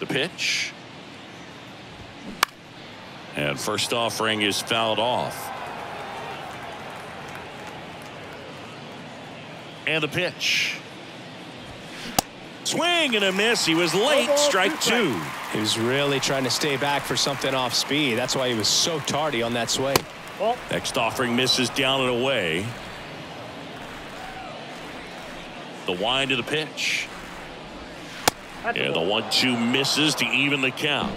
The pitch. And first offering is fouled off. And the pitch. Swing and a miss. He was late. Strike two. He was really trying to stay back for something off speed. That's why he was so tardy on that swing. Oh. Next offering misses down and away. The wind of the pitch. And the one two misses to even the count.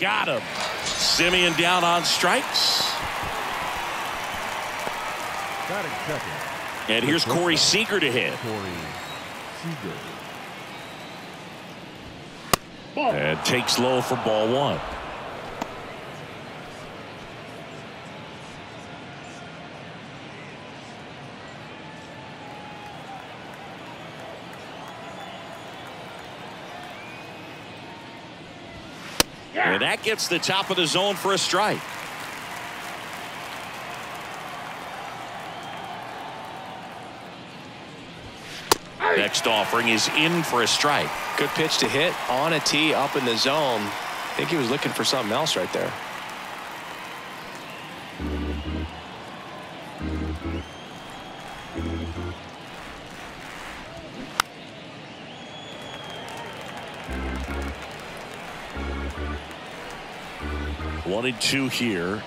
Got him. Semien down on strikes. Batting second. And here's Corey Seager to hit. Corey Seager. And takes low for ball one. That gets the top of the zone for a strike. Next offering is in for a strike. Good pitch to hit on a tee up in the zone. I think he was looking for something else right there. One and two here.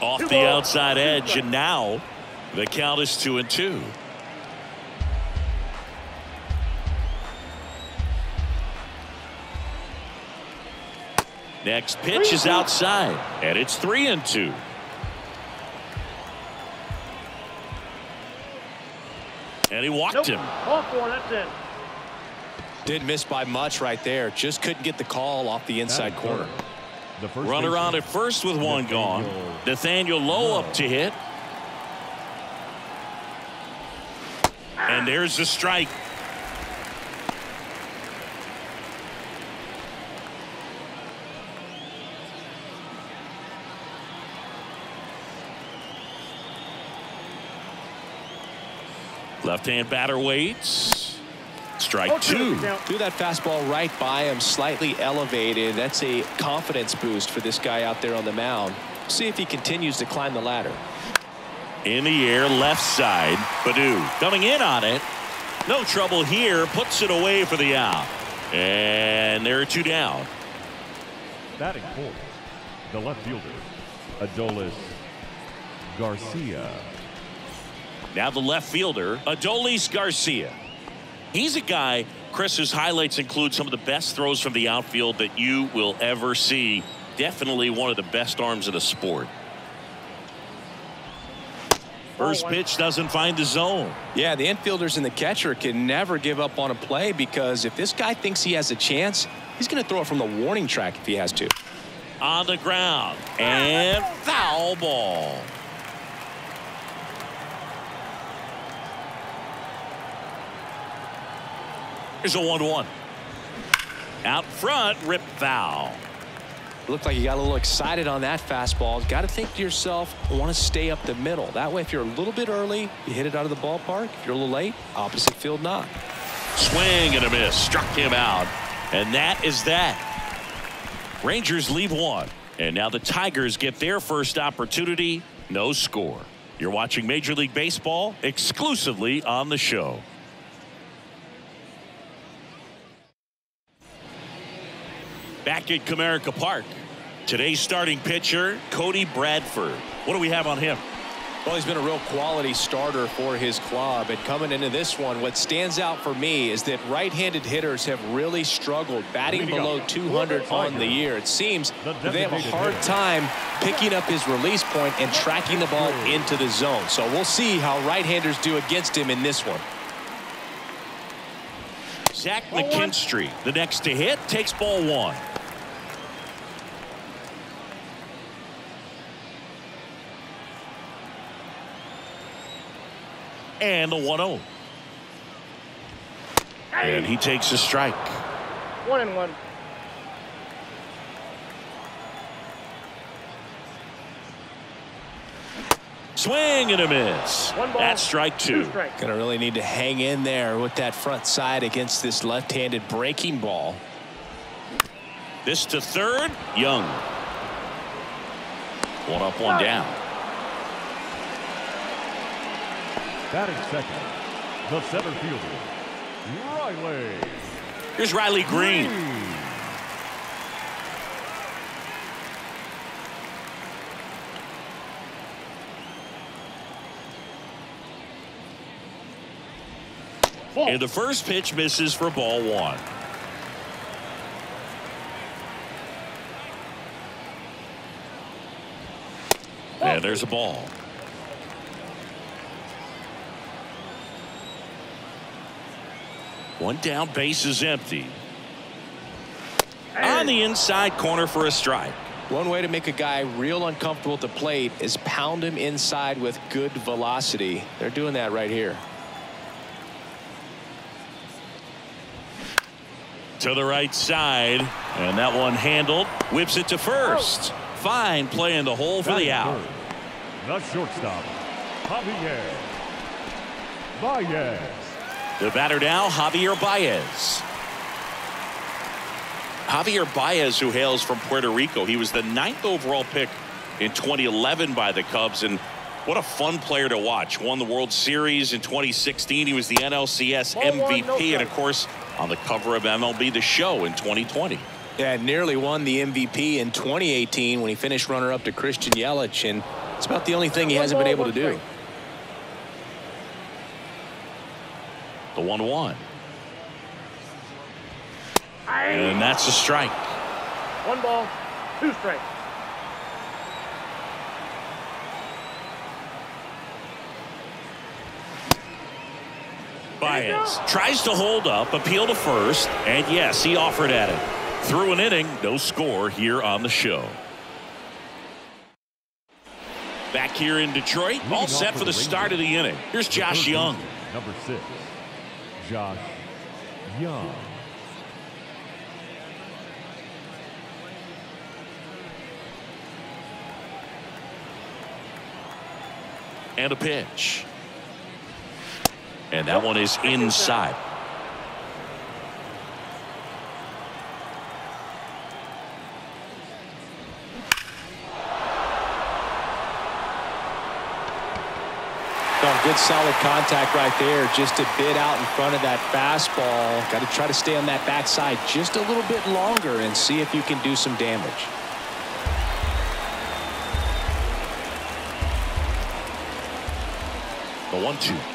Off the outside edge, and now the count is two and two. Next pitch is outside, and it's three and two. And he walked him. Ball four, that's it. Did miss by much right there. Just couldn't get the call off the inside corner. third. Runner on at first with one gone. Nathaniel Nathaniel Lowe up to hit. And there's the strike. Left hand batter waits. Strike two. Threw that fastball right by him, slightly elevated. That's a confidence boost for this guy out there on the mound. See if he continues to climb the ladder. In the air, left side. Baddoo coming in on it. No trouble here. Puts it away for the out. And there are two down. Batting fourth. The left fielder, Adolis Garcia. Now the left fielder, Adolis Garcia. He's a guy, Chris, whose highlights include some of the best throws from the outfield that you will ever see. Definitely one of the best arms of the sport. First oh, pitch doesn't find the zone. Yeah, the infielders and the catcher can never give up on a play because if this guy thinks he has a chance, he's going to throw it from the warning track if he has to. On the ground. And foul ball. Here's a 1 1. Out front, rip foul. Looked like you got a little excited on that fastball. Got to think to yourself, I want to stay up the middle. That way, if you're a little bit early, you hit it out of the ballpark. If you're a little late, opposite field knock. Swing and a miss. Struck him out. And that is that. Rangers leave one. And now the Tigers get their first opportunity. No score. You're watching Major League Baseball exclusively on the show. Back at Comerica Park. Today's starting pitcher, Cody Bradford. What do we have on him? Well, he's been a real quality starter for his club. And coming into this one, what stands out for me is that right-handed hitters have really struggled batting below 200 on the year. It seems they have a hard time picking up his release point and tracking the ball into the zone. So we'll see how right-handers do against him in this one. Zach McKinstry, the next to hit, takes ball one. And the 1 0. And he takes a strike. One and one. Swing and a miss. One ball, That's strike two. Two. Gonna really need to hang in there with that front side against this left-handed breaking ball. This to third. Jung. One up, one down. Batting second, the center fielder, Riley Here's Riley Greene. Greene. Ball. And the first pitch misses for ball one. And there's a ball. One down, base is empty. On the inside corner for a strike. One way to make a guy real uncomfortable at the plate is pound him inside with good velocity. They're doing that right here. To the right side. And that one handled. Whips it to first. Fine play in the hole for the out. Third, The shortstop, Javier Baez. the batter now Javier Baez. Javier Baez who hails from Puerto Rico. He was the ninth overall pick in 2011 by the Cubs and what a fun player to watch. Won the World Series in 2016 he was the NLCS Ball one, no MVP and of course on the cover of MLB The Show in 2020 Yeah, nearly won the MVP in 2018 when he finished runner-up to Christian Yelich, and it's about the only thing he hasn't been able to do. the 1 1 and that's a strike One ball, two strikes. Baez tries to hold up, appeal to first, and yes, he offered at it. Through an inning, no score here on the show. Back here in Detroit, all set for for the the start of the inning. Here's Josh Jung. Number six, Josh Jung. And a pitch. And that one is inside. Good solid contact right there. Just a bit out in front of that fastball. Got to try to stay on that backside just a little bit longer and see if you can do some damage. The one two.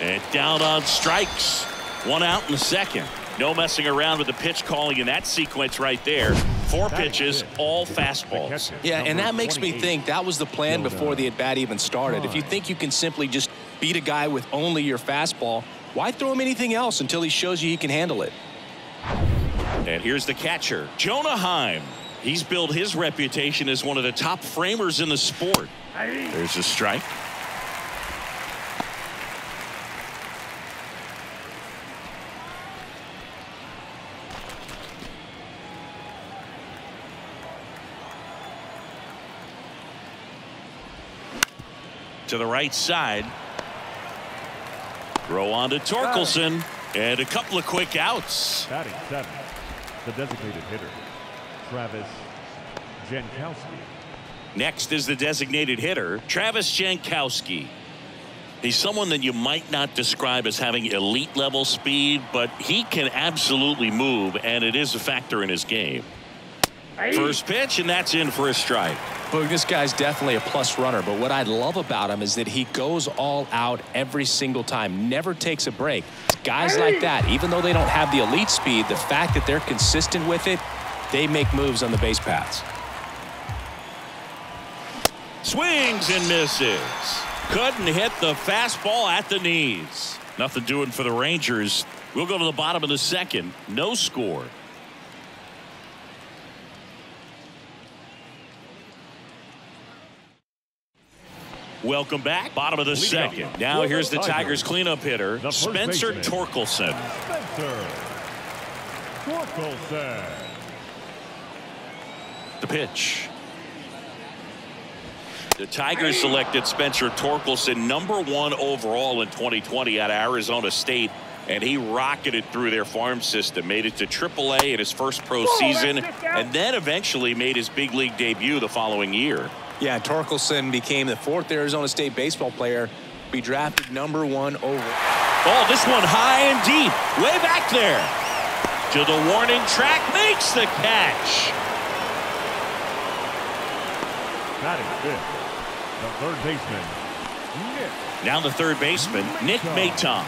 And down on strikes. One out in the second. No messing around with the pitch calling in that sequence right there. Four pitches, all the fastballs. Yeah, and that makes me think that was the plan before the at bat even started. If you think you can simply just beat a guy with only your fastball, why throw him anything else until he shows you he can handle it? And here's the catcher, Jonah Heim. He's built his reputation as one of the top framers in the sport. There's a strike. To the right side. Throw on to Torkelson. And a couple of quick outs. Batting seventh, the designated hitter, Travis Jankowski. Next is the designated hitter, Travis Jankowski. He's someone that you might not describe as having elite level speed, but he can absolutely move, and it is a factor in his game. Aye. First pitch, and that's in for a strike. Look, this guy's definitely a plus runner, but what I love about him is that he goes all out every single time, never takes a break. Guys like that, even though they don't have the elite speed, the fact that they're consistent with it, they make moves on the base paths. Swings and misses. Couldn't hit the fastball at the knees. Nothing doing for the Rangers. We'll go to the bottom of the second. No score. Welcome back. Bottom of the Leading second. off Now for here's the Tigers Tigers. cleanup hitter, Spencer baseman. Torkelson. Spencer Torkelson. The pitch. The Tigers selected Spencer Torkelson number one overall in 2020 out of Arizona State and he rocketed through their farm system made it to AAA in his first pro season and then eventually made his big league debut the following year. Yeah, Torkelson became the fourth Arizona State baseball player to be drafted number one overall. Oh, this one high and deep, way back there. To the warning track, makes the catch. Batting fifth, the third baseman, Nick. Now the third baseman, Nick Maton.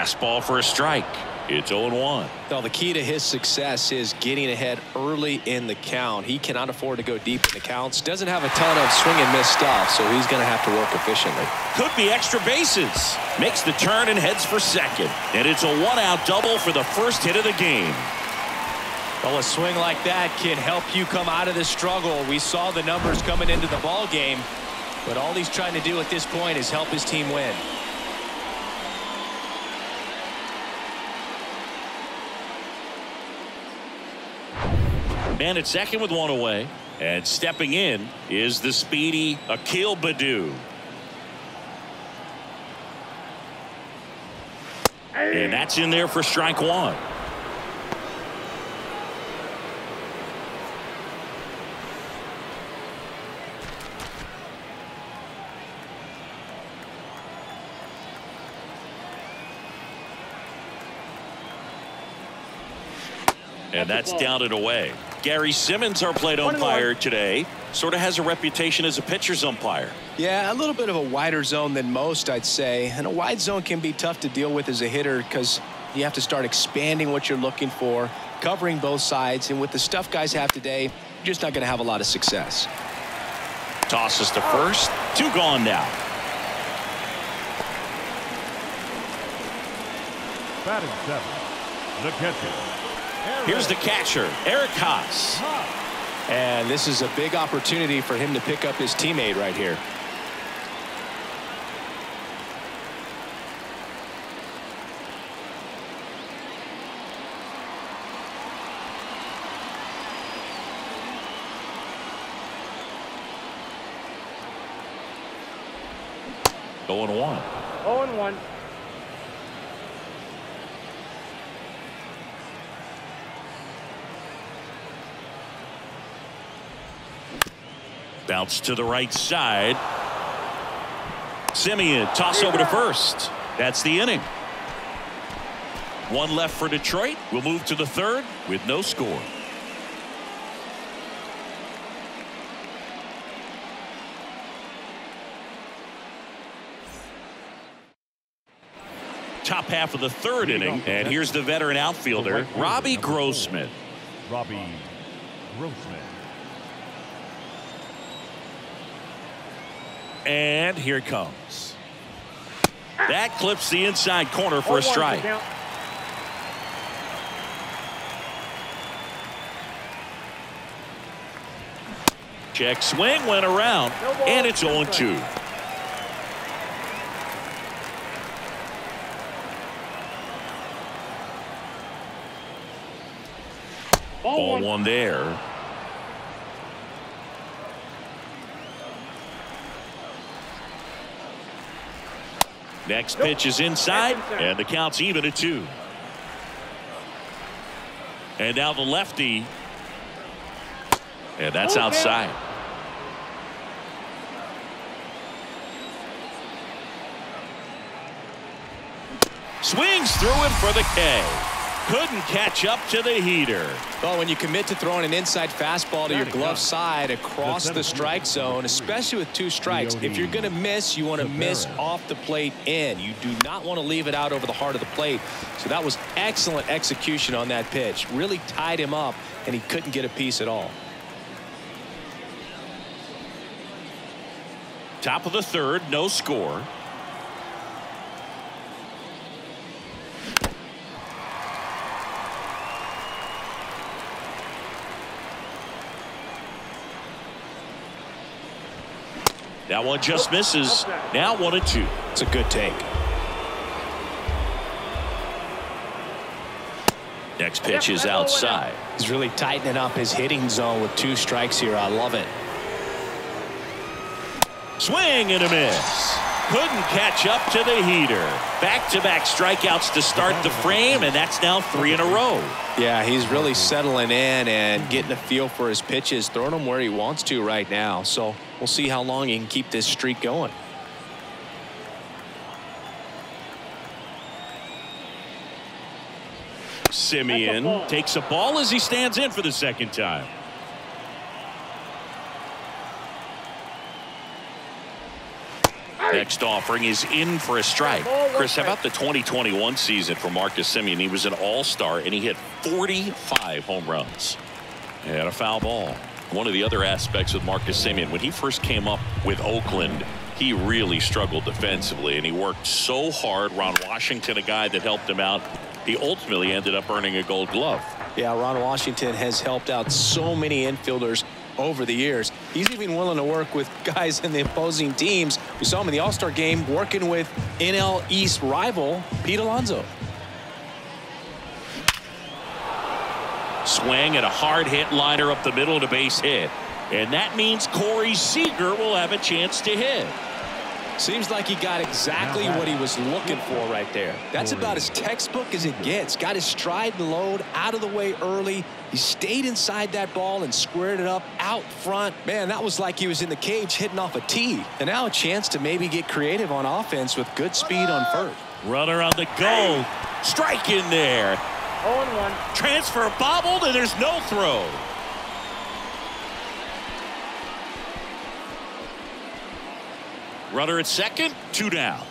Fastball for a strike. It's 0-1. Well, the key to his success is getting ahead early in the count. He cannot afford to go deep in the counts. Doesn't have a ton of swing and miss stuff, so he's going to have to work efficiently. Could be extra bases. Makes the turn and heads for second. And it's a one-out double for the first hit of the game. Well, a swing like that can help you come out of the struggle. We saw the numbers coming into the ball game, but all he's trying to do at this point is help his team win. Man at second with one away. And stepping in is the speedy Akil Baddoo. And that's in there for strike one. And that's down and away. Gary Simmons, our plate umpire today, sort of has a reputation as a pitcher's umpire. Yeah, a little bit of a wider zone than most, I'd say. And a wide zone can be tough to deal with as a hitter because you have to start expanding what you're looking for, covering both sides. And with the stuff guys have today, you're just not going to have a lot of success. Tosses to first. Two gone now. Batting seven, the catcher, Here's the catcher, Eric Haase. And this is a big opportunity for him to pick up his teammate right here. Going one. 0 and 1. Bounce to the right side. Semien toss over to first. That's the inning. One left for Detroit. We'll move to the third with no score. Top half of the third inning, and here's the veteran outfielder, Robbie Grossman. Robbie Grossman. And here it comes. That clips the inside corner for a strike. Check swing went around, and it's 0 2. Ball one there. Next pitch is inside, and the count's even at two. And now the lefty. And that's outside. Swings through it for the K. Couldn't catch up to the heater. Well, when you commit to throwing an inside fastball to your glove side across the strike zone, especially with two strikes, if you're going to miss, you want to miss off the plate in. You do not want to leave it out over the heart of the plate. So that was excellent execution on that pitch. Really tied him up, and he couldn't get a piece at all. Top of the third, no score. That one just misses. Now one and two. It's a good take. Next pitch is outside. He's really tightening up his hitting zone with two strikes here. I love it. Swing and a miss. Couldn't catch up to the heater. Back-to-back strikeouts to start the frame, and that's now three in a row. Yeah, he's really settling in and getting a feel for his pitches, throwing them where he wants to right now. So we'll see how long he can keep this streak going. Semien takes a ball as he stands in for the second time. Next offering is in for a strike. Chris, how about the 2021 season for Marcus Semien? He was an all-star and he hit 45 home runs. And a foul ball. One of the other aspects of Marcus Semien, when he first came up with Oakland, he really struggled defensively and he worked so hard. Ron Washington, a guy that helped him out, he ultimately ended up earning a gold glove. Yeah, Ron Washington has helped out so many infielders over the years. He's even willing to work with guys in the opposing teams. We saw him in the All-Star game working with NL East rival Pete Alonso. Swing and a hard hit liner up the middle to base hit. And that means Corey Seager will have a chance to hit. Seems like he got exactly what he was looking for right there. That's about as textbook as it gets. Got his stride and load out of the way early. He stayed inside that ball and squared it up out front. Man, that was like he was in the cage hitting off a tee. And now a chance to maybe get creative on offense with good speed on first. Runner on the go. Strike in there. 0-1. Transfer bobbled and there's no throw. Runner at second, two down.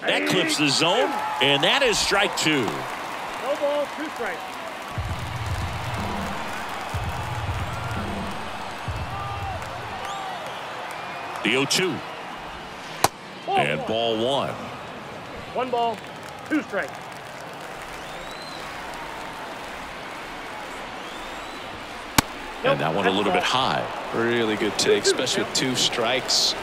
That clips the zone, and that is strike two. No ball, two strikes. The 0-2. Ball And ball one. One ball, two strikes. And that one a little bit high. Really good take, especially with two strikes.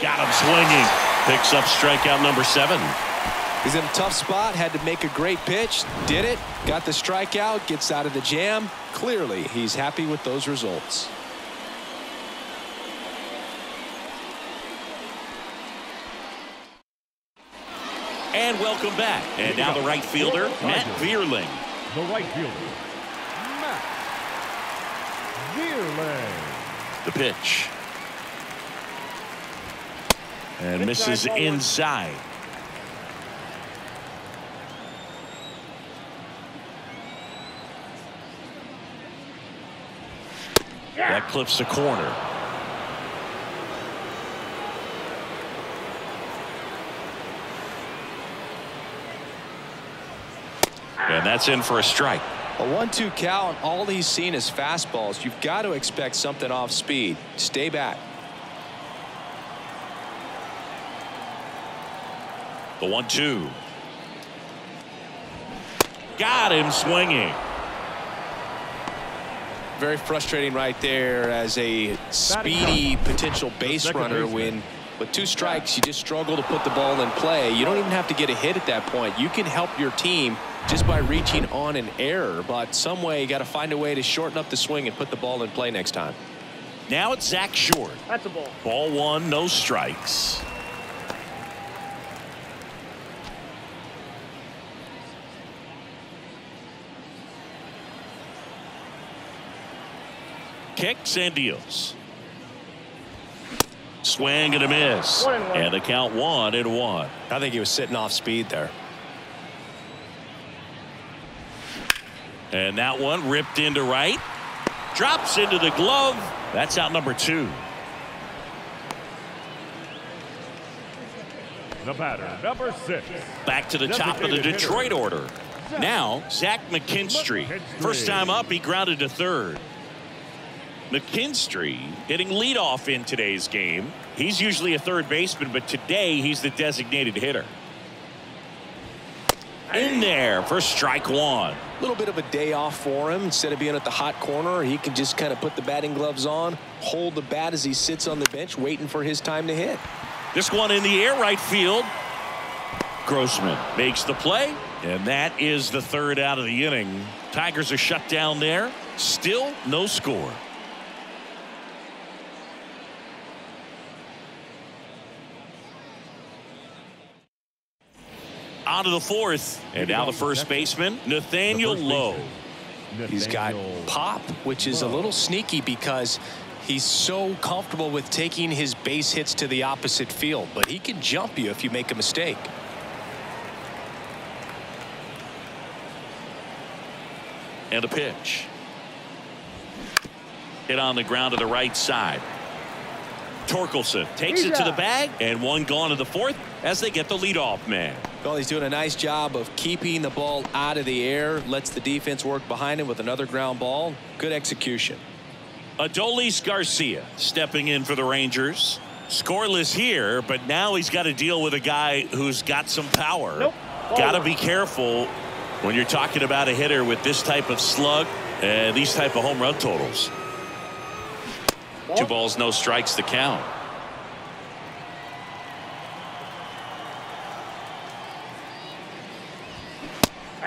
Got him swinging. Picks up strikeout number seven. He's in a tough spot, had to make a great pitch, did it, got the strikeout, gets out of the jam. Clearly, he's happy with those results. And welcome back. And now the right fielder, Matt Vierling. The right fielder, Matt Vierling. The pitch. And misses inside. That clips the corner. And that's in for a strike. A one-two count, all he's seen is fastballs. You've got to expect something off speed. Stay back. The one two. Got him swinging. Very frustrating right there as a speedy potential base second runner when with two strikes you just struggle to put the ball in play. You don't even have to get a hit at that point. You can help your team just by reaching on an error but some way you got to find a way to shorten up the swing and put the ball in play next time. Now it's Zach Short. That's a ball. Ball one, no strikes. Kicks and deals. Swing and a miss. One and one. And the count one and one. I think he was sitting off speed there. And that one ripped into right. Drops into the glove. That's out number two. The batter, number six. Back to the top of the hitter. Detroit order. Now, Zach McKinstry. First time up, he grounded to third. McKinstry hitting leadoff in today's game. He's usually a third baseman, but today he's the designated hitter. In there for strike one. Little bit of a day off for him. Instead of being at the hot corner, he can just kind of put the batting gloves on, hold the bat as he sits on the bench, waiting for his time to hit. This one in the air right field. Grossman makes the play, and that is the third out of the inning. Tigers are shut down there. Still no score. On of the fourth, and now the first baseman, Nathaniel Lowe. He's got pop, which is a little sneaky because he's so comfortable with taking his base hits to the opposite field, but he can jump you if you make a mistake. And a pitch. Hit on the ground to the right side. Torkelson takes it to the bag, and one gone to the fourth as they get the leadoff man. Well, he's doing a nice job of keeping the ball out of the air, lets the defense work behind him with another ground ball. Good execution. Adolis Garcia stepping in for the Rangers. Scoreless here, but now he's got to deal with a guy who's got some power. Nope. Got to be careful when you're talking about a hitter with this type of slug and these type of home run totals. Two balls, no strikes to count.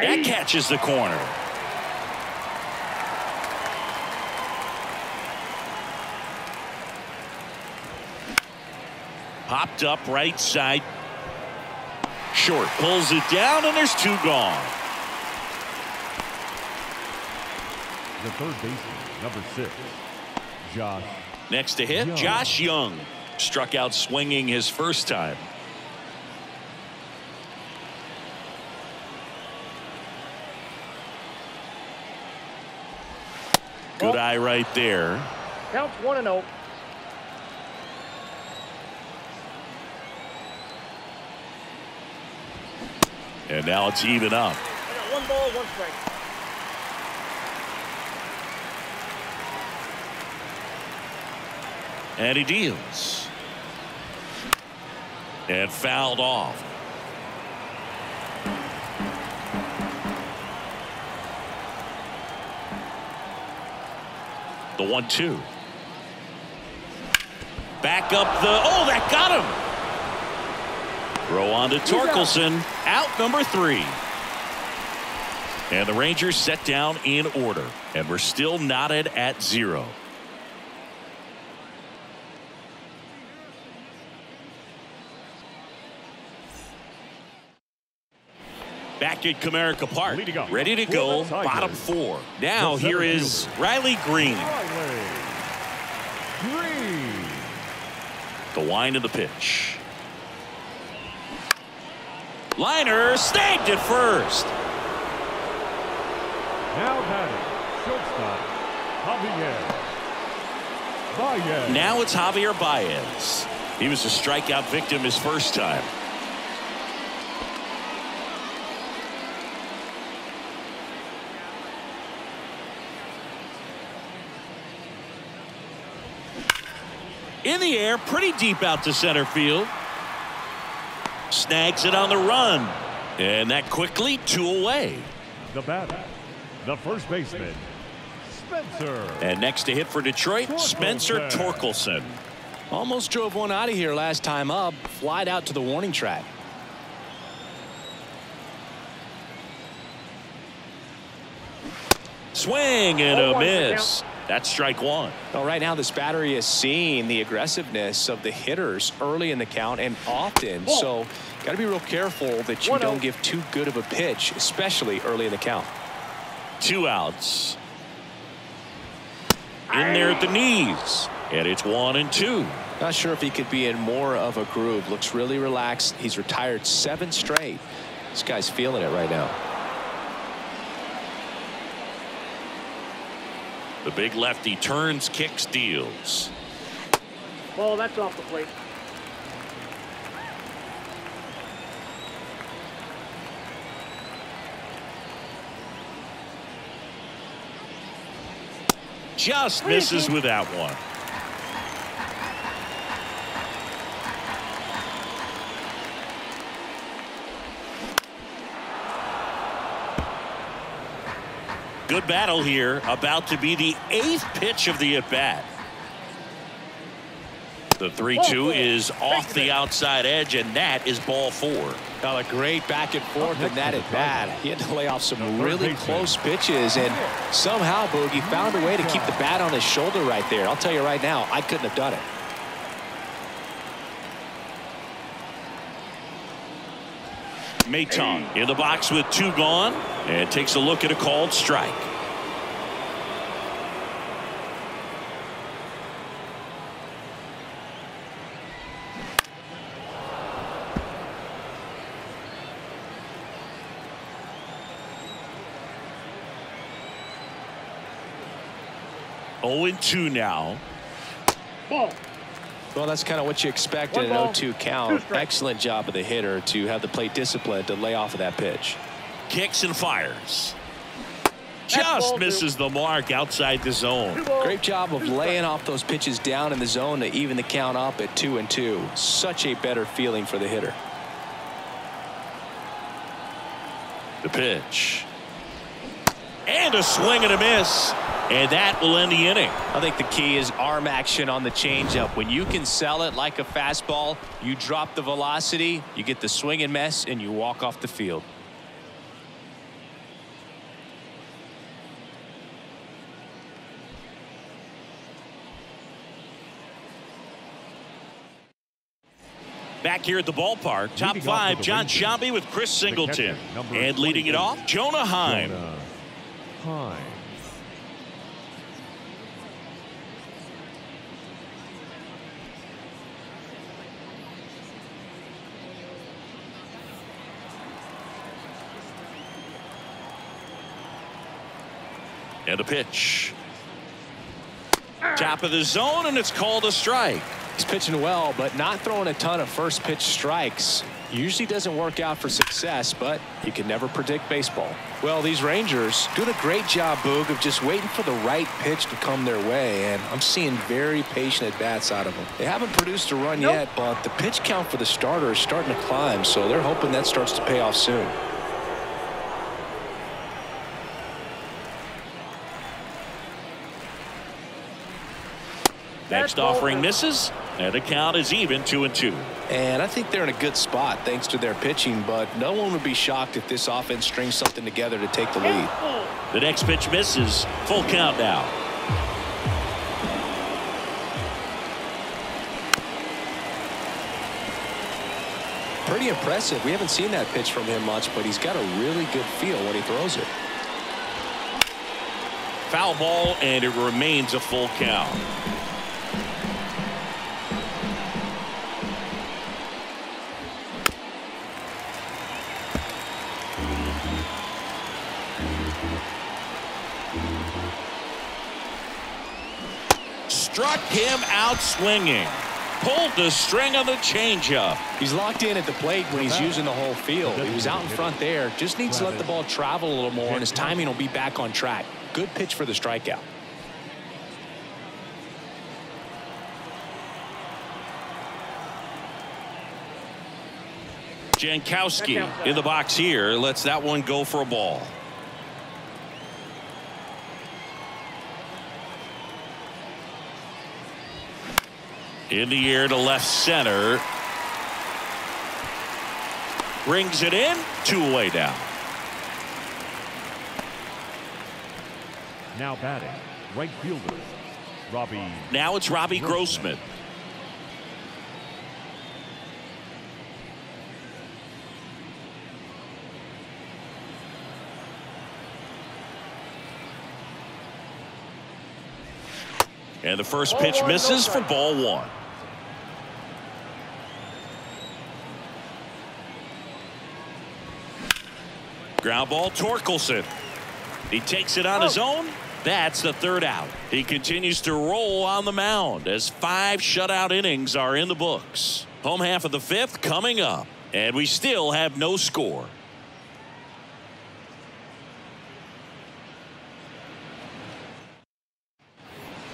That catches the corner. Popped up right side. Short pulls it down and there's two gone. The third baseman, number six, Josh. Next to hit, Jung. Josh Jung struck out swinging his first time. Good eye right there. Counts one and oh. And now it's even up. One ball, one strike. And he deals. And fouled off. The one two. Back up the oh that got him. Throw on to Torkelson. Out number three. And the Rangers set down in order. And we're still knotted at zero. Back at Comerica Park. Ready to go. Bottom four. Now here center. Riley Greene. Riley Greene. The wind of the pitch. Liner snagged at first. Now batting, shortstop, Javier. Baez. Now it's Javier Baez. He was a strikeout victim his first time. In the air, pretty deep out to center field. Snags it on the run. And that quickly, two away. The batter, the first baseman, Spencer. And next to hit for Detroit, Spencer Torkelson. Almost drove one out of here last time up, flied out to the warning track. Swing and Oh, a miss. That's strike one. Well, right now, this battery is seeing the aggressiveness of the hitters early in the count and often. Ball. So, got to be real careful that you don't give too good of a pitch, especially early in the count. Two outs. In there at the knees. And it's one and two. Not sure if he could be in more of a groove. Looks really relaxed. He's retired seven straight. This guy's feeling it right now. The big lefty turns, kicks, deals. Well, that's off the plate. Just misses with that one. Good battle here. About to be the eighth pitch of the at bat. The 3 2 is off the outside edge, and that is ball four. Now a great back and forth in that at bat. He had to lay off some really close pitches, and somehow Boogie found a way to keep the bat on his shoulder right there. I'll tell you right now, I couldn't have done it. Maton in the box with two gone and takes a look at a called strike. Oh and 2 now. Ball. Well, that's kind of what you expect in an 0-2 count. Excellent job of the hitter to have the plate discipline to lay off of that pitch. Kicks and fires. Just misses the mark outside the zone. Great job of laying off those pitches down in the zone to even the count up at 2 and 2. Such a better feeling for the hitter. The pitch. And a swing and a miss. And that will end the inning. I think the key is arm action on the changeup. When you can sell it like a fastball, you drop the velocity, you get the swing and miss, and you walk off the field. Back here at the ballpark, top five, John Sciambi with Chris Singleton. And leading it off, Jonah Heim. Jonah Heim. And a pitch. Top of the zone, and it's called a strike. He's pitching well, but not throwing a ton of first pitch strikes. Usually doesn't work out for success, but you can never predict baseball. Well, these Rangers doing a great job, Boog, of just waiting for the right pitch to come their way, and I'm seeing very patient at bats out of them. They haven't produced a run Nope. yet, but the pitch count for the starter is starting to climb, so they're hoping that starts to pay off soon. Next offering misses, and the count is even two and two. And I think they're in a good spot thanks to their pitching, but no one would be shocked if this offense strings something together to take the lead. The next pitch misses. Full count now. Pretty impressive. We haven't seen that pitch from him much, but he's got a really good feel when he throws it. Foul ball, and it remains a full count. Struck him out swinging. Pulled the string on the changeup. He's locked in at the plate when he's using the whole field. He was out in front there. Just needs to let the ball travel a little more, and his timing will be back on track. Good pitch for the strikeout. Jankowski in the box here lets that one go for a ball. In the air to left center. Brings it in. Two away down. Now batting, right fielder, Robbie. Now it's Robbie Grossman. And the first pitch oh, misses for ball one. Ground ball, Torkelson. He takes it on his oh. own. That's the third out. He continues to roll on the mound as five shutout innings are in the books. Home half of the fifth coming up. And we still have no score.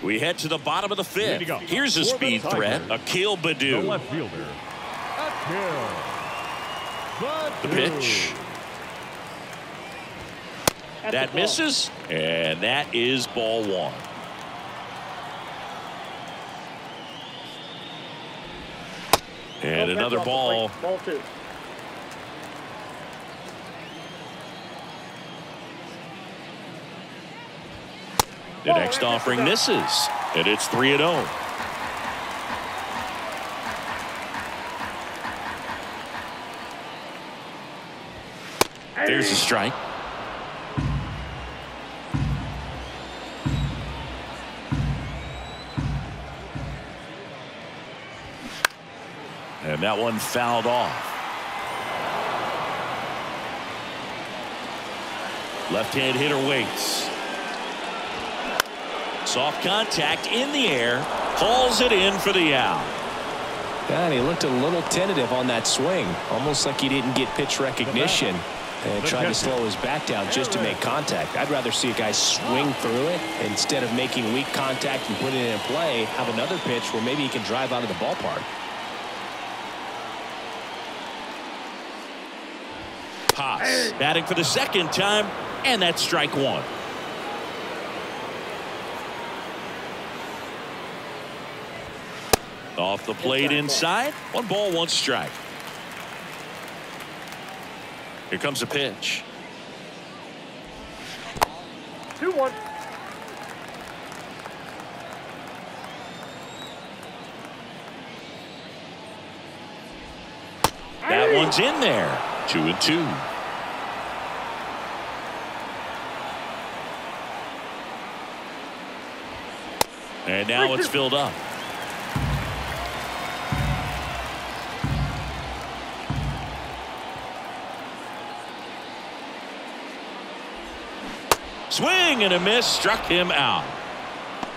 We head to the bottom of the fifth. Here's a speed threat, Tigers. Akil The Baddoo. left fielder. Akil. The pitch. At That ball. misses, and that is ball one. And another ball. Ball two. The next offering misses, and it's 3 and oh. 0. There's a strike. And that one fouled off. Left-hand hitter waits. Soft contact in the air. Hauls it in for the out. Yeah, and he looked a little tentative on that swing, almost like he didn't get pitch recognition and tried to slow his back down just to make contact. I'd rather see a guy swing through it instead of making weak contact and putting it in play. Have another pitch where maybe he can drive out of the ballpark. Haase batting for the second time, and that's strike one. Off the plate inside. One ball, one strike. Here comes a pitch. Two one. That one's in there. Two and two. And now it's filled up. Swing and a miss struck him out.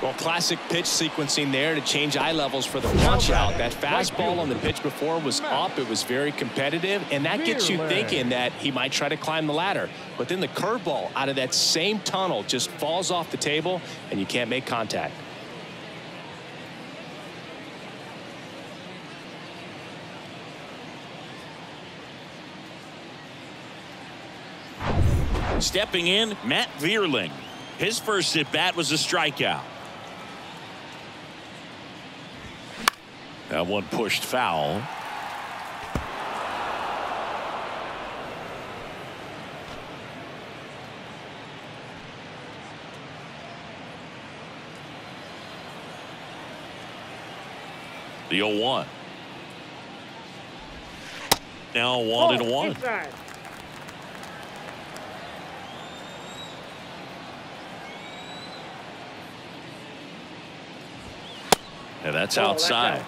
Well, classic pitch sequencing there to change eye levels for the punch out. That fastball on the pitch before was up. It was very competitive, and that gets you thinking that he might try to climb the ladder. But then the curveball out of that same tunnel just falls off the table, and you can't make contact. Stepping in, Matt Vierling. His first at bat was a strikeout. That one pushed foul. The 0 1. Now 1 and Ball 1. Inside. And that's Ball, that's outside. out.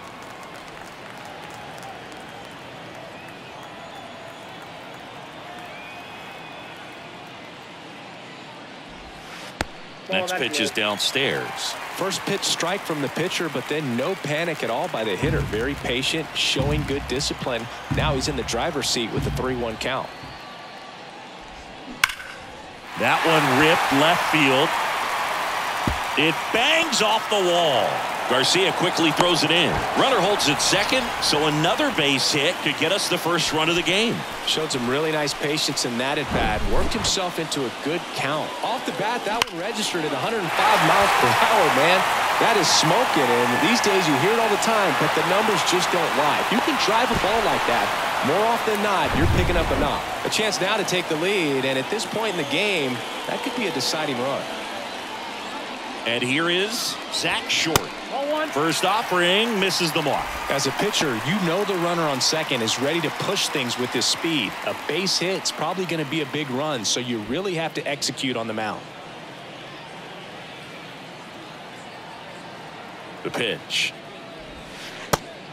Next pitch is downstairs. First pitch strike from the pitcher, but then no panic at all by the hitter. Very patient, showing good discipline. Now he's in the driver's seat with a 3-1 count. That one ripped left field. It bangs off the wall. Garcia quickly throws it in. Runner holds it second, so another base hit could get us the first run of the game. Showed some really nice patience in that at bat. Worked himself into a good count. Off the bat, that one registered at 105 miles per hour, man. That is smoking, and these days you hear it all the time, but the numbers just don't lie. You can drive a ball like that, more often than not, you're picking up a knock. A chance now to take the lead, and at this point in the game, that could be a deciding run. And here is Zach Short. First offering misses the mark. As a pitcher, you know the runner on second is ready to push things with his speed. A base hit's probably going to be a big run, so you really have to execute on the mound. The pitch.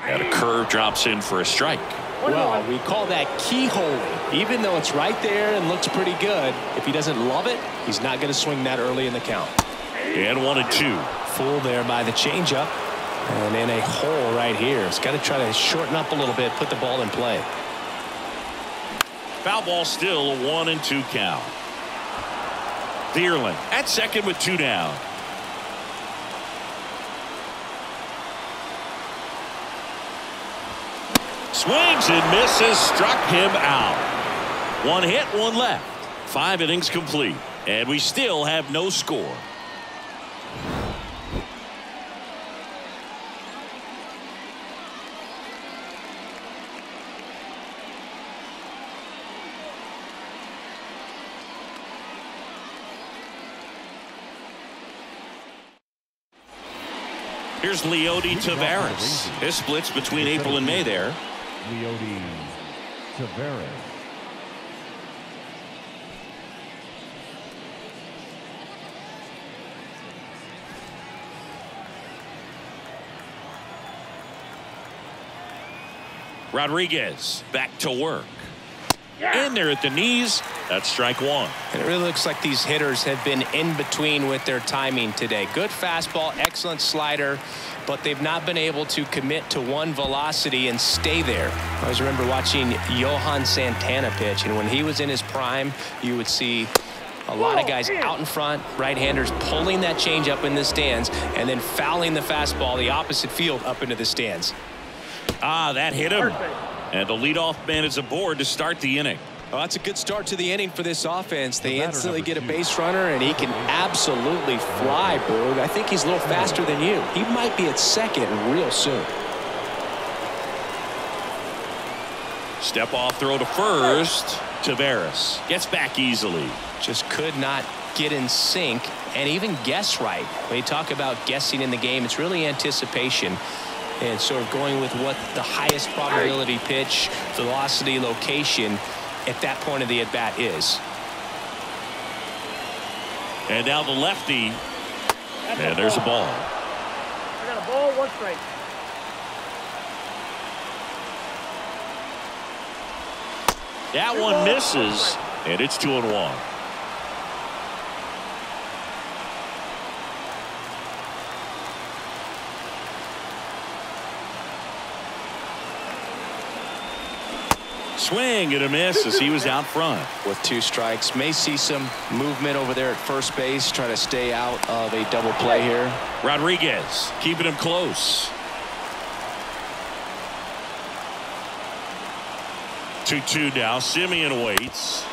And a curve drops in for a strike. Well, we call that keyholing. Even though it's right there and looks pretty good, if he doesn't love it, he's not going to swing that early in the count. And one and two. Full there by the changeup. And in a hole right here. It's got to try to shorten up a little bit, put the ball in play. Foul ball still a one and two count. Vierling at second with two down. Swings and misses, struck him out. One hit, one left. Five innings complete, and we still have no score. Here's Leody Taveras. This splits between April and May there. Leody Taveras. Rodriguez back to work. In there at the knees. That's strike one. And it really looks like these hitters have been in between with their timing today. Good fastball, excellent slider, but they've not been able to commit to one velocity and stay there. I always remember watching Johan Santana pitch, and when he was in his prime, you would see a lot of guys out in front, right-handers pulling that change up in the stands and then fouling the fastball the opposite field up into the stands. Ah, that hit him. And the leadoff man is aboard to start the inning. Well, that's a good start to the inning for this offense. They The batter, instantly get a two. base runner, and he can absolutely fly, Boog. I think he's a little faster than you. He might be at second real soon. Step off throw to first. Taveras gets back easily. Just could not get in sync and even guess right. When you talk about guessing in the game, it's really anticipation and sort of going with what the highest probability pitch, velocity, location at that point of the at-bat is. And now the lefty. That's And there's a ball. I got a ball, one strike. That one misses. And it's two and one. Swing and a miss as he was out front. with two strikes. May see some movement over there at first base, try to stay out of a double play here. Rodriguez keeping him close. 2-2 now. Semien waits.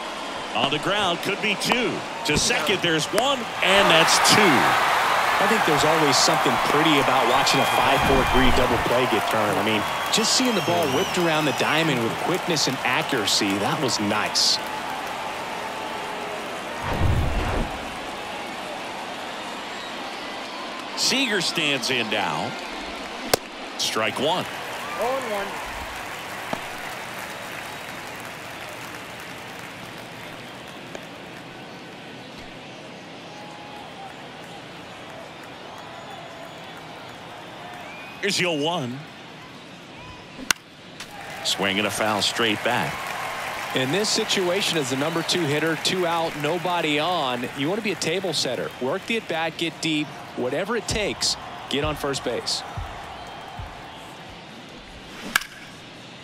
On the ground could be two. To second there's one and that's two. I think there's always something pretty about watching a 5-4-3 double play get turned. I mean, just seeing the ball whipped around the diamond with quickness and accuracy, that was nice. Seager stands in now. Strike one. 0-1. Here's your one. Swinging a foul straight back. In this situation as the number two hitter, two out, nobody on, you want to be a table setter. Work the at bat, get deep, whatever it takes, get on first base.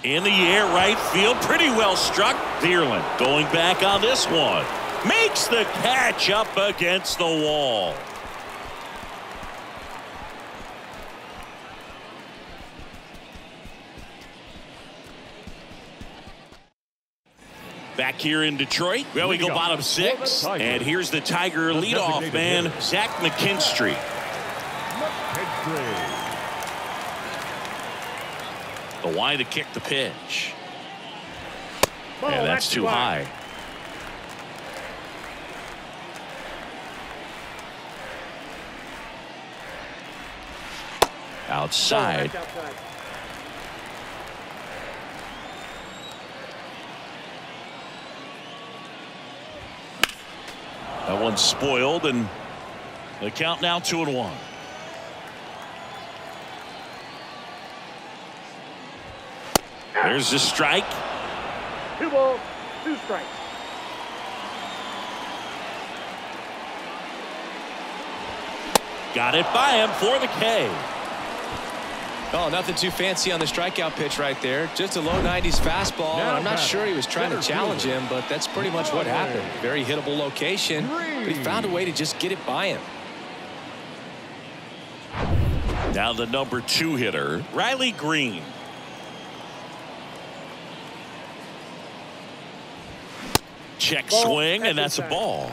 In the air, right field, pretty well struck. Vierling going back on this one. Makes the catch up against the wall. Back here in Detroit, well, we go bottom six. And here's the Tiger leadoff man, Zach McKinstry. McKinstry. The wide to kick the pitch. Ball, And that's too wide. high. Ball, Outside. That one's spoiled, and the count now two and one. There's the strike. Two balls, two strikes. Got it by him for the K. Oh, nothing too fancy on the strikeout pitch right there. Just a low 90s fastball. Now I'm not sure he was trying to challenge him, but that's pretty much what happened. Very hittable location, but he found a way to just get it by him. Now the number two hitter, Riley Greene. Check swing, and that's a ball.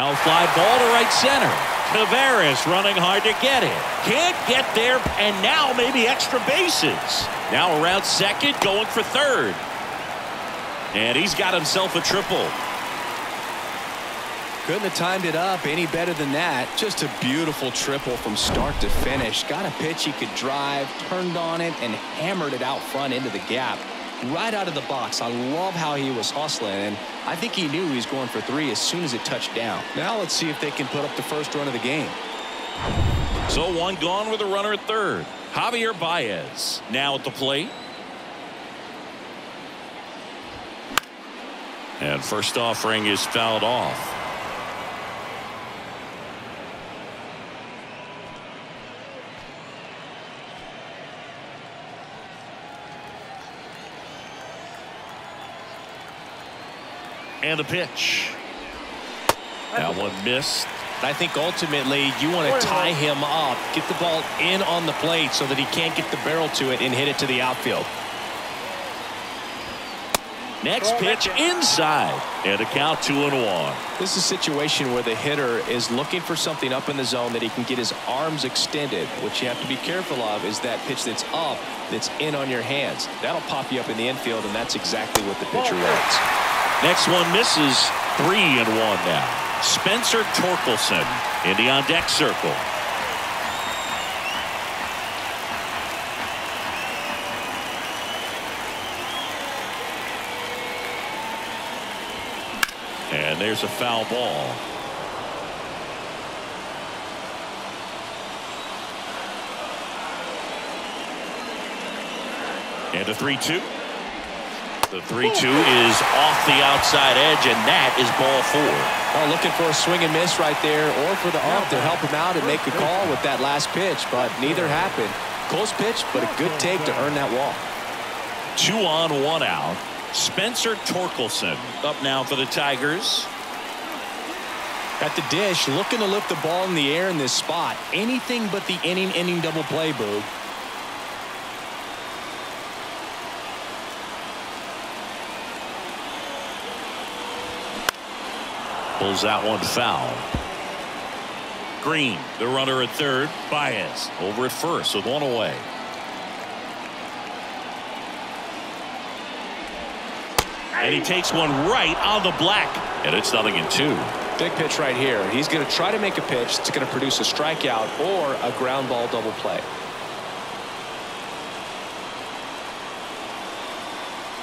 Now fly ball to right center. Taveras running hard to get it. Can't get there, and now maybe extra bases. Now around second, going for third. And he's got himself a triple. Couldn't have timed it up any better than that. Just a beautiful triple from start to finish. Got a pitch he could drive, turned on it, and hammered it out front into the gap. Right out of the box. I love how he was hustling, and I think he knew he was going for three as soon as it touched down. Now let's see if they can put up the first run of the game. So one gone with a runner at third. Javier Baez now at the plate. And first offering is fouled off. And the pitch. That one missed. I think ultimately you want to tie him up, get the ball in on the plate so that he can't get the barrel to it and hit it to the outfield. Next pitch inside. And a count two and one. This is a situation where the hitter is looking for something up in the zone that he can get his arms extended. What you have to be careful of is that pitch that's up that's in on your hands. That'll pop you up in the infield, and that's exactly what the pitcher wants. Next one misses. Three and one now. Spencer Torkelson in the on deck circle. And there's a foul ball. And a 3 2. The 3 2 is off the outside edge, and that is ball four. Oh, looking for a swing and miss right there, or for the ump to help him out and make a call with that last pitch, but neither happened. Close pitch, but a good take to earn that walk. Two on, one out. Spencer Torkelson up now for the Tigers. At the dish, looking to lift the ball in the air in this spot. Anything but the inning inning double play, Boog. Pulls that one foul. Greene, the runner at third. Baez over at first with one away. And he takes one right on the black. And it's nothing in two. Big pitch right here. He's going to try to make a pitch that's going to produce a strikeout or a ground ball double play.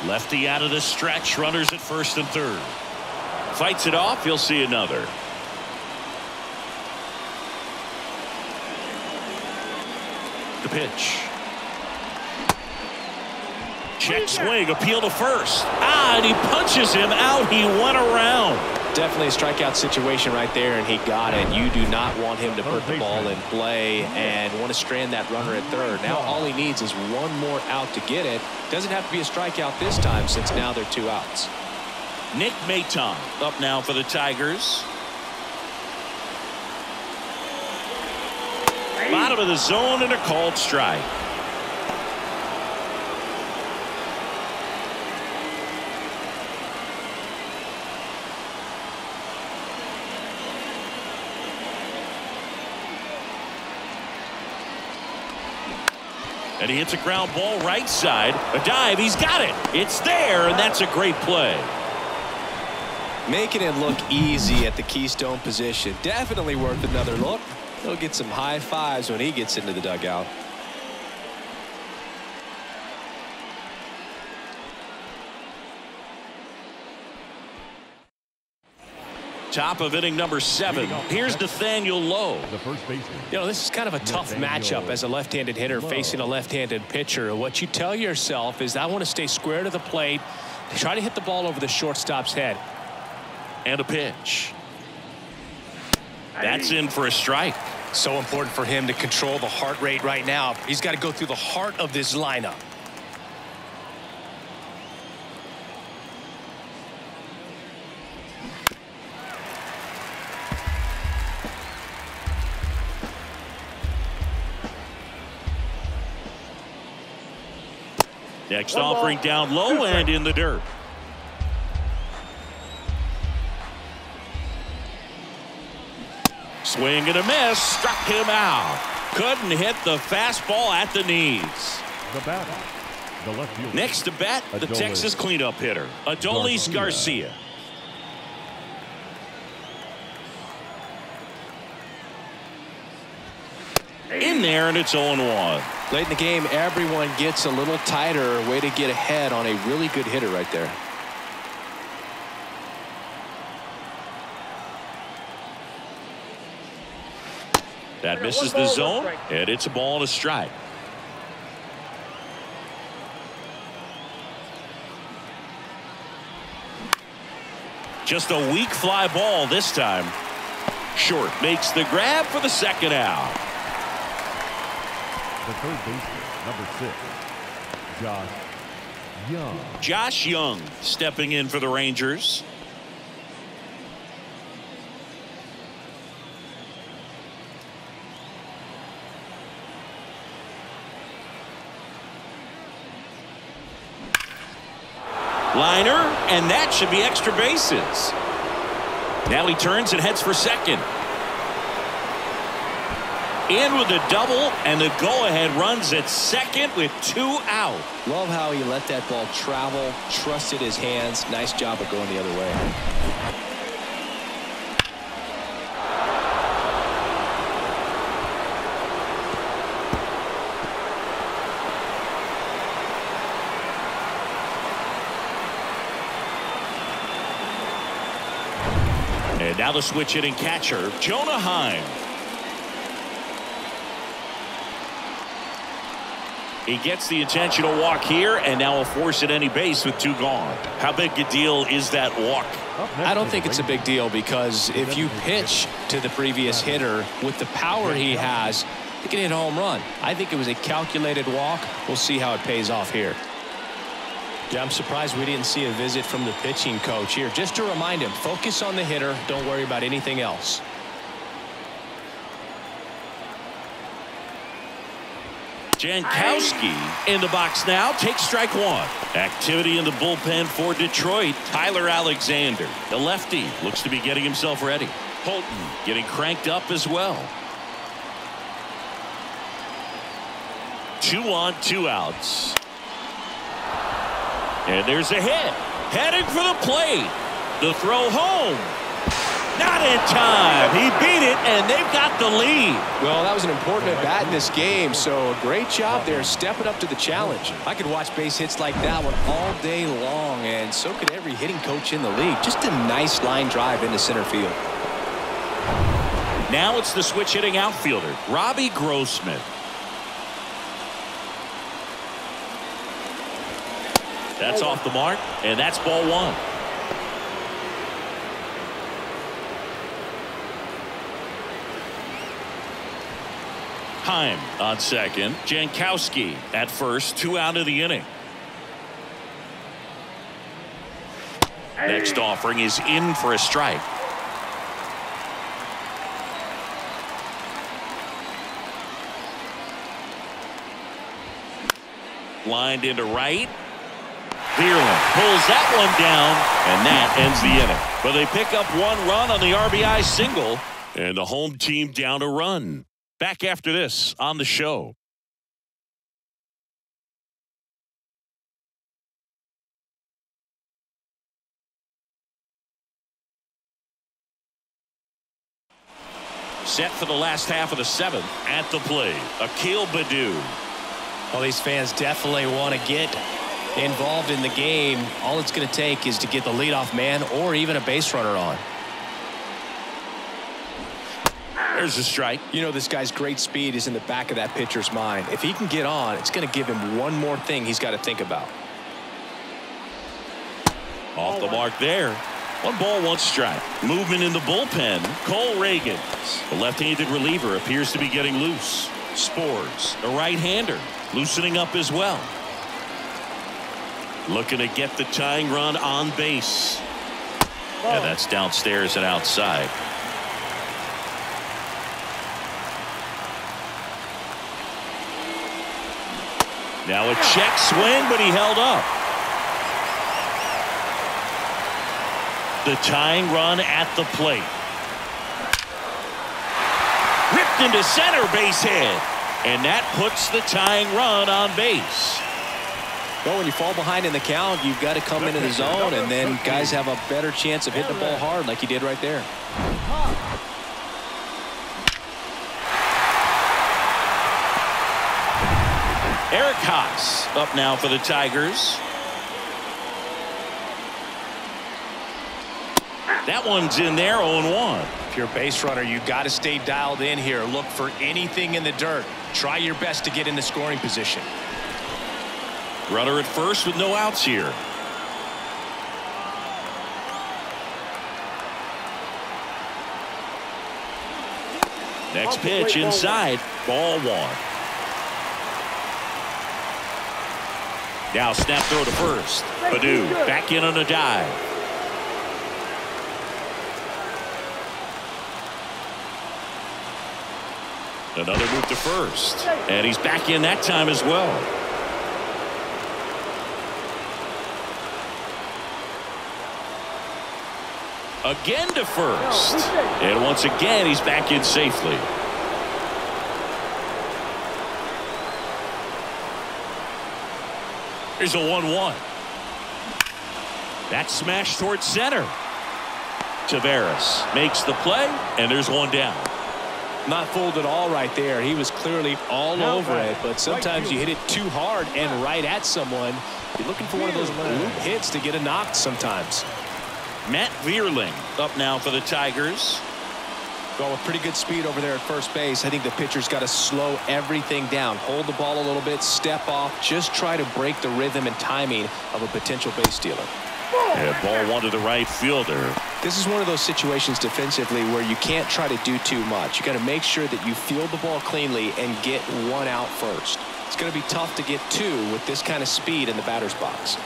Lefty out of the stretch. Runners at first and third. Fights it off. He'll see another. The pitch. Check swing. Appeal to first. Ah, and he punches him out. He went around. Definitely a strikeout situation right there, and he got it. You do not want him to put the ball in play and want to strand that runner at third. Now all he needs is one more out to get it. Doesn't have to be a strikeout this time since now they're two outs. Nick Maton up now for the Tigers. Bottom of the zone and a called strike. And he hits a ground ball right side. A dive. He's got it. It's there, and that's a great play. Making it look easy at the keystone position. Definitely worth another look. He'll get some high fives when he gets into the dugout. Top of inning number seven. Here's Nathaniel Lowe. The first baseman. You know, this is kind of a tough Nathaniel matchup as a left-handed hitter Lowe. facing a left-handed pitcher. What you tell yourself is I want to stay square to the plate, Try to hit the ball over the shortstop's head. And a pitch. That's in for a strike. So important for him to control the heart rate right now. He's got to go through the heart of this lineup. Next offering down low and in the dirt. Swing and a miss. Struck him out. Couldn't hit the fastball at the knees. The batter, the left fielder. Next to bat, the Texas cleanup hitter, Adolis Garcia. Garcia. In there, and it's 0 1. Late in the game, everyone gets a little tighter. Way to get ahead on a really good hitter right there. That misses the zone, and it's a ball and a strike. Just a weak fly ball this time. Short makes the grab for the second out. The third baseman, number six, Josh Jung. Josh Jung stepping in for the Rangers. Liner, and that should be extra bases. Now he turns and heads for second. In with a double, and the go-ahead runs at second with two out. Love how he let that ball travel, trusted his hands. Nice job of going the other way. The switch hitting catcher, Jonah Heim. He gets the intentional walk here and now will force at any base with two gone. How big a deal is that walk? I don't think it's a big deal because if you pitch to the previous hitter with the power he has, he can hit a home run. I think it was a calculated walk. We'll see how it pays off here. Yeah, I'm surprised we didn't see a visit from the pitching coach here. Just to remind him, focus on the hitter. Don't worry about anything else. Jankowski in the box now takes strike one. Activity in the bullpen for Detroit. Tyler Alexander, the lefty, looks to be getting himself ready. Holton getting cranked up as well. Two on, two outs. And there's a hit. Heading for the plate. The throw home. Not in time. He beat it, and they've got the lead. Well, that was an important at bat in this game, so a great job there stepping up to the challenge. I could watch base hits like that one all day long, and so could every hitting coach in the league. Just a nice line drive into center field. Now it's the switch hitting outfielder, Robbie Grossman. That's off the mark, and that's ball one. Heim on second. Jankowski at first. Two out of the inning. Next offering is in for a strike. Lined into right. Vierling pulls that one down, and that ends the inning. But they pick up one run on the RBI single, and the home team down a run. Back after this on the show. Set for the last half of the seventh at the plate. Akil Baddoo. Well, these fans definitely want to get involved in the game. All it's going to take is to get the leadoff man or even a base runner on. There's a strike. You know, this guy's great speed is in the back of that pitcher's mind. If he can get on, it's going to give him one more thing he's got to think about. Off the mark there. One ball, one strike. Movement in the bullpen. Cole Ragans, the left-handed reliever, appears to be getting loose. Sborz, a right-hander, loosening up as well. Looking to get the tying run on base. Yeah, that's downstairs and outside. Now a check swing, but he held up. The tying run at the plate. Ripped into center base hit. And that puts the tying run on base. Well, when you fall behind in the count, you've got to come into the zone, and then guys have a better chance of hitting the ball hard like he did right there. Eric Haase up now for the Tigers. That one's in there 0-1. If you're a base runner, you got to stay dialed in here. Look for anything in the dirt. Try your best to get in the scoring position. Runner at first with no outs here. Next pitch inside. Ball one. Now snap throw to first. Baddoo back in on a dive. Another move to first. And he's back in that time as well. Again to first. And once again, he's back in safely. Here's a 1-1. That smash towards center. Taveras makes the play, and there's one down. Not fooled at all right there. He was clearly all Now over back. it, but sometimes Right you hit it too hard and right at someone. You're looking for one of those loop hits to get a knock sometimes. Matt Vierling up now for the Tigers. Well, with pretty good speed over there at first base, I think the pitcher's got to slow everything down. Hold the ball a little bit, step off, just try to break the rhythm and timing of a potential base stealer. And ball one to the right fielder. This is one of those situations defensively where you can't try to do too much. You got to make sure that you field the ball cleanly and get one out first. It's going to be tough to get two with this kind of speed in the batter's box.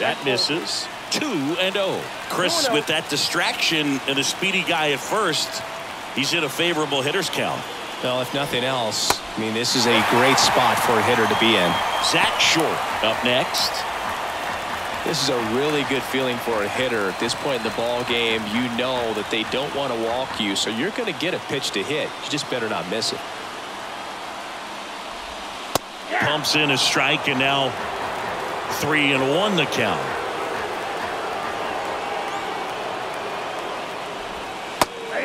That misses. 2 and 0. Chris oh. with that distraction and a speedy guy at first. He's in a favorable hitter's count. Well, if nothing else, I mean, this is a great spot for a hitter to be in. Zach Short up next. This is a really good feeling for a hitter at this point in the ball game. You know that they don't want to walk you, so you're going to get a pitch to hit. You just better not miss it. Pumps in a strike and now 3 and 1 the count.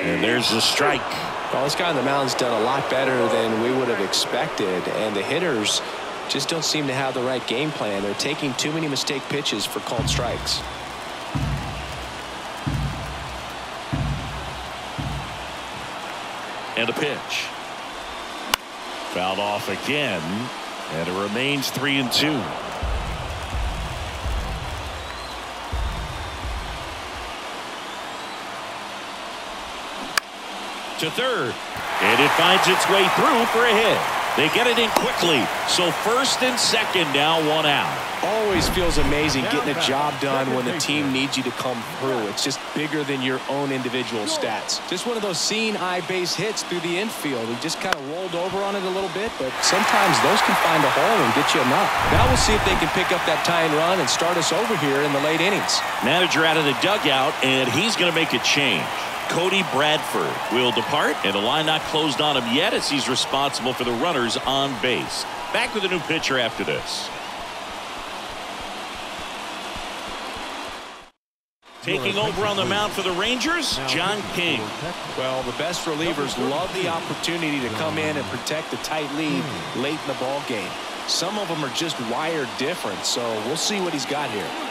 And there's the strike. Well, this guy on the mound's done a lot better than we would have expected, and the hitters just don't seem to have the right game plan. They're taking too many mistake pitches for called strikes. And a pitch. Fouled off again. And it remains 3 and 2. To third. And it finds its way through for a hit. They get it in quickly. So first and second now one out. Always feels amazing getting a job done when the team needs you to come through. It's just bigger than your own individual stats. Just one of those seeing eye base hits through the infield. He just kind of rolled over on it a little bit, but sometimes those can find a hole and get you a knock. Now we'll see if they can pick up that tying run and start us over here in the late innings. Manager out of the dugout, and he's going to make a change. Cody Bradford will depart, and the line not closed on him yet as he's responsible for the runners on base. Back with a new pitcher after this. Taking over on the mound for the Rangers, John King. Well, the best relievers love the opportunity to come in and protect the tight lead late in the ball game. Some of them are just wired different, so we'll see what he's got here.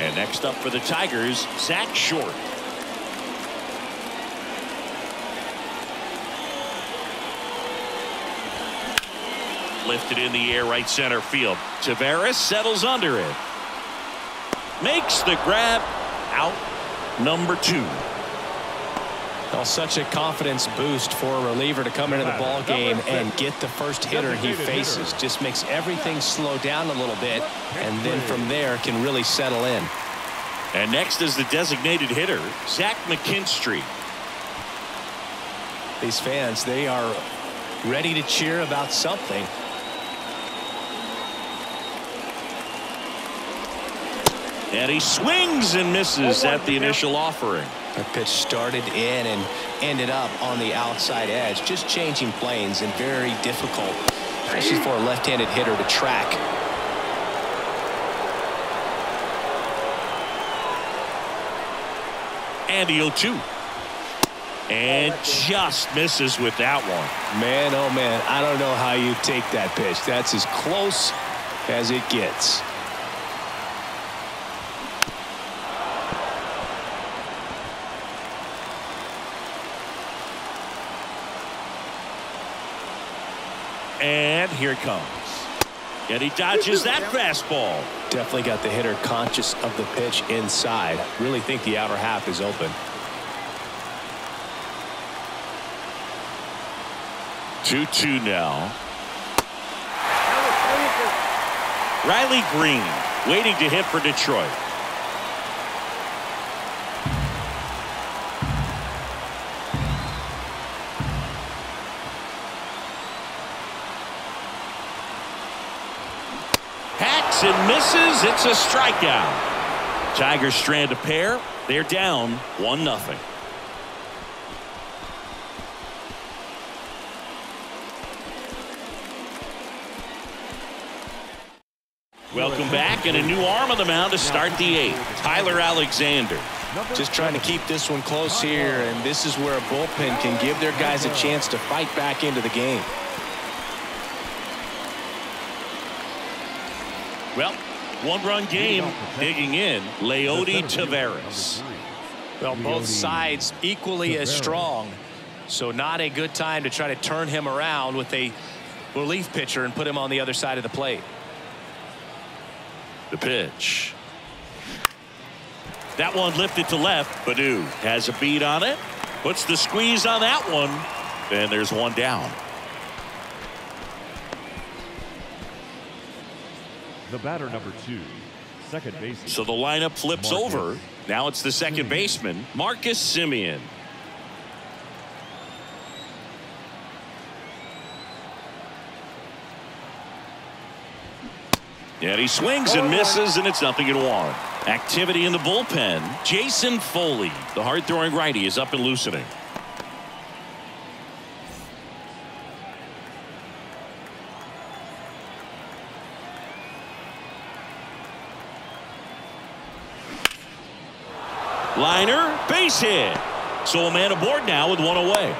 And next up for the Tigers, Zach Short. Lifted in the air right center field. Taveras settles under it. Makes the grab out number two. Well, such a confidence boost for a reliever to come into the ball game and get the first hitter he faces. Just makes everything slow down a little bit, and then from there can really settle in. And next is the designated hitter, Zach McKinstry. These fans, they are ready to cheer about something. And he swings and misses at the initial offering. The pitch started in and ended up on the outside edge, just changing planes and very difficult, especially for a left-handed hitter to track. And the 0-2. And just misses with that one. Man, oh man, I don't know how you take that pitch. That's as close as it gets. And here it comes. And he dodges that fastball. Definitely got the hitter conscious of the pitch inside. Really think the outer half is open. Two-two now. Riley Greene waiting to hit for Detroit. Hacks and misses. It's a strikeout. Tigers strand a pair. They're down one nothing. Welcome back and a new arm on the mound to start the eighth. Tyler Alexander. Just trying to keep this one close here, and this is where a bullpen can give their guys a chance to fight back into the game. Well, one run game digging in. Leody Taveras. Well, both sides equally as strong, so not a good time to try to turn him around with a relief pitcher and put him on the other side of the plate. The pitch. That one lifted to left. Baddoo has a beat on it. Puts the squeeze on that one. And there's one down. The batter number two, second base. So the lineup flips Marcus over. Now it's the second baseman, Marcus Semien. And he swings and misses, and it's nothing in one. Activity in the bullpen. Jason Foley, the hard throwing righty, is up and loosening. Liner, base hit. So a man aboard now with one away.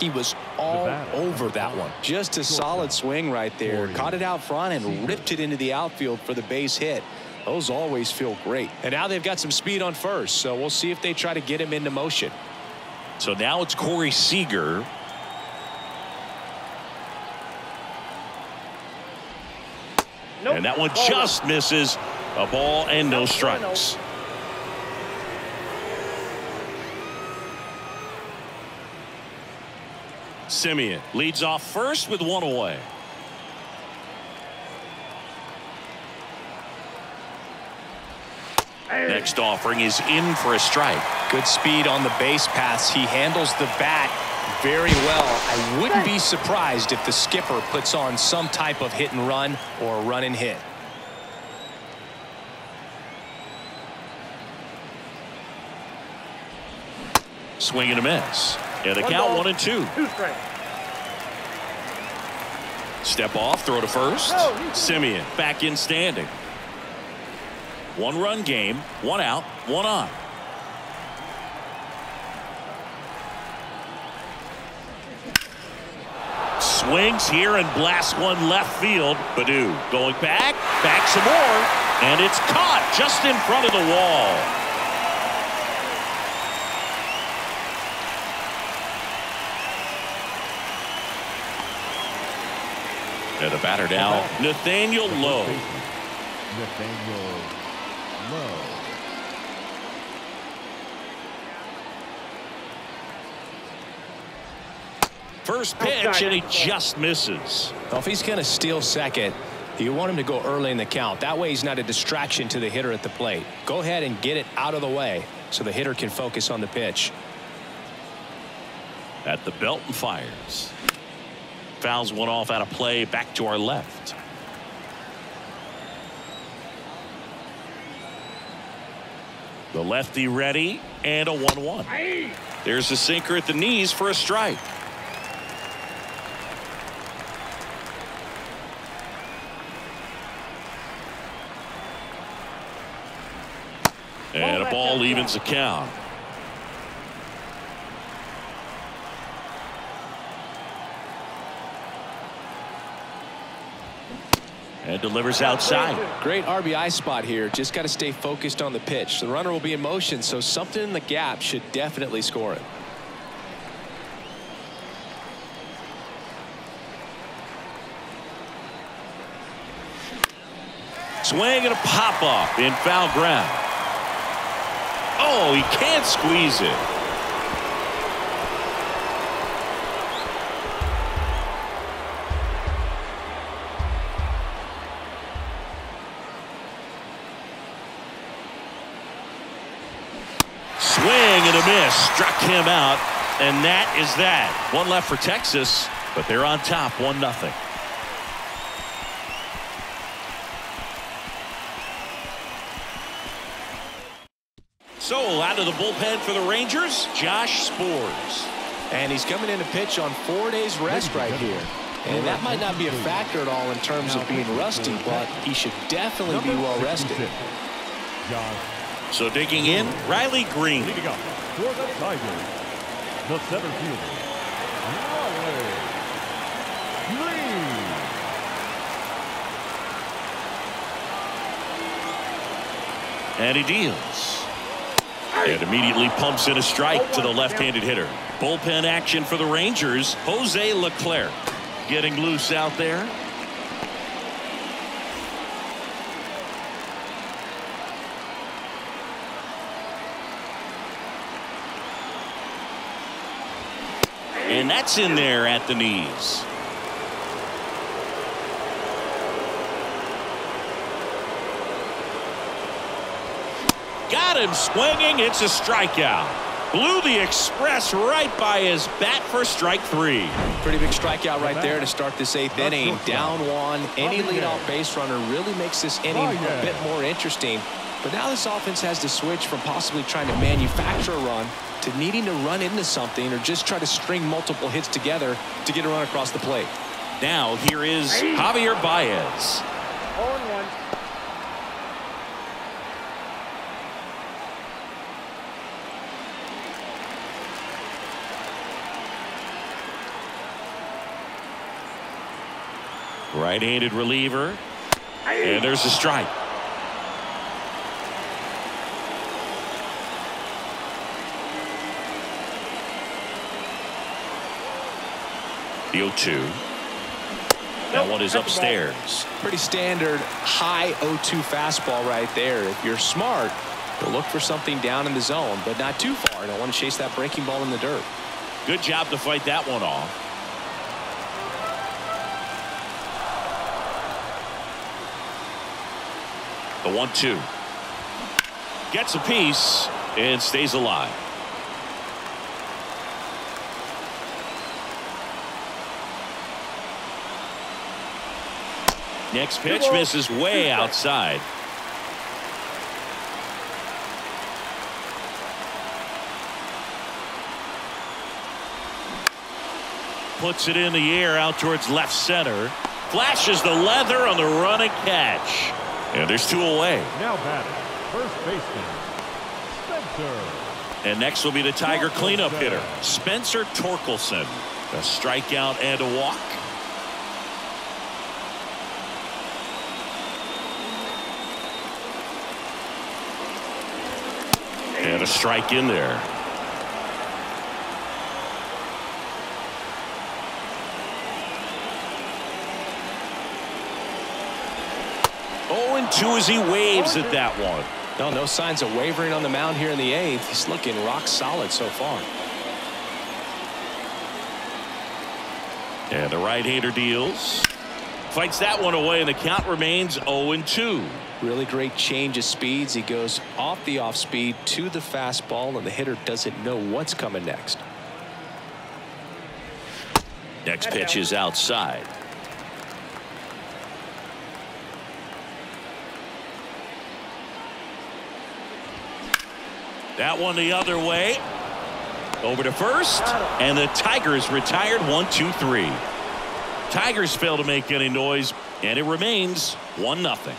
He was all batter, over that one. Just a solid swing right there. Caught it out front and ripped it into the outfield for the base hit. Those always feel great. And now they've got some speed on first, so we'll see if they try to get him into motion. So now it's Corey Seager. Nope. And that one just misses. A ball and no strikes. Semien leads off first with one away. Next offering is in for a strike. Good speed on the base paths. He handles the bat very well. I wouldn't be surprised if the skipper puts on some type of hit and run or run and hit. Swing and a miss. And the One count ball, one and two. Two. Step off, throw to first. Semien back in standing. One run game, one out, one on. Swings here and blasts one left field. Baddoo going back, back some more, and it's caught just in front of the wall. And the batter now, Nathaniel Lowe. Nathaniel Lowe. First pitch, and he just misses. Well, if he's going to steal second, you want him to go early in the count. That way he's not a distraction to the hitter at the plate. Go ahead and get it out of the way so the hitter can focus on the pitch. At the belt and fires. Fouls one off out of play back to our left. The lefty ready and a 1-1. There's a sinker at the knees for a strike. And a oh, ball evens the count. And delivers outside. Great RBI spot here. Just got to stay focused on the pitch. The runner will be in motion, so something in the gap should definitely score it. Swing and a pop up in foul ground. Oh, he can't squeeze it. Miss. Struck him out. And that is that. One left for Texas, but they're on top 1 nothing. So out of the bullpen for the Rangers, Josh Sborz. And he's coming in to pitch on four days rest right here. And that might not be a factor at all in terms of being rusty, but he should definitely be well rested. So digging in, Riley Greene. For the Tigers. The center fielder, Riley Greene. And he deals. And immediately pumps in a strike to the left-handed hitter. Bullpen action for the Rangers. Jose Leclerc getting loose out there. And that's in there at the knees. Got him swinging. It's a strikeout. Blew the express right by his bat for strike three. Pretty big strikeout right there to start this eighth inning. Down one. Any leadoff base runner really makes this inning a bit more interesting. But now this offense has to switch from possibly trying to manufacture a run to needing to run into something or just try to string multiple hits together to get a run across the plate. Now here is Javier Baez. 0-1. Right-handed reliever. And there's a strike. The 0-2. That one is upstairs. Pretty standard high 0-2 fastball right there. If you're smart, you'll look for something down in the zone, but not too far. Don't want to chase that breaking ball in the dirt. Good job to fight that one off. The one-two. Gets a piece and stays alive. Next pitch misses way outside. Puts it in the air out towards left center. Flashes the leather on the run and catch. And there's two away. Now batting, first baseman, Spencer. And next will be the Tiger cleanup hitter, Spencer Torkelson. A strikeout and a walk. And a strike in there. Oh, and 2 as he waves at that one. No, no signs of wavering on the mound here in the eighth. He's looking rock solid so far. And the right-hander deals. Fights that one away, and the count remains 0-2. Really great change of speeds. He goes off the off speed to the fastball, and the hitter doesn't know what's coming next. Next pitch is outside. That one the other way. Over to first. And the Tigers retired one, two, three. Tigers fail to make any noise, and it remains 1 nothing.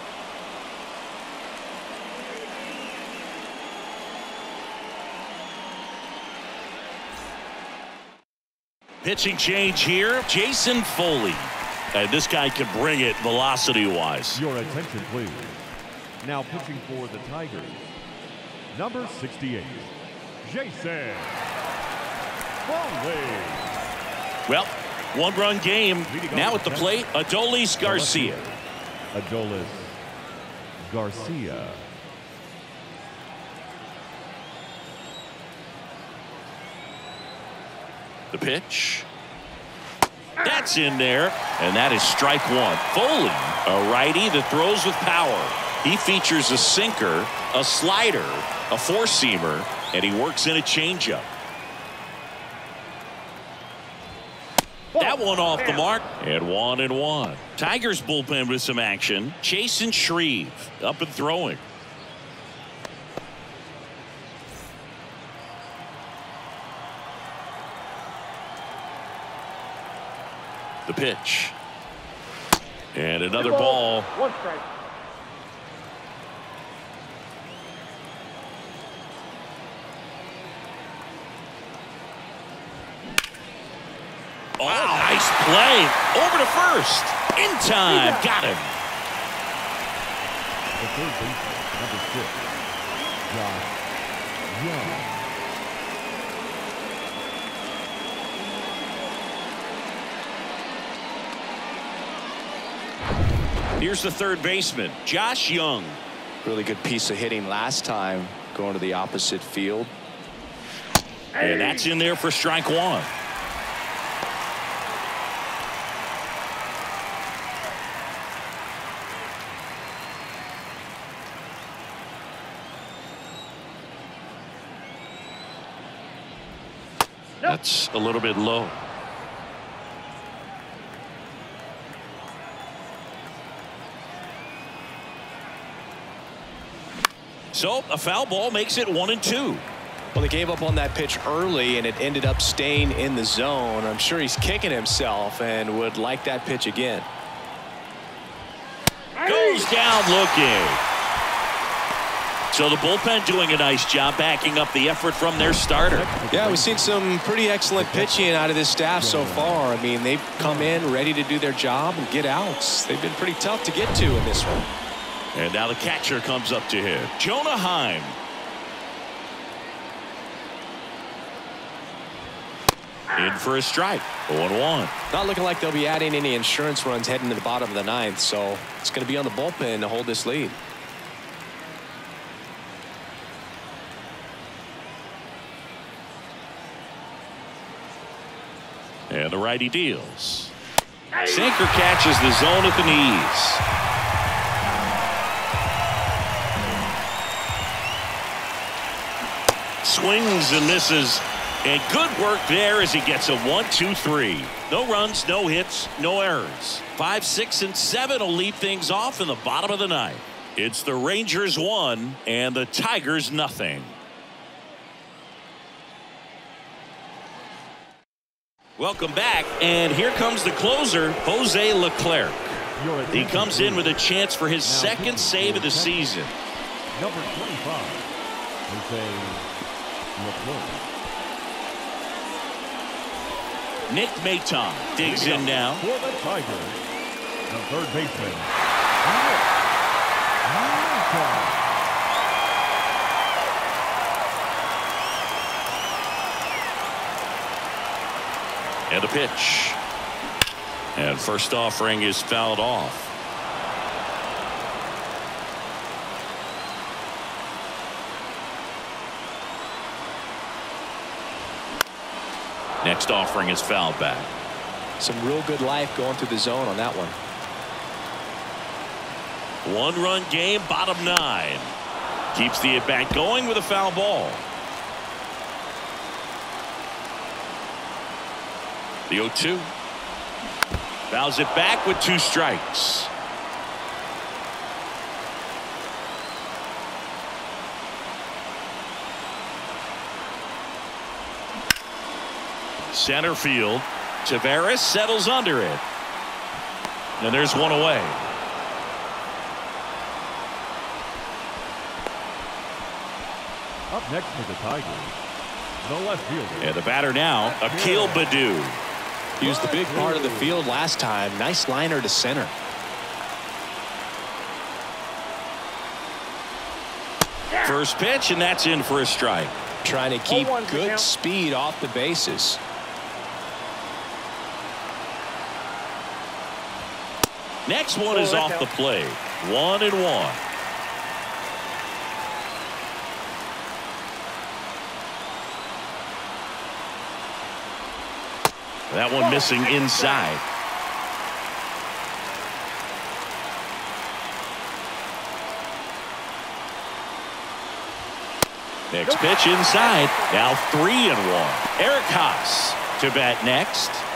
Pitching change here. Jason Foley. And this guy can bring it velocity wise. Your attention, please. Now pitching for the Tigers, number 68, Jason Foley. Well, one run game. Now at the plate, Adolis Garcia. Adolis Garcia. The pitch. That's in there, and that is strike one. Foley, a righty that throws with power. He features a sinker, a slider, a four-seamer, and he works in a changeup. That one off the mark, and one and one. Tigers bullpen with some action. Chasen Shreve up and throwing. The pitch. And another ball. One strike. Oh, nice play. Over to first. In time. Got him. The third baseman, number six, Josh Jung. Here's the third baseman, Josh Jung. Really good piece of hitting last time going to the opposite field. And that's in there for strike one. That's a little bit low. So a foul ball makes it one and two. Well, they gave up on that pitch early, and it ended up staying in the zone. I'm sure he's kicking himself and would like that pitch again. Goes down looking. So the bullpen doing a nice job backing up the effort from their starter. Yeah, we've seen some pretty excellent pitching out of this staff so far. I mean, they've come in ready to do their job and get outs. They've been pretty tough to get to in this one. And now the catcher comes up to him. Jonah Heim. In for a strike. 0-1. Not looking like they'll be adding any insurance runs heading to the bottom of the ninth, so it's going to be on the bullpen to hold this lead. And the righty deals. Sinker catches the zone at the knees. Swings and misses. And good work there as he gets a one, two, three. No runs, no hits, no errors. Five, six, and seven will lead things off in the bottom of the ninth. It's the Rangers one and the Tigers nothing. Welcome back, and here comes the closer, Jose Leclerc. He comes in with a chance for his second save of the season. Number 25, Jose Leclerc. Nick Maton digs in now. For the Tigers, the third baseman, Nick Maton. And a pitch. And first offering is fouled off. Next offering is fouled back. Some real good life going through the zone on that one. One run game bottom nine. Keeps the at bat going with a foul ball. The 0 2. Fouls it back with two strikes. Center field. Taveras settles under it. And there's one away. Up next for the Tigers, the left fielder. And the batter now, Akil Baddoo. He was the big part of the field last time. Nice liner to center. First pitch, and that's in for a strike. Trying to keep good speed off the bases. Next one is Oh, off the plate. One and one. That one missing inside. Next pitch inside. Now three and one. Eric Haase to bat next.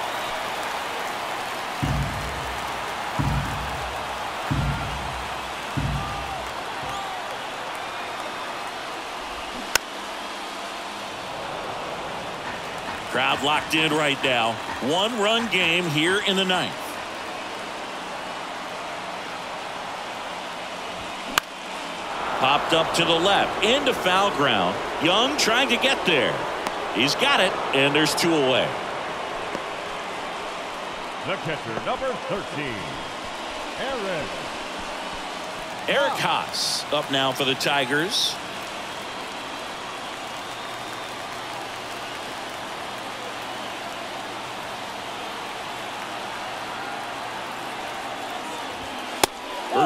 Crowd locked in right now. One run game here in the ninth. Popped up to the left into foul ground. Jung trying to get there. He's got it and there's two away. The catcher, number 13, Aaron. Eric Haase up now for the Tigers.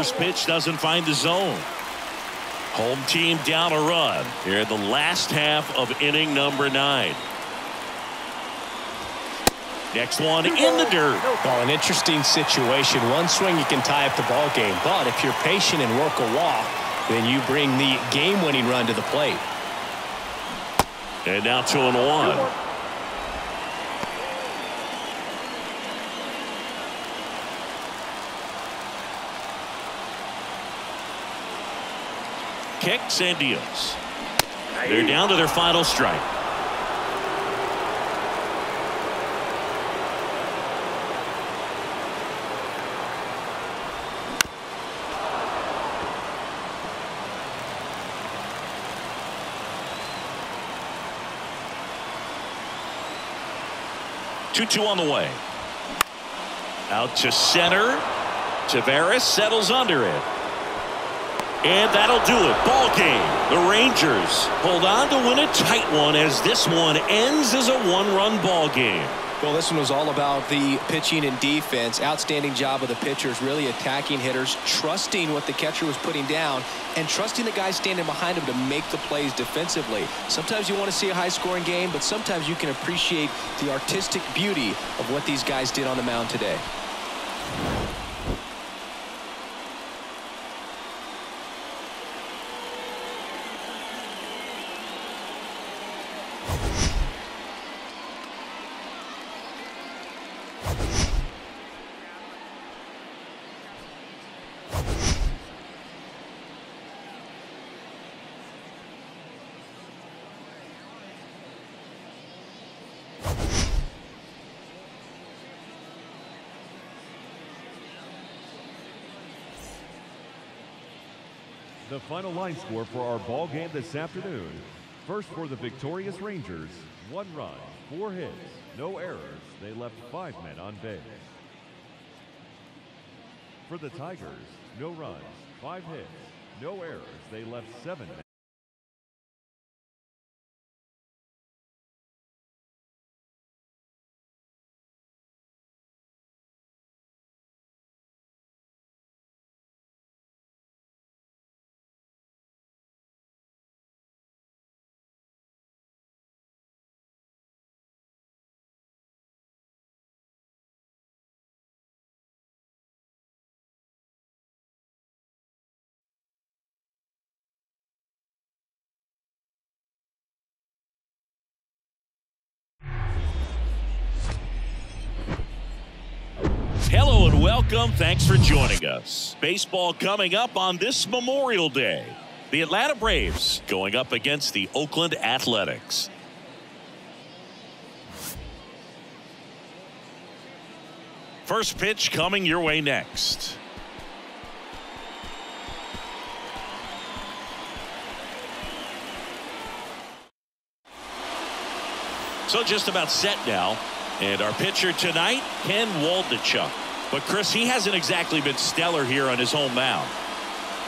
First pitch doesn't find the zone. Home team down a run here in the last half of inning number nine. Next one in the dirt. Well, an interesting situation. One swing you can tie up the ball game, but if you're patient and work a walk, then you bring the game-winning run to the plate. And now two and one. Kicks and deals. They're down to their final strike. Two two on the way. Out to center. Taveras settles under it. And that'll do it. Ball game. The Rangers hold on to win a tight one as this one ends as a one-run ball game. Well, this one was all about the pitching and defense. Outstanding job of the pitchers, really attacking hitters, trusting what the catcher was putting down, and trusting the guys standing behind him to make the plays defensively. Sometimes you want to see a high-scoring game, but sometimes you can appreciate the artistic beauty of what these guys did on the mound today. The final line score for our ball game this afternoon. First for the victorious Rangers, one run, four hits, no errors. They left five men on base. For the Tigers, no runs, five hits, no errors. They left seven men. Welcome. Thanks for joining us. Baseball coming up on this Memorial Day. The Atlanta Braves going up against the Oakland Athletics. First pitch coming your way next. So just about set now. And our pitcher tonight, Ken Waldichuk. But Chris, he hasn't exactly been stellar here on his home mound.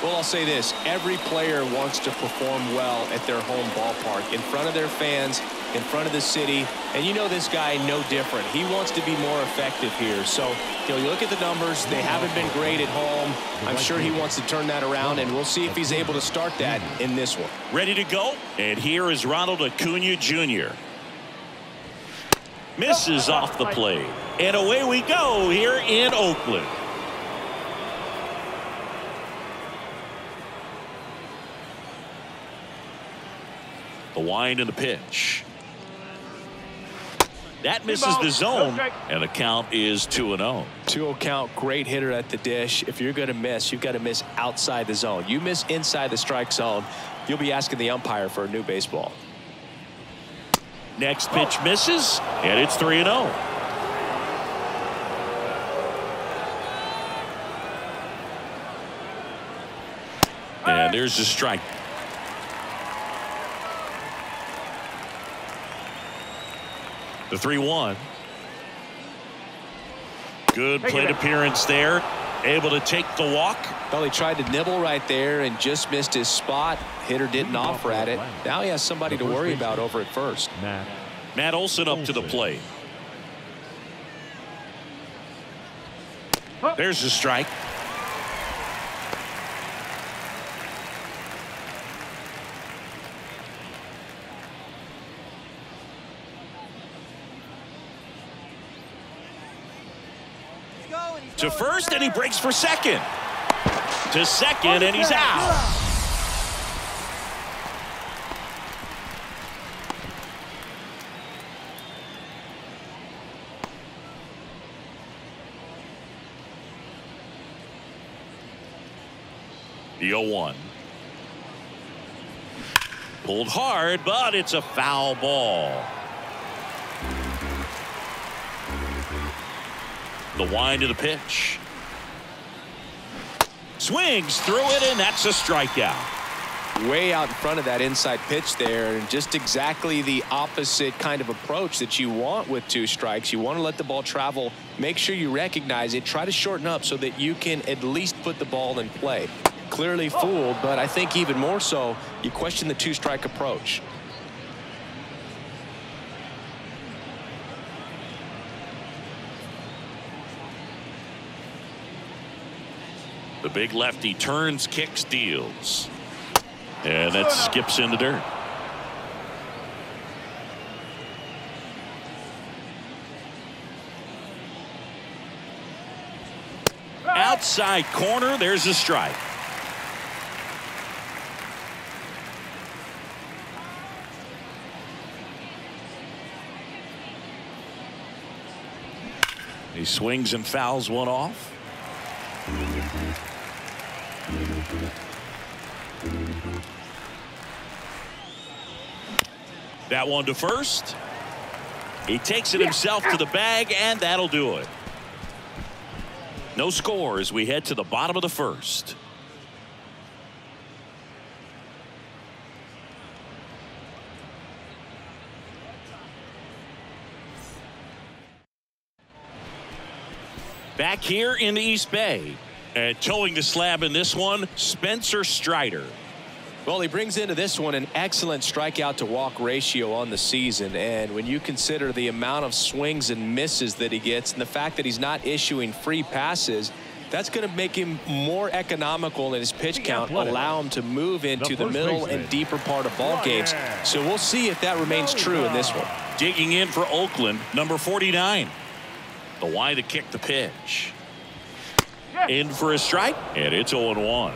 Well, I'll say this. Every player wants to perform well at their home ballpark, in front of their fans, in front of the city. And you know this guy no different. He wants to be more effective here. So, you know, you look at the numbers. They haven't been great at home. I'm sure he wants to turn that around, and we'll see if he's able to start that in this one. Ready to go? And here is Ronald Acuna Jr. Misses off the plate. And away we go here in Oakland. The wind and the pitch. That misses the zone, and the count is 2 0. 2 0 count, great hitter at the dish. If you're going to miss, you've got to miss outside the zone. You miss inside the strike zone, you'll be asking the umpire for a new baseball. Next pitch misses, and it's 3 0. And there's the strike. The 3 1. Good plate appearance there. Able to take the walk. Well, he tried to nibble right there and just missed his spot. Hitter didn't offer at it. Now he has somebody to worry about over at first. Matt, Matt Olson up to the plate. There's a strike. To first, and he breaks for second. To second, and he's out. The 0-1. Pulled hard, but it's a foul ball. The wind of the pitch. Swings through it, and that's a strikeout. Way out in front of that inside pitch there, and just exactly the opposite kind of approach that you want with two strikes. You want to let the ball travel, make sure you recognize it, try to shorten up so that you can at least put the ball in play. Clearly fooled, but I think even more so, you question the two strike approach. Big lefty turns, kicks, deals. And that skips in the dirt. Outside corner, there's a strike. He swings and fouls one off. That one to first. He takes it himself to the bag, and that'll do it. No score as we head to the bottom of the first. Back here in the East Bay. And towing the slab in this one, Spencer Strider. Well, he brings into this one an excellent strikeout to walk ratio on the season. And when you consider the amount of swings and misses that he gets and the fact that he's not issuing free passes, that's going to make him more economical in his pitch count, allow him to move into the middle and deeper part of ball games. So we'll see if that remains true in this one. Digging in for Oakland, number 49. The why to kick the pitch. In for a strike, and it's 0-1.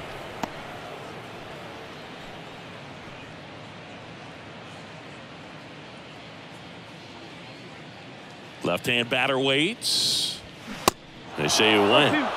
Left-hand batter waits. They say you win.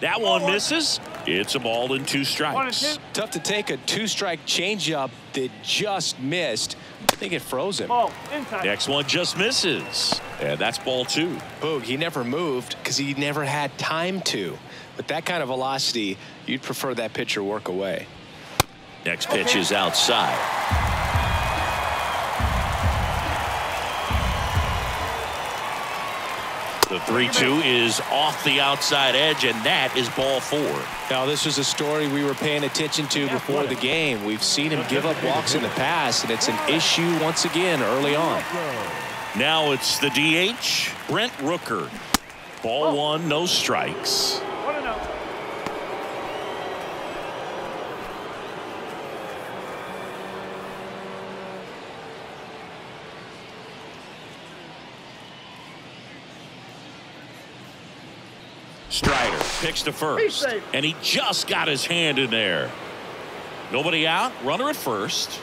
That one misses. It's a ball and two strikes. Tough to take a two-strike changeup that just missed. I think it froze him. Ball inside. Next one just misses. And that's ball two. Boog, he never moved because he never had time to. With that kind of velocity, you'd prefer that pitcher work away. Next pitch is outside. The 3-2 is off the outside edge, and that is ball four. Now, this was a story we were paying attention to before the game. We've seen him give up walks in the past, and it's an issue once again early on. Now it's the DH, Brent Rooker. Ball oh. one, no strikes. One and out. Picks to first, and he just got his hand in there. Nobody out, runner at first.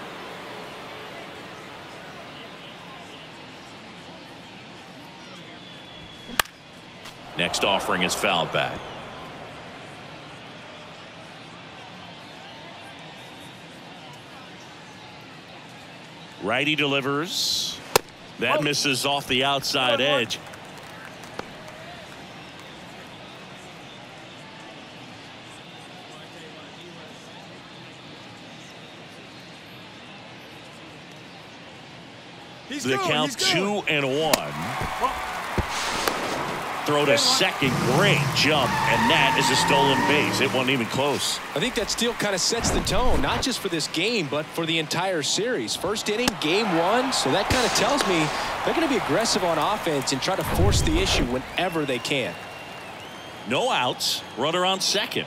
Next offering is fouled back. Righty delivers. That Oh. misses off the outside One, one. edge. the count two and one. Throw to second, great jump, and that is a stolen base. It wasn't even close. I think that steal kind of sets the tone, not just for this game, but for the entire series. First inning, game one, so that kind of tells me they're going to be aggressive on offense and try to force the issue whenever they can. No outs, runner on second.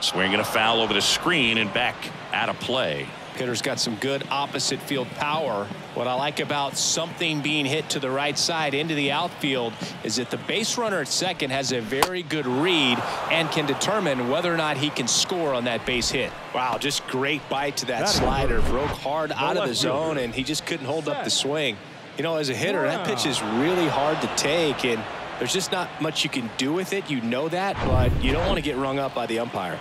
Swinging a foul over the screen and back out of play. Hitter's got some good opposite field power. What I like about something being hit to the right side into the outfield is that the base runner at second has a very good read and can determine whether or not he can score on that base hit. Wow, just great bite to that slider. Broke hard out of the zone and he just couldn't hold up the swing. You know, as a hitter, that pitch is really hard to take and there's just not much you can do with it. You know that, but you don't want to get rung up by the umpire.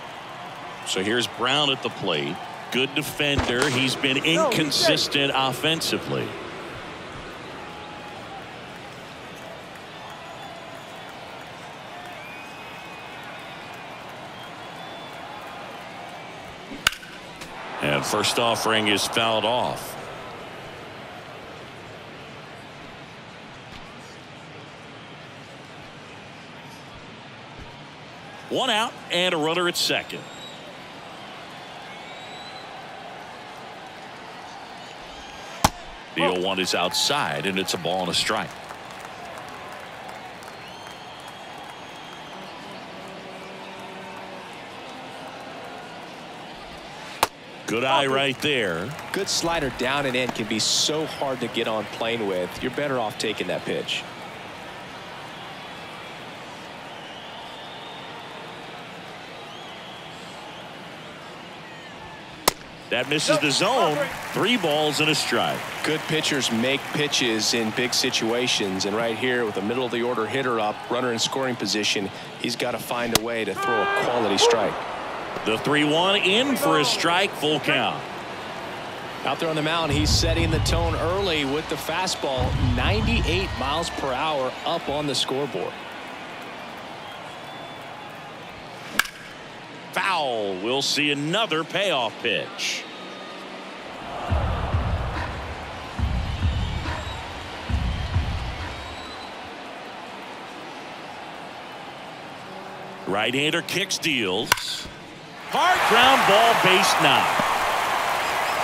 So here's Brown at the plate. Good defender. He's been he's safe. inconsistent offensively. And first offering is fouled off. One out and a runner at second. The 0 1 is outside and it's a ball and a strike. Good eye right there. Good slider down and in can be so hard to get on plane with. You're better off taking that pitch. That misses the zone. Three balls and a strike. Good pitchers make pitches in big situations. And right here with a middle of the order hitter up, runner in scoring position, he's got to find a way to throw a quality strike. The 3 1 in for a strike, full count. Out there on the mound, he's setting the tone early with the fastball, 98 miles per hour up on the scoreboard. Foul. We'll see another payoff pitch. Right-hander kicks deals. Hard ground ball base knock.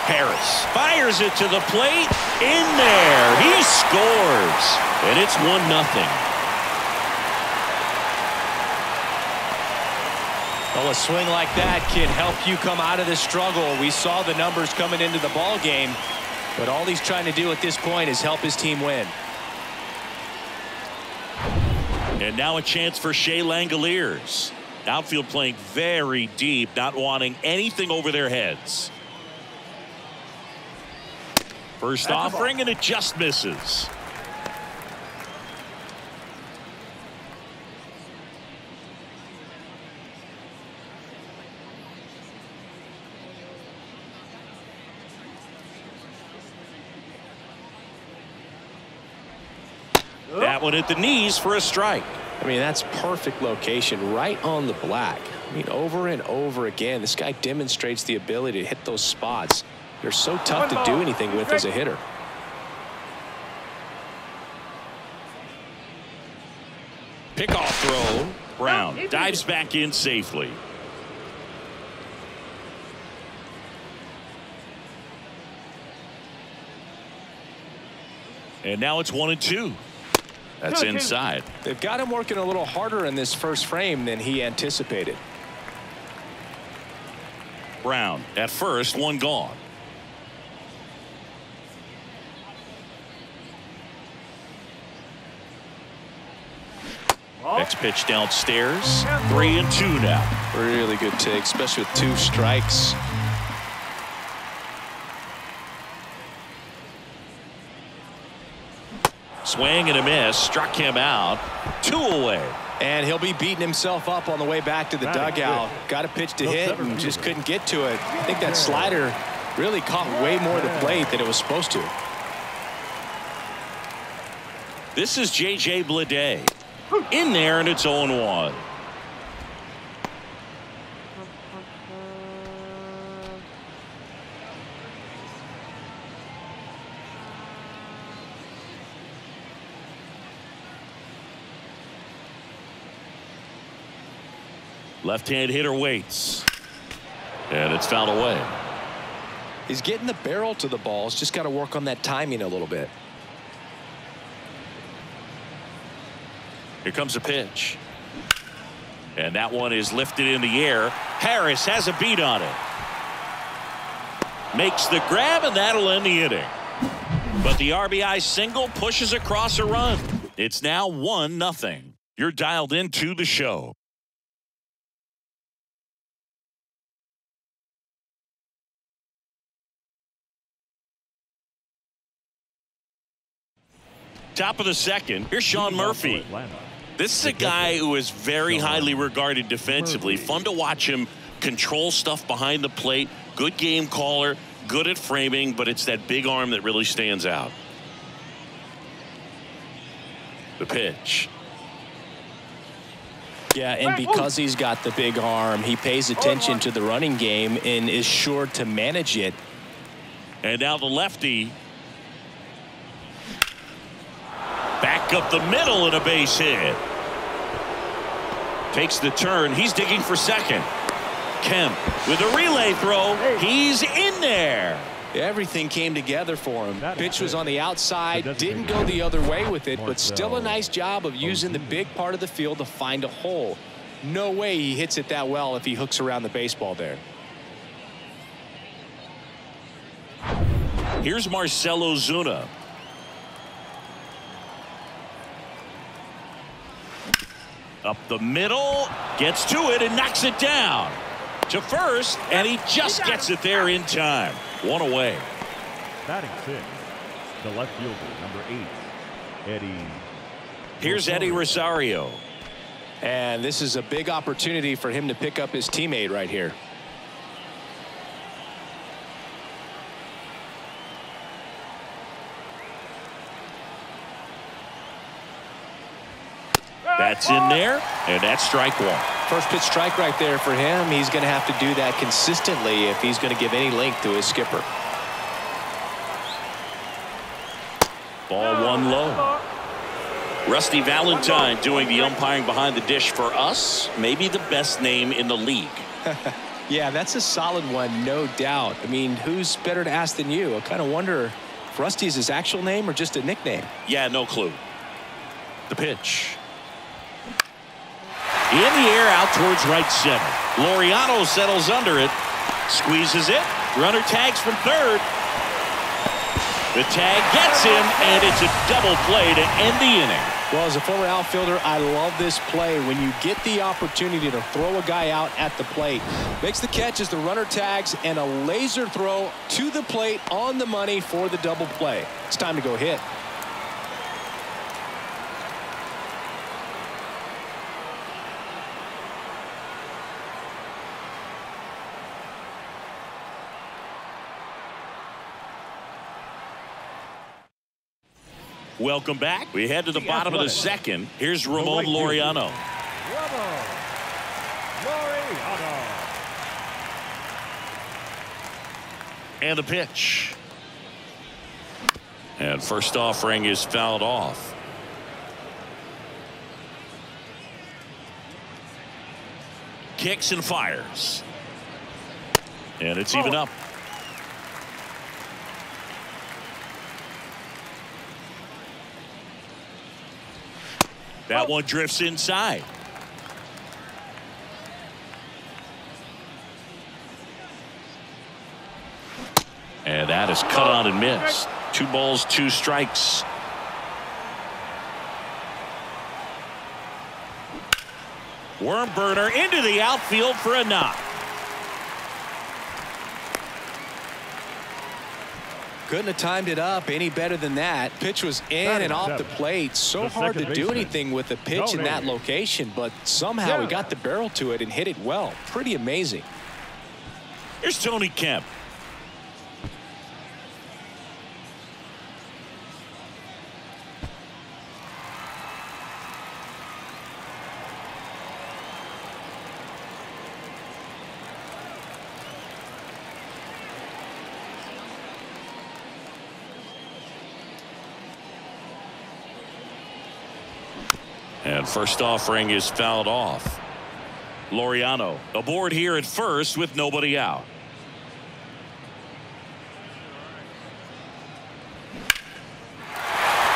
Harris fires it to the plate. In there. He scores. And it's 1 nothing. Well, a swing like that can help you come out of the struggle. We saw the numbers coming into the ball game, but all he's trying to do at this point is help his team win. And now a chance for Shea Langeliers. Outfield playing very deep, not wanting anything over their heads. First offering, and it just misses. That one at the knees for a strike. I mean, that's perfect location right on the black. I mean, over and over again, this guy demonstrates the ability to hit those spots. They're so tough to do anything with as a hitter. Pickoff throw. Brown dives back in safely. And now it's one and two. That's inside. They've got him working a little harder in this first frame than he anticipated. Brown at first, one gone. Next pitch downstairs. Three and two now. Really good take, especially with two strikes. Swing and a miss. Struck him out. Two away. And he'll be beating himself up on the way back to the dugout. Got a pitch to hit and just couldn't get to it. I think that slider really caught way more of the plate than it was supposed to. This is J.J. Bleday. In there, and it's 0-1. Left-hand hitter waits. And it's fouled away. He's getting the barrel to the ball. He's just got to work on that timing a little bit. Here comes a pitch. And that one is lifted in the air. Harris has a beat on it. Makes the grab, and that'll end the inning. But the RBI single pushes across a run. It's now 1 nothing. You're dialed into the show. Top of the second. Here's Sean Murphy. This is a guy who is very highly regarded defensively. Fun to watch him control stuff behind the plate. Good game caller. Good at framing, but it's that big arm that really stands out. The pitch. Yeah, and because he's got the big arm, he pays oh, attention to the running game and is sure to manage it. And now the lefty Back up the middle and a base hit. Takes the turn. He's digging for second. Kemp with a relay throw. He's in there. Everything came together for him. Pitch was on the outside, didn't go the other way with it, but still a nice job of using the big part of the field to find a hole. No way he hits it that well if he hooks around the baseball there. Here's Marcell Ozuna. Up the middle, gets to it and knocks it down. To first, and he just gets it there in time. One away. Batting six, the left fielder, number eight, Eddie. Here's Eddie Rosario. And this is a big opportunity for him to pick up his teammate right here. That's in there, and that's strike one. First pitch strike right there for him. He's going to have to do that consistently if he's going to give any length to his skipper. Ball one low. Rusty Valentine doing the umpiring behind the dish for us. Maybe the best name in the league. yeah, that's a solid one, no doubt. I mean, who's better to ask than you? I kind of wonder if Rusty is his actual name or just a nickname. Yeah, no clue. The pitch. In the air out towards right center. Laureano settles under it. Squeezes it. Runner tags from third. The tag gets him, and it's a double play to end the inning. Well, as a former outfielder, I love this play. When you get the opportunity to throw a guy out at the plate, makes the catch as the runner tags and a laser throw to the plate on the money for the double play. It's time to go hit. Welcome back. We head to the, the bottom athletic. of the second. Here's Ramon Laureano. Ramon Laureano. And the pitch. And first offering is fouled off. Kicks and fires. And it's oh. even up. That one drifts inside. And that is cut on and missed. Two balls, two strikes. Worm burner into the outfield for a knock. Couldn't have timed it up any better than that. Pitch was in and off the plate. So the hard to do anything with a pitch in that location, but somehow he got the barrel to it and hit it well. Pretty amazing. Here's Tony Kemp. And first offering is fouled off. Laureano aboard here at first with nobody out.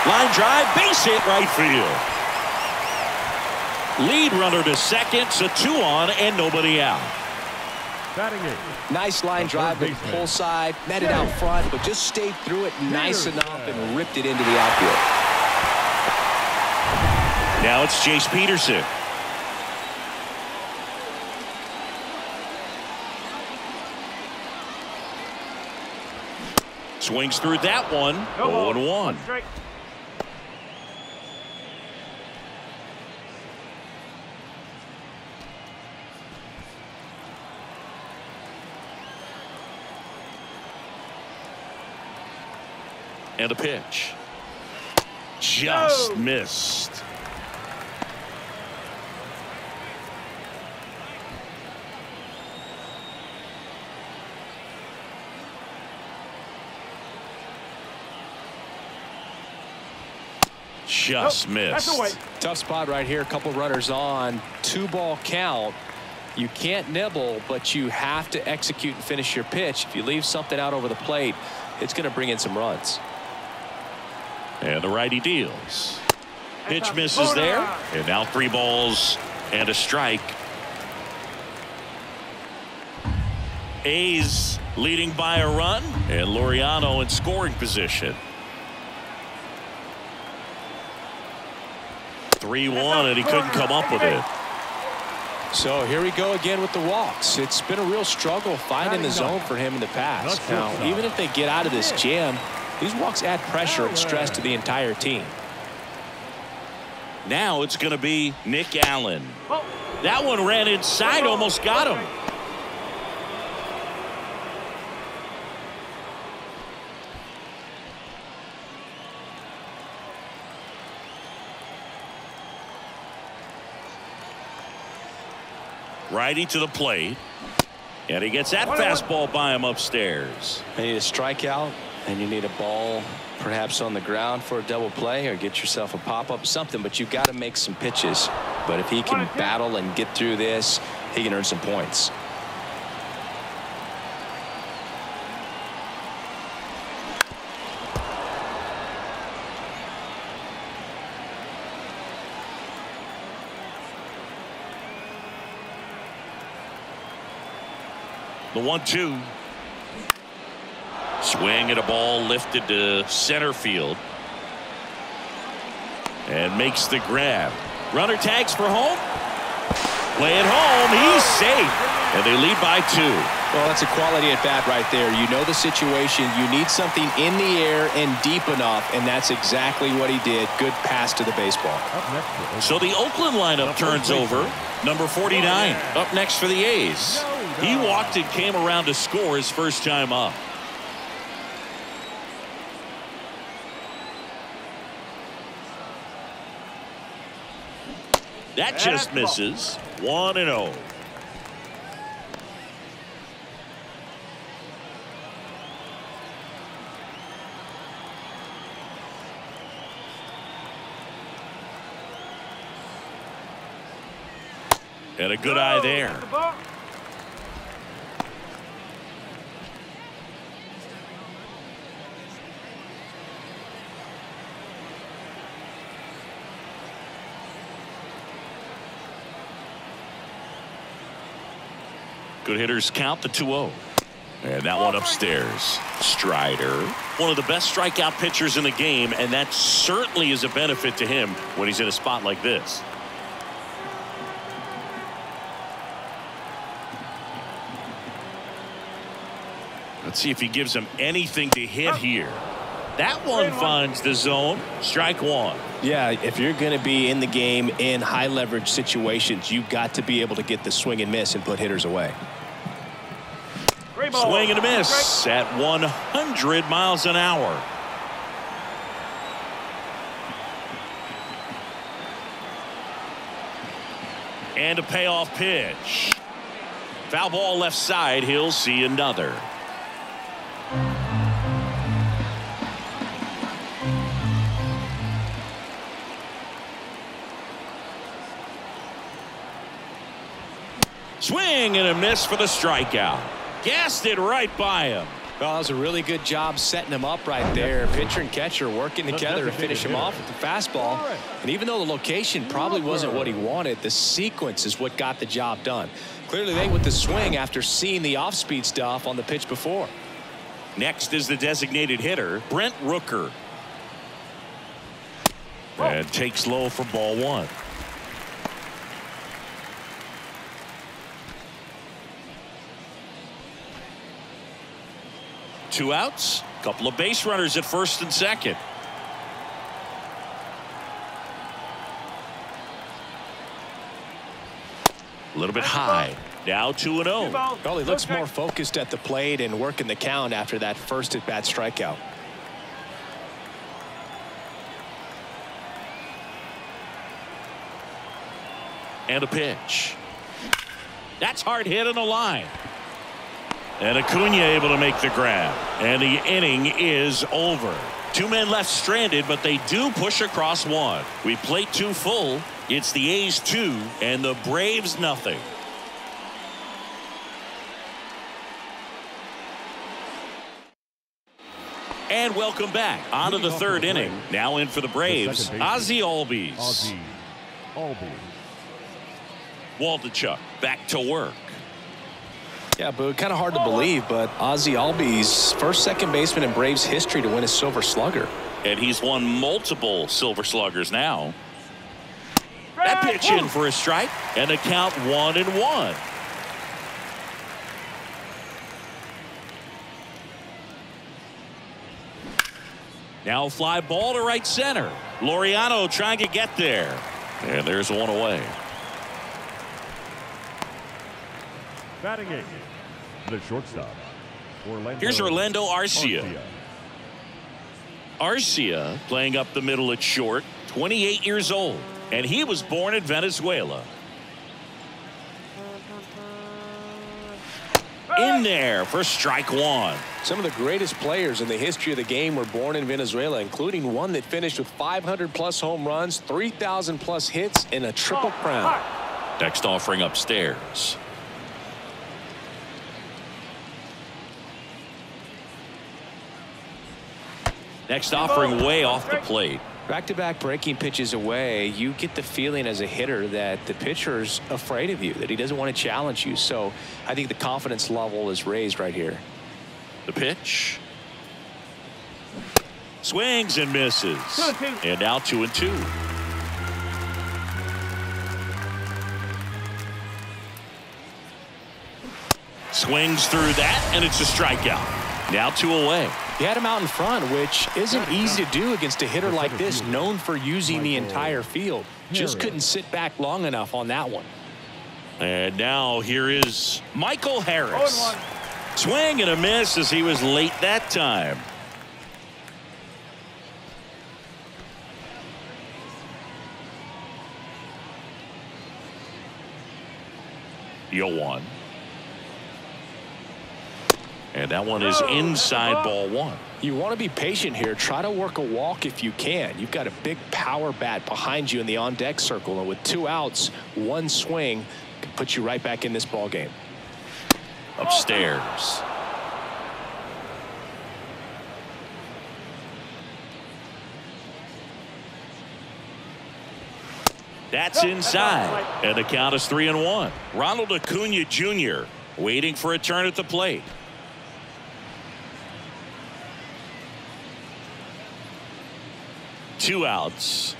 Line drive, base hit right field. Lead runner to second, so two on and nobody out. Nice line drive with pull side, met it out front, but just stayed through it nice enough and ripped it into the outfield. Now it's Jace Peterson. Swings through that one. No 0 1. And a pitch. Just no. missed. Just nope, missed. Tough spot right here. A couple runners on. Two ball count. You can't nibble, but you have to execute and finish your pitch. If you leave something out over the plate, it's going to bring in some runs. And the righty deals. Pitch misses there. And now three balls and a strike. A's leading by a run and Laureano in scoring position. 3-1 and he couldn't come up with it. So here we go again with the walks. It's been a real struggle finding the zone for him in the past. Now, even if they get out of this jam, these walks add pressure and stress to the entire team. Now it's going to be Nick Allen. That one ran inside, almost got him. Righty to the plate. And he gets that fastball by him upstairs. You need a strikeout and you need a ball perhaps on the ground for a double play or get yourself a pop-up something but you've got to make some pitches but if he can battle and get through this he can earn some points The one two. Swing at a ball lifted to center field. and makes the grab. Runner tags for home. Play it home. He's safe. And they lead by two. Well, that's a quality at bat right there. You know the situation. You need something in the air and deep enough, and that's exactly what he did. Good pass to the baseball. So the Oakland lineup turns over. Number 49 up next for the A's. He walked and came around to score his first time up. That just misses. 1 and 0. And a good eye there. Good hitters count the 2-0. And that one upstairs. Strider. One of the best strikeout pitchers in the game, and that certainly is a benefit to him when he's in a spot like this. Let's see if he gives him anything to hit oh. here. That one finds the zone. Strike one. Yeah, if you're going to be in the game in high leverage situations, you've got to be able to get the swing and miss and put hitters away. Swing and a miss at 100 miles an hour. And a payoff pitch. Foul ball left side. He'll see another. Swing and a miss for the strikeout. Gassed it right by him. Well, that was a really good job setting him up right there. Pitcher and catcher working together to finish him off with the fastball. And even though the location probably wasn't what he wanted, the sequence is what got the job done. Clearly late with the swing after seeing the off-speed stuff on the pitch before. Next is the designated hitter, Brent Rooker. Oh. And takes low for ball one. Two outs, a couple of base runners at first and second. A little bit high. Now 2 0. Well, he looks more focused at the plate and working the count after that first at bat strikeout. And a pitch. That's hard hit on the line. And Acuna able to make the grab. And the inning is over. Two men left stranded, but they do push across one. We play two full. It's the A's two and the Braves nothing. And welcome back on to the third inning. Now in for the Braves, Ozzie Albies. Ozzie Albies. Waldichuk back to work. Yeah, but kind of hard to believe, but Ozzie Albies, first second baseman in Braves history to win a Silver Slugger. And he's won multiple Silver Sluggers now. That pitch in for a strike and a count one and one. Now fly ball to right center. Laureano trying to get there. And there's one away. Batting eight. The shortstop. Orlando Here's Orlando Arcia. Arcia playing up the middle at short, 28 years old, and he was born in Venezuela. In there for strike one. Some of the greatest players in the history of the game were born in Venezuela, including one that finished with 500 plus home runs, 3,000 plus hits, and a triple crown. Next offering upstairs. Next offering way off the plate. Back-to-back -back breaking pitches away, you get the feeling as a hitter that the pitcher's afraid of you, that he doesn't want to challenge you. So I think the confidence level is raised right here. The pitch. Swings and misses. And now two and two. Swings through that, and it's a strikeout. Now two away. He had him out in front, which isn't easy to do against a hitter like this, known for using the entire field. Just couldn't sit back long enough on that one. And now here is Michael Harris. Swing and a miss as he was late that time. Yoan. And that one is inside ball one. You want to be patient here. Try to work a walk if you can. You've got a big power bat behind you in the on deck circle. And with two outs, one swing can put you right back in this ball game. Upstairs. That's inside. And the count is three and one. Ronald Acuna Jr. waiting for a turn at the plate. Two outs.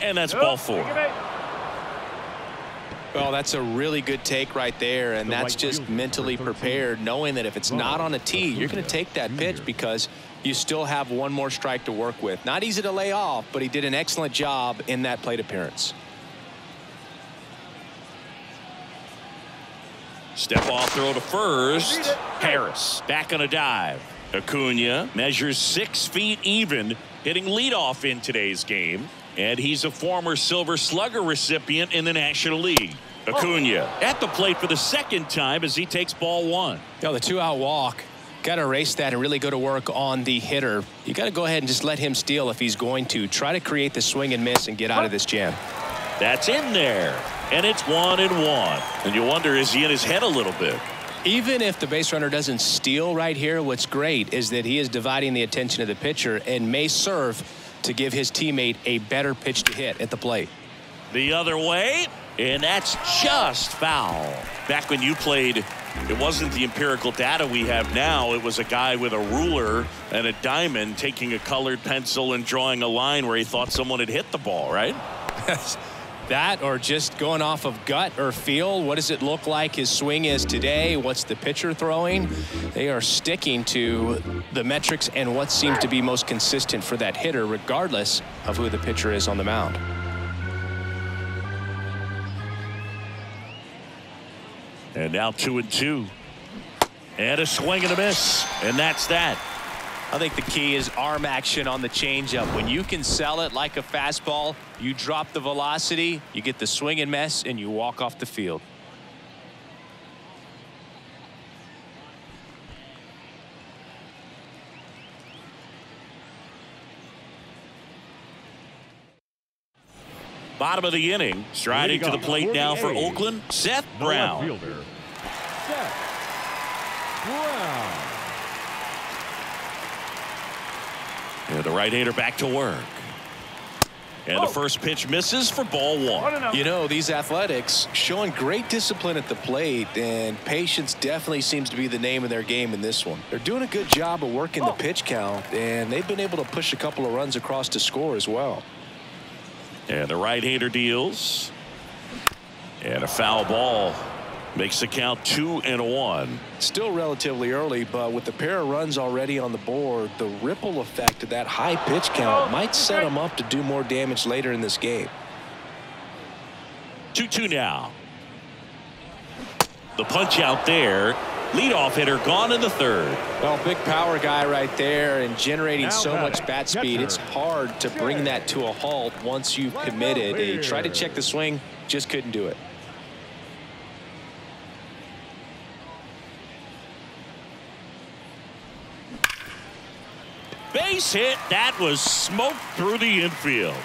And that's ball four. Well, that's a really good take right there, and that's just mentally prepared, knowing that if it's not on a tee, you're going to take that pitch because you still have one more strike to work with. Not easy to lay off, but he did an excellent job in that plate appearance. Step off throw to first. Harris back on a dive. Acuna measures six feet even, hitting leadoff in today's game. And he's a former Silver Slugger recipient in the National League. Acuna at the plate for the second time as he takes ball one. Know, the two out walk. Got to erase that and really go to work on the hitter. You got to go ahead and just let him steal if he's going to. Try to create the swing and miss and get out of this jam. That's in there. And it's one and one. And you wonder, is he in his head a little bit? Even if the base runner doesn't steal right here, what's great is that he is dividing the attention of the pitcher and may serve to give his teammate a better pitch to hit at the plate. The other way, and that's just foul. Back when you played, it wasn't the empirical data we have now. It was a guy with a ruler and a diamond taking a colored pencil and drawing a line where he thought someone had hit the ball, right? that or just going off of gut or feel. What does it look like his swing is today? What's the pitcher throwing? They are sticking to the metrics and what seems to be most consistent for that hitter, regardless of who the pitcher is on the mound. And now two and two. And a swing and a miss. And that's that. I think the key is arm action on the changeup. When you can sell it like a fastball, you drop the velocity, you get the swing and miss, and you walk off the field. Bottom of the inning, striding to the plate now for Oakland, Seth Brown. Seth Brown. And the right-hander back to work. And the first pitch misses for ball one. You know, these athletics showing great discipline at the plate and patience definitely seems to be the name of their game in this one. They're doing a good job of working the pitch count and they've been able to push a couple of runs across to score as well. And the right-hander deals. And a foul ball makes the count two and one. Still relatively early, but with the pair of runs already on the board, the ripple effect of that high pitch count might set them up to do more damage later in this game. 2-2 now. The punch out there. Leadoff hitter gone in the third. Well, big power guy right there and generating so much bat speed. It's hard to bring that to a halt once you've committed. He tried to check the swing, just couldn't do it. Base hit. That was smoked through the infield.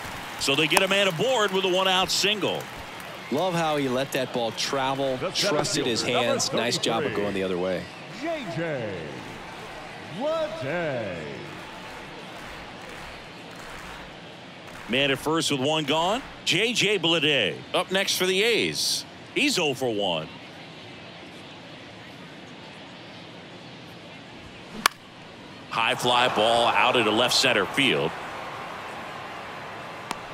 So they get a man aboard with a one-out single. Love how he let that ball travel, trusted his hands. Nice job of going the other way. JJ Bleday. Man at first with one gone. J.J. Bleday up next for the A's. He's 0 for 1. High fly ball out into left center field.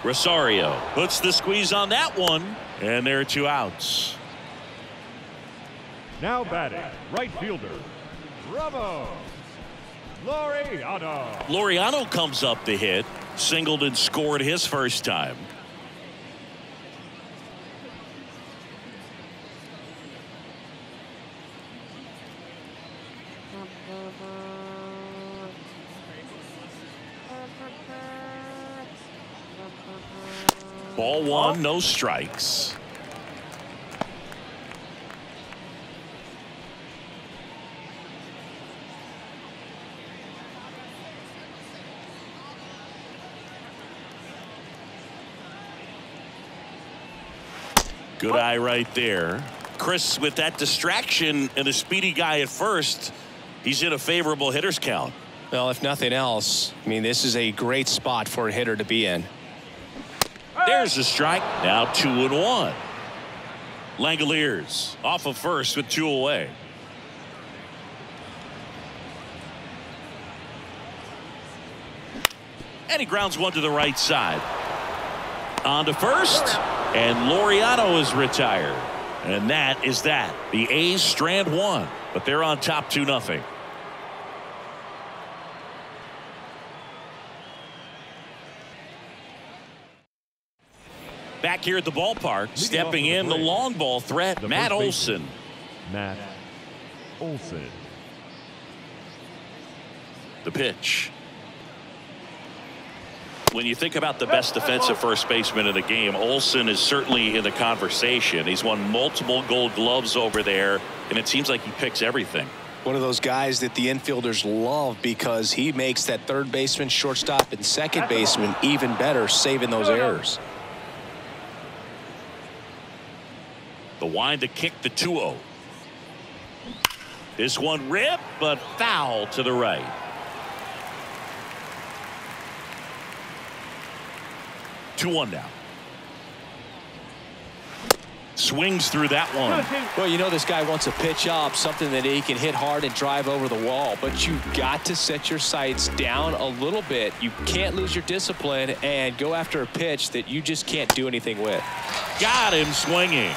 Rosario puts the squeeze on that one. And there are two outs. Now batting, right fielder, Ramon Laureano. Laureano comes up to hit. Singled and scored his first time. Ball one, no strikes. Good eye right there. Chris, with that distraction and the speedy guy at first, he's in a favorable hitter's count. Well, if nothing else, I mean, this is a great spot for a hitter to be in. There's the strike. Now two and one. Langeliers off of first with two away. And he grounds one to the right side. On to first. And Laureano is retired. And that is that. The A's strand one. But they're on top 2 nothing. Back here at the ballpark, stepping in the long ball threat, The Matt Olson. baseman, Matt Olson. The pitch. When you think about the best defensive first baseman in the game, Olson is certainly in the conversation. He's won multiple gold gloves over there, and it seems like he picks everything. One of those guys that the infielders love because he makes that third baseman, shortstop, and second baseman even better, saving those errors. The wind to kick the 2 0. This one ripped, but foul to the right. Two one now. Swings through that one. Well, you know this guy wants a pitch up, something that he can hit hard and drive over the wall. But you've got to set your sights down a little bit. You can't lose your discipline and go after a pitch that you just can't do anything with. Got him swinging.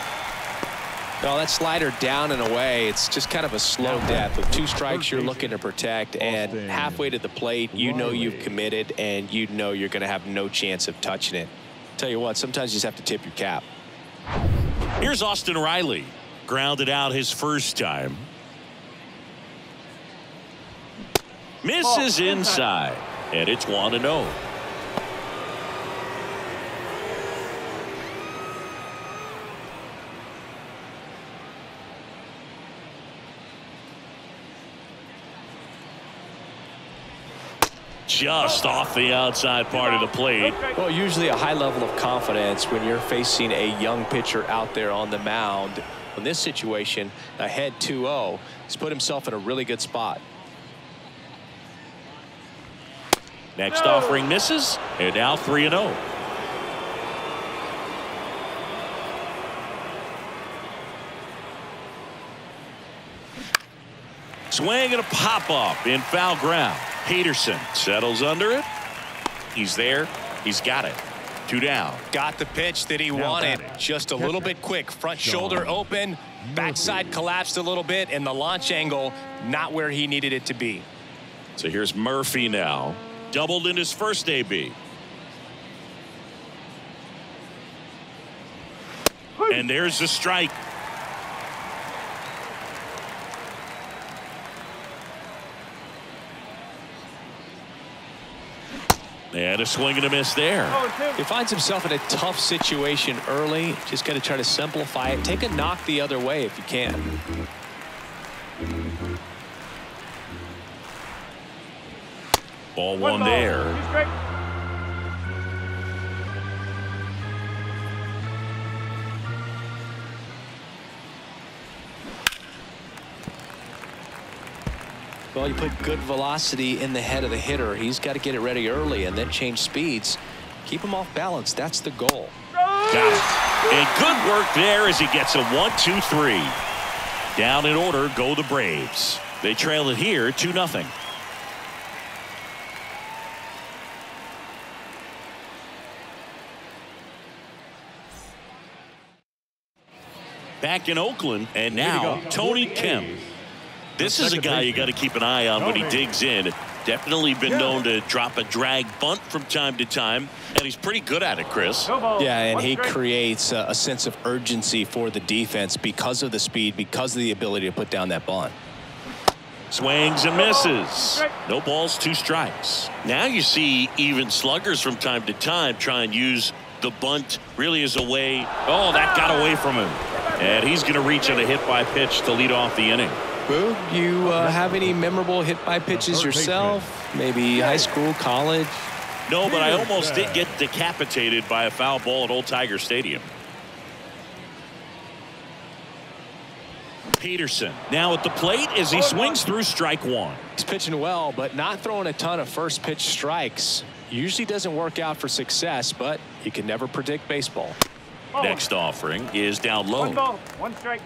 No, that slider down and away, it's just kind of a slow death. With two strikes, you're looking to protect, and halfway to the plate, you know you've committed, and you know you're going to have no chance of touching it. Tell you what, sometimes you just have to tip your cap. Here's Austin Riley. Grounded out his first time. Misses inside. And it's 1 to 0. Just off the outside part of the plate. Well, usually a high level of confidence when you're facing a young pitcher out there on the mound. In this situation, ahead 2-0, he's put himself in a really good spot. Next offering misses. And now 3 and oh. 0. Swing and a pop up in foul ground. Peterson settles under it. He's there. He's got it. Two down. Got the pitch that he Now wanted. Just a little bit quick. Front Sean shoulder open. Backside Murphy. collapsed a little bit. And the launch angle not where he needed it to be. So here's Murphy now. Doubled in his first AB. And there's the strike. And a swing and a miss there. He finds himself in a tough situation early. Just got to try to simplify it. Take a knock the other way if you can. Ball one there. Well, you put good velocity in the head of the hitter. He's got to get it ready early and then change speeds. Keep him off balance. That's the goal. Got it. And good work there as he gets a one, two, three. Down in order go the Braves. They trail it here 2 nothing. back in Oakland, and now Tony Kemp. This is a guy you got to keep an eye on when he digs in. Definitely been known to drop a drag bunt from time to time, and he's pretty good at it, Chris. Yeah, and he creates a, a sense of urgency for the defense because of the speed, because of the ability to put down that bunt. Swings and misses. No balls, two strikes. Now you see even sluggers from time to time try and use the bunt really as a way. Oh, that got away from him. And he's going to reach on a hit by pitch to lead off the inning. Boo, you uh, have any memorable hit by pitches yourself? Maybe high school, college? No, but I almost did get decapitated by a foul ball at Old Tiger Stadium. Peterson now at the plate as he swings through strike one. He's pitching well, but not throwing a ton of first pitch strikes. Usually doesn't work out for success, but you can never predict baseball. Next offering is down low. One ball, one strike.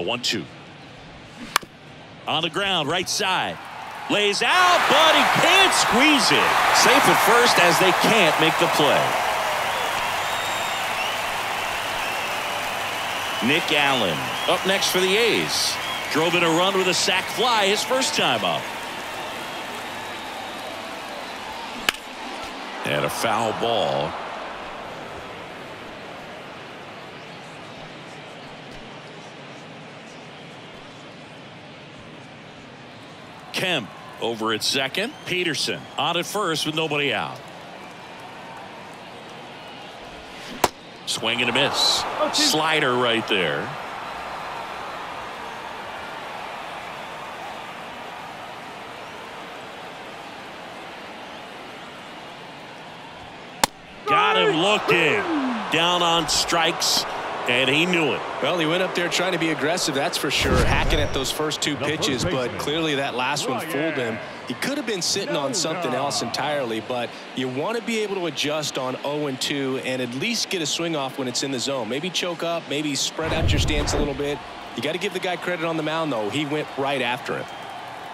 The one two. On the ground, right side. Lays out, but he can't squeeze it. Safe at first as they can't make the play. Nick Allen up next for the A's. Drove in a run with a sac fly his first time up. And a foul ball. Kemp over at second. Peterson on at first with nobody out. Swing and a miss. Oh, Slider right there. Got him looking. Down on strikes, and he knew it. Well, he went up there trying to be aggressive, that's for sure, hacking at those first two pitches, but clearly that last one oh, fooled him. He could have been sitting on something else entirely, but you want to be able to adjust on 0-2 and at least get a swing off when it's in the zone. Maybe choke up, maybe spread out your stance a little bit. You got to give the guy credit on the mound, though. He went right after it.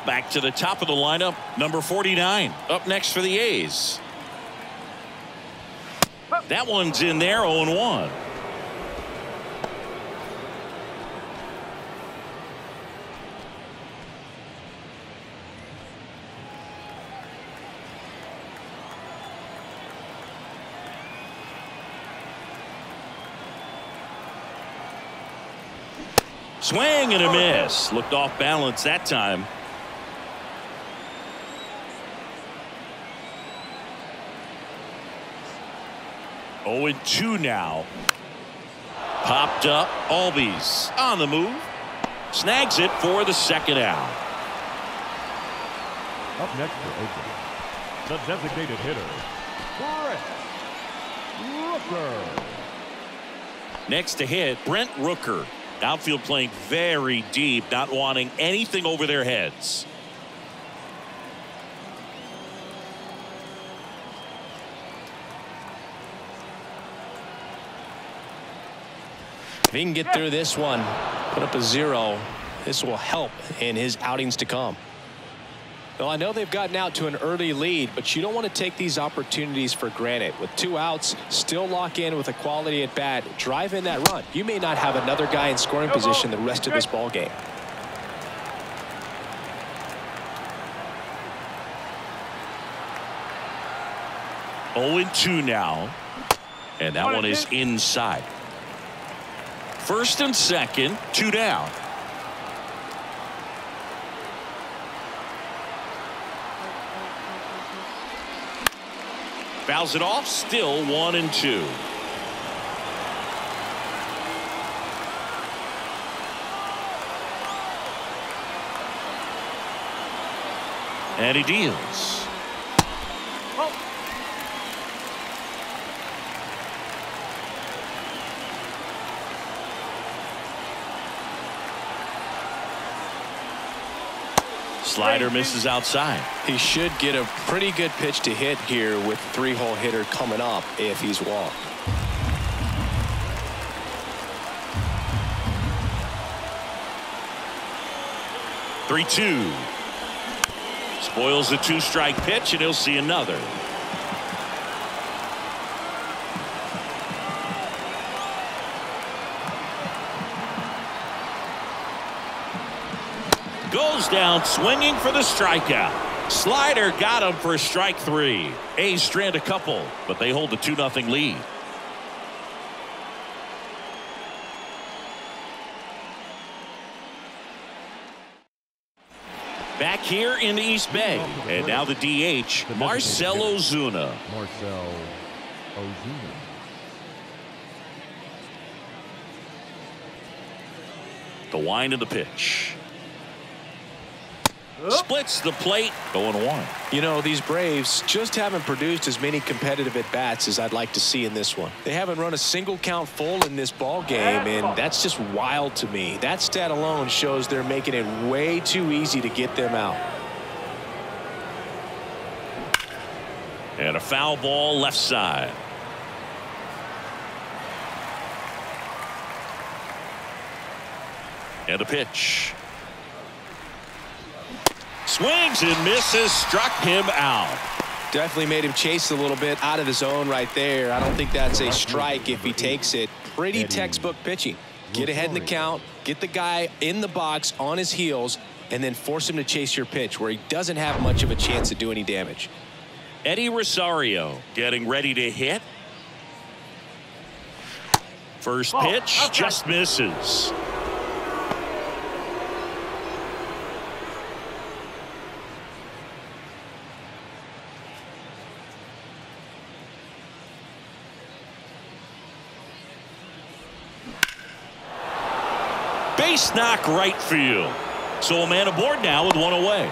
Back to the top of the lineup, number 49, up next for the A's. That one's in there, 0-1. Swing and a miss. Looked off balance that time. Oh and 2 now. Popped up. Albies on the move. Snags it for the second out. Up next for Oakland, the designated hitter, Brent Rooker. Next to hit, Brent Rooker. Outfield playing very deep, not wanting anything over their heads. If he can get through this one, put up a zero, this will help in his outings to come. Well, I know they've gotten out to an early lead, but you don't want to take these opportunities for granted. With two outs, still lock in with a quality at bat, drive in that run. You may not have another guy in scoring position the rest of this ball game. Oh and 2 now. And that one is inside. First and second, two down. Fouls it off, still one and two. And he deals. Slider misses outside. He should get a pretty good pitch to hit here with three hole hitter coming up if he's walked. Three two. Spoils the two strike pitch and he'll see another. Goes down swinging for the strikeout. Slider got him for strike three. A's strand a couple, but they hold the 2 0 lead. Back here in the East Bay. And now the DH, Marcell Ozuna. Marcell Ozuna. The wind of the pitch. Splits the plate, going one. You know, these Braves just haven't produced as many competitive at bats as I'd like to see in this one. They haven't run a single count full in this ball game, and that's just wild to me. That stat alone shows they're making it way too easy to get them out. And a foul ball left side. And a pitch. Swings and misses, struck him out. Definitely made him chase a little bit out of his zone right there. I don't think that's a strike if he takes it. Pretty textbook pitching. Get ahead in the count, get the guy in the box on his heels, and then force him to chase your pitch where he doesn't have much of a chance to do any damage. Eddie Rosario getting ready to hit. First oh, pitch just misses. Base knock right field. So a man aboard now with one away.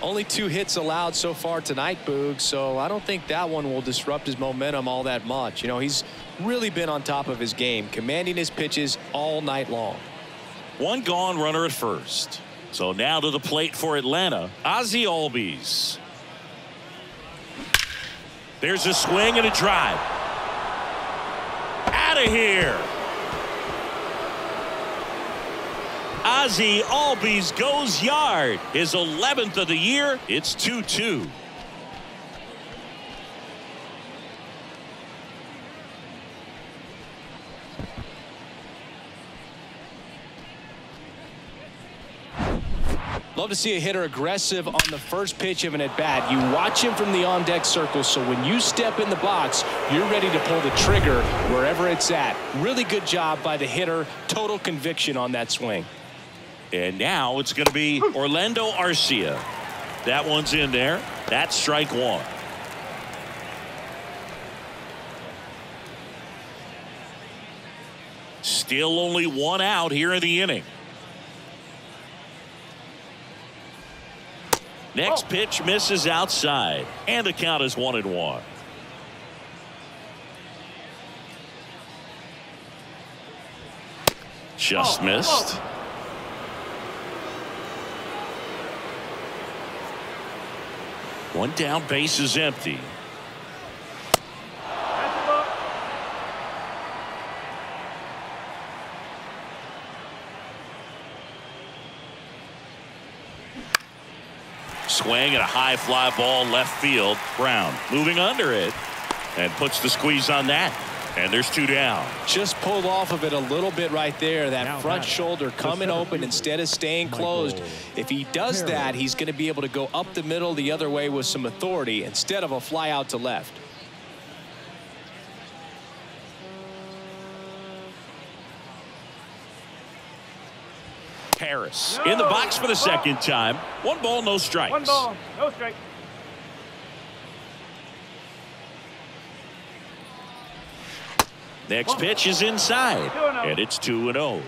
Only two hits allowed so far tonight, Boog, so I don't think that one will disrupt his momentum all that much. You know, he's really been on top of his game, commanding his pitches all night long. One gone runner at first. So now to the plate for Atlanta, Ozzie Albies. There's a swing and a drive. Out of here. Ozzie Albies goes yard. His 11th of the year. It's 2-2. Love to see a hitter aggressive on the first pitch of an at-bat. You watch him from the on-deck circle, so when you step in the box, you're ready to pull the trigger wherever it's at. Really good job by the hitter. Total conviction on that swing. And now it's going to be Orlando Arcia. That one's in there. That's strike one. Still only one out here in the inning. Next oh. pitch misses outside, and the count is one and one. Just oh, missed. Oh. One down, base is empty. Swing and a high fly ball left field. Brown moving under it and puts the squeeze on that. And there's two down. Just pulled off of it a little bit right there. That Now front back. shoulder coming open instead of staying closed. Michael If he does that, he's going to be able to go up the middle the other way with some authority instead of a fly out to left. Harris in the box for the second time. One ball, no strikes. One ball, no strike. Next pitch is inside, 2-0. and it's 2 and 0.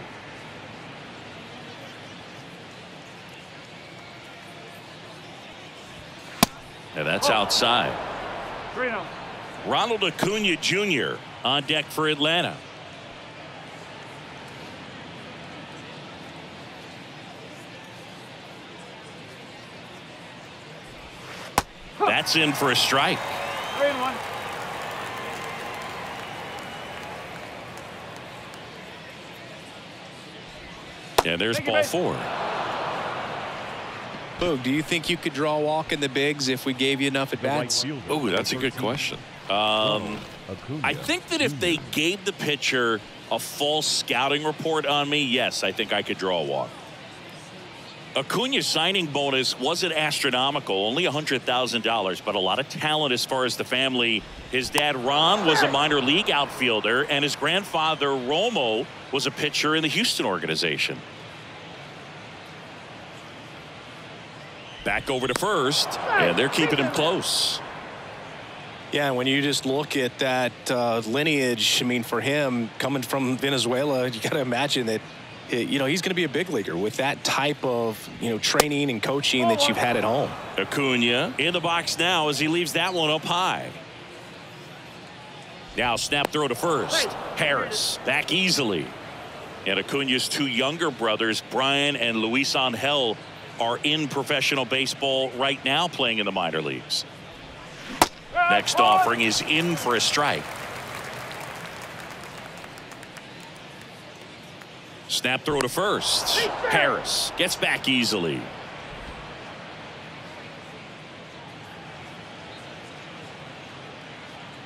And that's oh. outside. Three no. Ronald Acuna Jr. on deck for Atlanta. That's in for a strike. Three and one. Yeah, there's ball four. Boog, do you think you could draw a walk in the bigs if we gave you enough at bats? Oh, that's a good question. Um, I think that if they gave the pitcher a false scouting report on me, yes, I think I could draw a walk. Acuna's signing bonus wasn't astronomical, only $100,000, but a lot of talent as far as the family. His dad, Ron, was a minor league outfielder, and his grandfather, Romo, was a pitcher in the Houston organization. Back over to first, and they're keeping him close. Yeah, when you just look at that uh, lineage, I mean, for him coming from Venezuela, you got to imagine that, you know, he's going to be a big leaguer with that type of, you know, training and coaching that you've had at home. Acuna in the box now as he leaves that one up high. Now snap throw to first. Harris back easily. And Acuna's two younger brothers, Brian and Luis Angel, are in professional baseball right now playing in the minor leagues. Next offering is in for a strike. Snap throw to first. Harris gets back easily.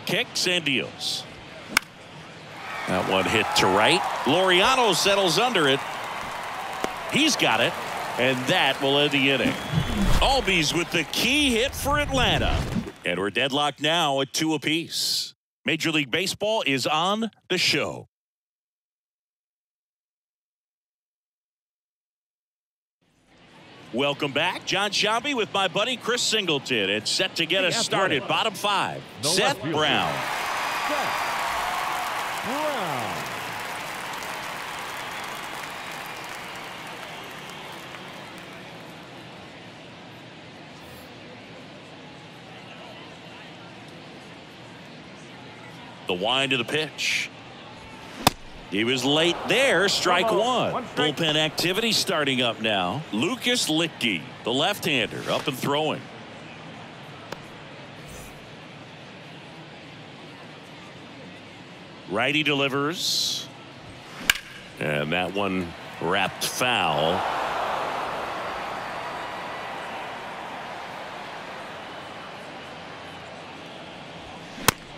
Kicks and deals. That one hit to right. Laureano settles under it. He's got it. And that will end the inning. Albies with the key hit for Atlanta. And we're deadlocked now at two apiece. Major League Baseball is on the show. Welcome back. Jon Sciambi with my buddy Chris Singleton. It's set to get us started. Bottom five. The Seth. Brown. Seth Brown. The wind of the pitch. He was late there. Strike One one. strike. Bullpen activity starting up now. Lucas Luetge, the left-hander, up and throwing. Righty delivers. And that one wrapped foul.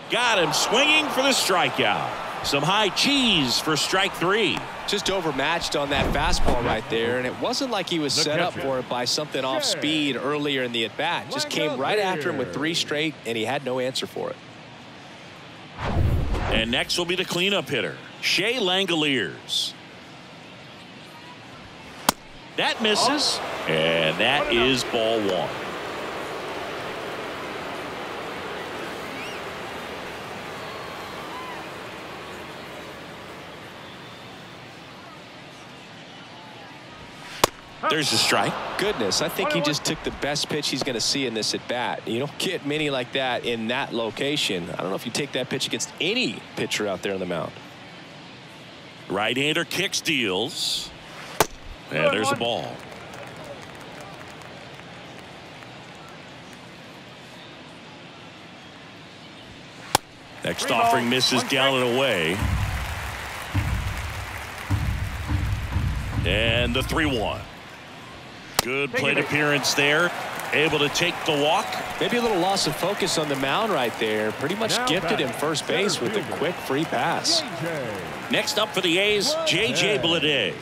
Got him swinging for the strikeout. Some high cheese for strike three. Just overmatched on that fastball right there, and it wasn't like he was The set up catcher. for it by something off speed earlier in the at bat. Just Right came up right after him with three straight, and he had no answer for it. And next will be the cleanup hitter, Shea Langeliers. That misses, and that is ball one. There's the strike. Goodness, I think he just took the best pitch he's going to see in this at bat. You don't get many like that in that location. I don't know if you take that pitch against any pitcher out there on the mound. Right-hander kicks, deals, and there's a ball. Next Three offering balls, misses one down and away. And the 3-1. Good Take plate appearance there. Able to take the walk. Maybe a little loss of focus on the mound right there. Pretty much Now gifted him first base with a quick free pass. JJ. Next up for the A's, J.J. Bleday.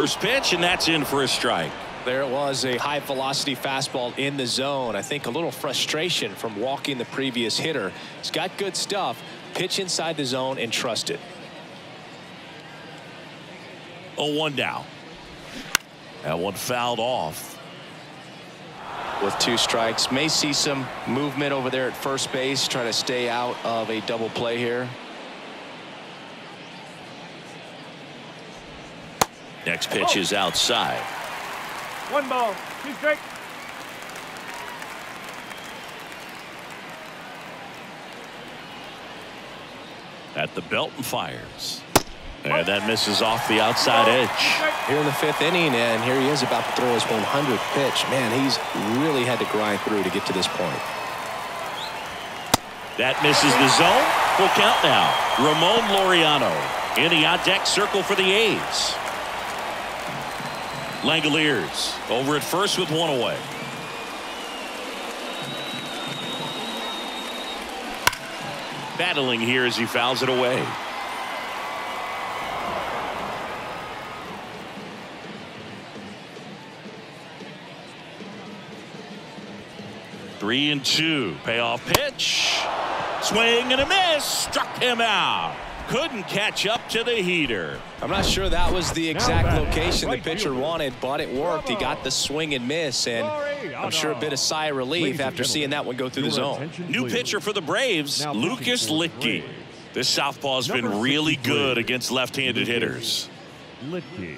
First pitch, and that's in for a strike. There it was a high velocity fastball in the zone. I think a little frustration from walking the previous hitter. He's got good stuff. Pitch inside the zone and trust it. 0-1 now. That one fouled off. With two strikes, may see some movement over there at first base, trying to stay out of a double play here. Next pitch is outside. One ball, two strike. at the belt and fires. And that misses off the outside edge. Here in the fifth inning, and here he is about to throw his 100th pitch. Man, he's really had to grind through to get to this point. That misses the zone. Full count now. Ramon Laureano in the on deck circle for the A's. Langeliers over at first with one away. Battling here as he fouls it away. Three and two. Payoff pitch. Swing and a miss. Struck him out. Couldn't catch up to the heater. I'm not sure that was the exact location the pitcher wanted, but it worked. He got the swing and miss, and I'm sure a bit of sigh of relief after seeing that one go through the zone. New pitcher for the Braves, Lucas for Luetge. This southpaw's been really good against left-handed hitters. Luetge.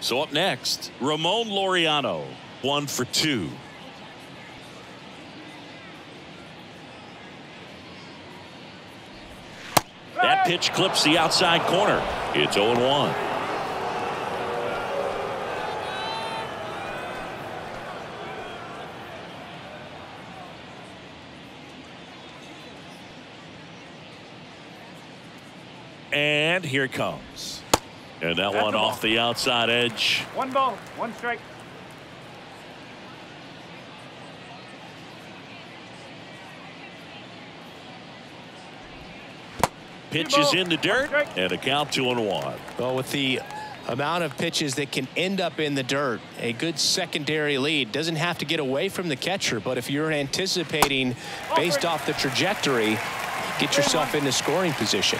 So up next, Ramon Laureano, one for two. That pitch clips the outside corner. It's 0-1. And here it comes. And that That's one off the outside edge. One ball, one strike. Pitch is in the dirt and a count two and one. Well, with the amount of pitches that can end up in the dirt, a good secondary lead doesn't have to get away from the catcher, but if you're anticipating based off the trajectory, get yourself into scoring position.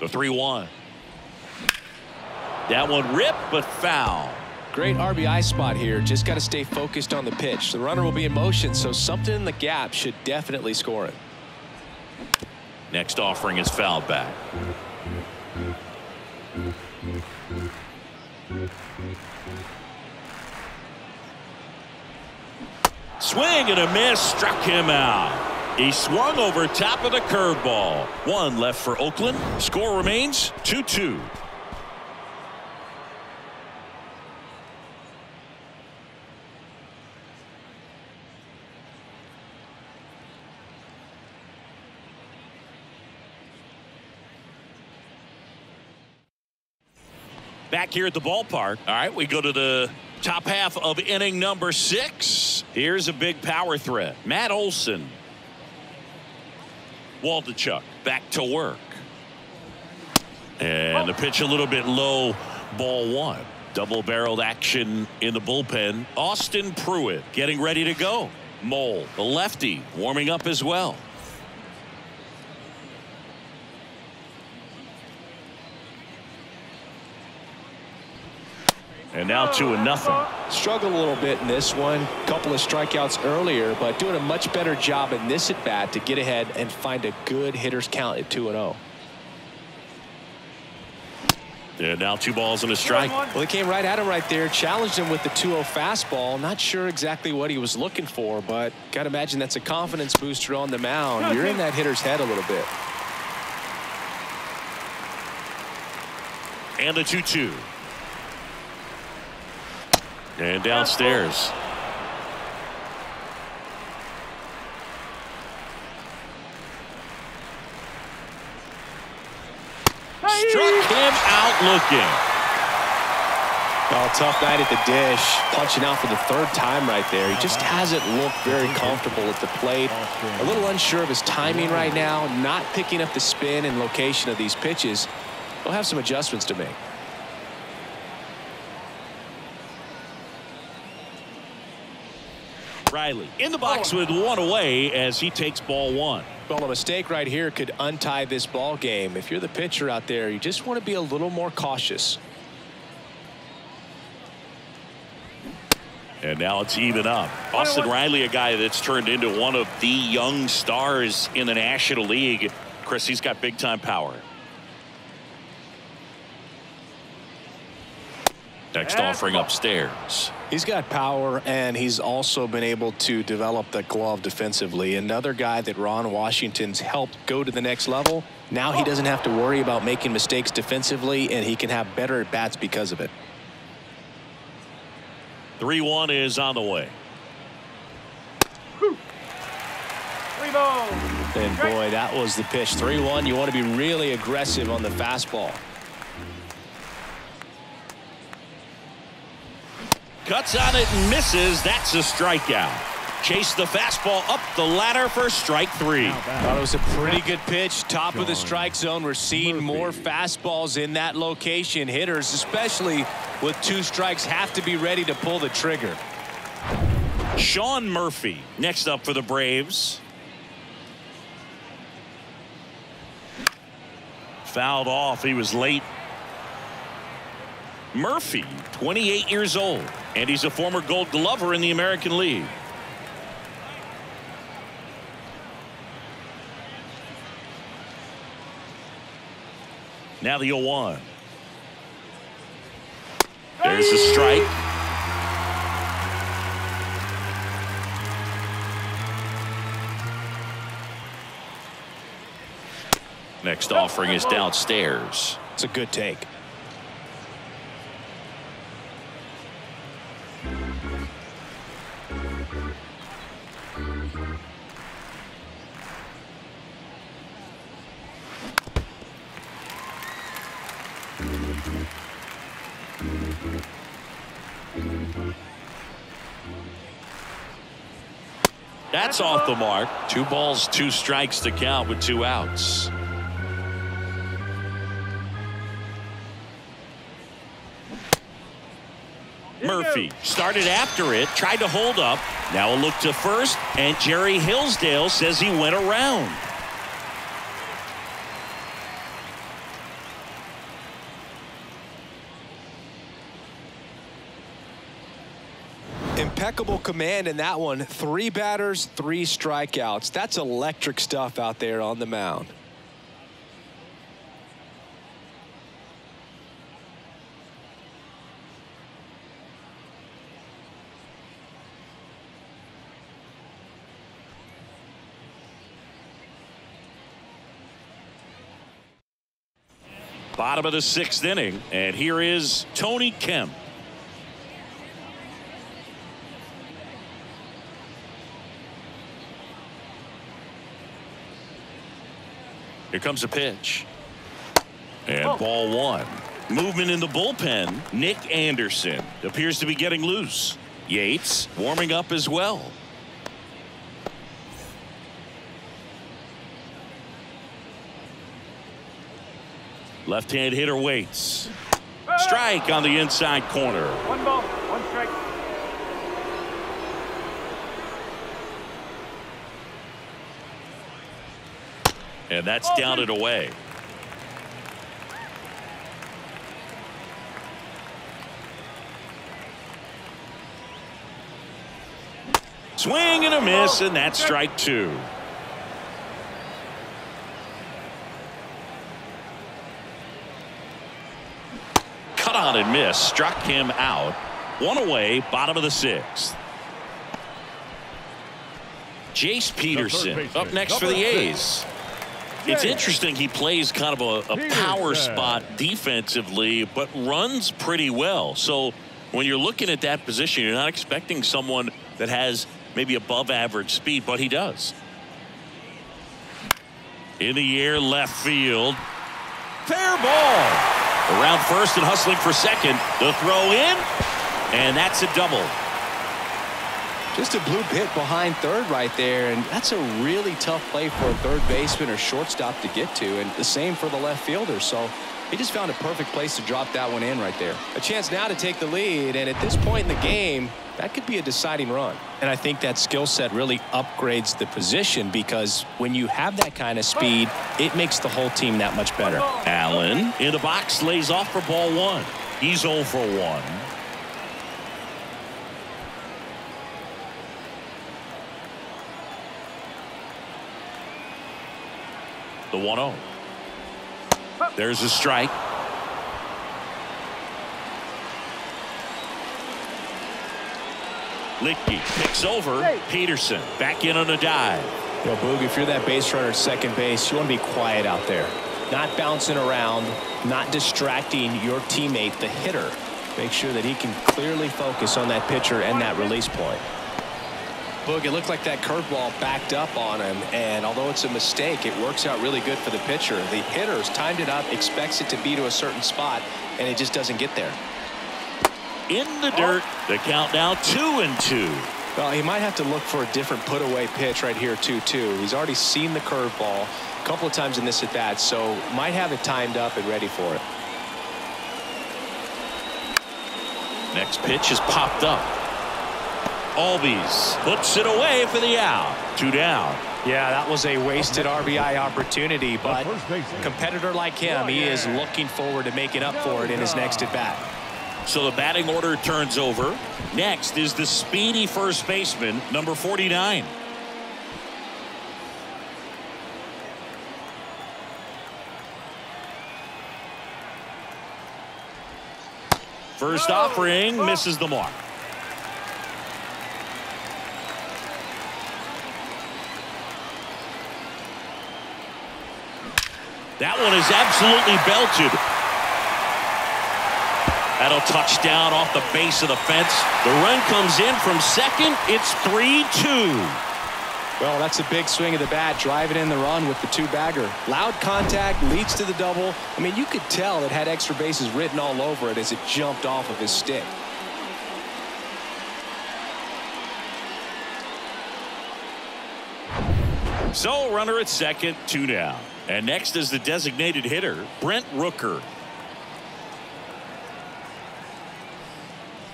The 3 1. That one ripped but foul. Great RBI spot here. Just got to stay focused on the pitch. The runner will be in motion, so something in the gap should definitely score it. Next offering is fouled back. Swing and a miss struck him out. He swung over top of the curveball. One left for Oakland. Score remains 2 Back here at the ballpark. All right, we go to the top half of inning number six. Here's a big power threat. Matt Olson. Waldichuk back to work. And the pitch a little bit low, ball one. Double barreled action in the bullpen. Austin Pruitt getting ready to go. Moll, the lefty, warming up as well. And now two and nothing. Struggled a little bit in this one. Couple of strikeouts earlier, but doing a much better job in this at bat to get ahead and find a good hitter's count at 2 0. And now two balls and a strike. Well, he came right at him right there, challenged him with the 2 0 fastball. Not sure exactly what he was looking for, but got to imagine that's a confidence booster on the mound. You're in that hitter's head a little bit. And a 2 2. And downstairs. Struck him out looking. Well, tough night at the dish, punching out for the third time right there. He just hasn't looked very comfortable at the plate. A little unsure of his timing right now, not picking up the spin and location of these pitches. He'll have some adjustments to make. Riley in the box with one away as he takes ball one. Well, a mistake right here could untie this ball game. If you're the pitcher out there, you just want to be a little more cautious. And now it's even up. Austin Riley, a guy that's turned into one of the young stars in the National League. Chris, he's got big time power. Next offering upstairs. He's got power, and he's also been able to develop the glove defensively. Another guy that Ron Washington's helped go to the next level. Now he doesn't have to worry about making mistakes defensively, and he can have better at bats because of it. 3 1 is on the way. Three. And boy, that was the pitch. 3 1. You want to be really aggressive on the fastball. Cuts on it and misses. That's a strikeout. Chase the fastball up the ladder for strike three. Thought it was a pretty good pitch. Top of the strike zone. We're seeing more fastballs in that location. Hitters, especially with two strikes, have to be ready to pull the trigger. Sean Murphy next up for the Braves. Fouled off. He was late. Murphy, 28 years old, and he's a former gold glover in the American League. Now the 0 1. There's a strike. Next offering is downstairs. It's a good take. That's off the mark. Two balls, two strikes to count with two outs. Murphy started after it, tried to hold up. Now a look to first, and Jerry Hillsdale says he went around. Impeccable command in that one. Three batters, three strikeouts. That's electric stuff out there on the mound. Bottom of the sixth inning, and here is Tony Kemp. Here comes a pitch. And oh. ball one. Movement in the bullpen. Nick Anderson appears to be getting loose. Yates warming up as well. Left hand hitter waits. Strike on the inside corner. One ball, one strike. And that's oh, down and away. Swing and a oh, miss, and that's strike two. Cut on and miss, struck him out. One away, bottom of the sixth. Jace Peterson up next for the A's. It's interesting he plays kind of a, a power spot defensively, but runs pretty well. So when you're looking at that position, you're not expecting someone that has maybe above average speed, but he does. In the air, left field. Fair ball. Around first and hustling for second. The throw in, and that's a double. Just a blue hit behind third right there, and that's a really tough play for a third baseman or shortstop to get to, and the same for the left fielder. So he just found a perfect place to drop that one in right there. A chance now to take the lead, and at this point in the game, that could be a deciding run. And I think that skill set really upgrades the position because when you have that kind of speed, it makes the whole team that much better. Allen in the box lays off for ball one. He's 0 for 1. The 1 0. There's a strike. Luetge picks over. Peterson back in on a dive. Well, Boog, if you're that base runner at second base, you want to be quiet out there. Not bouncing around, not distracting your teammate, the hitter. Make sure that he can clearly focus on that pitcher and that release point. Boog, it looked like that curveball backed up on him, and although it's a mistake, it works out really good for the pitcher. The hitter's timed it up, expects it to be to a certain spot, and it just doesn't get there. In the dirt, the count now two and two. Well, he might have to look for a different put away pitch right here 2-2. He's already seen the curveball a couple of times in this at bat, so might have it timed up and ready for it. Next pitch is popped up. Albies puts it away for the out. Two down. Yeah, that was a wasted RBI opportunity, but competitor like him, he is looking forward to making up for it in his next at bat. So the batting order turns over. Next is the speedy first baseman, number 49. First offering misses the mark. That one is absolutely belted. That'll touch down off the base of the fence. The run comes in from second. It's 3-2. Well, that's a big swing of the bat, driving in the run with the two-bagger. Loud contact leads to the double. I mean, you could tell it had extra bases written all over it as it jumped off of his stick. So runner at second, two down. And next is the designated hitter, Brent Rooker.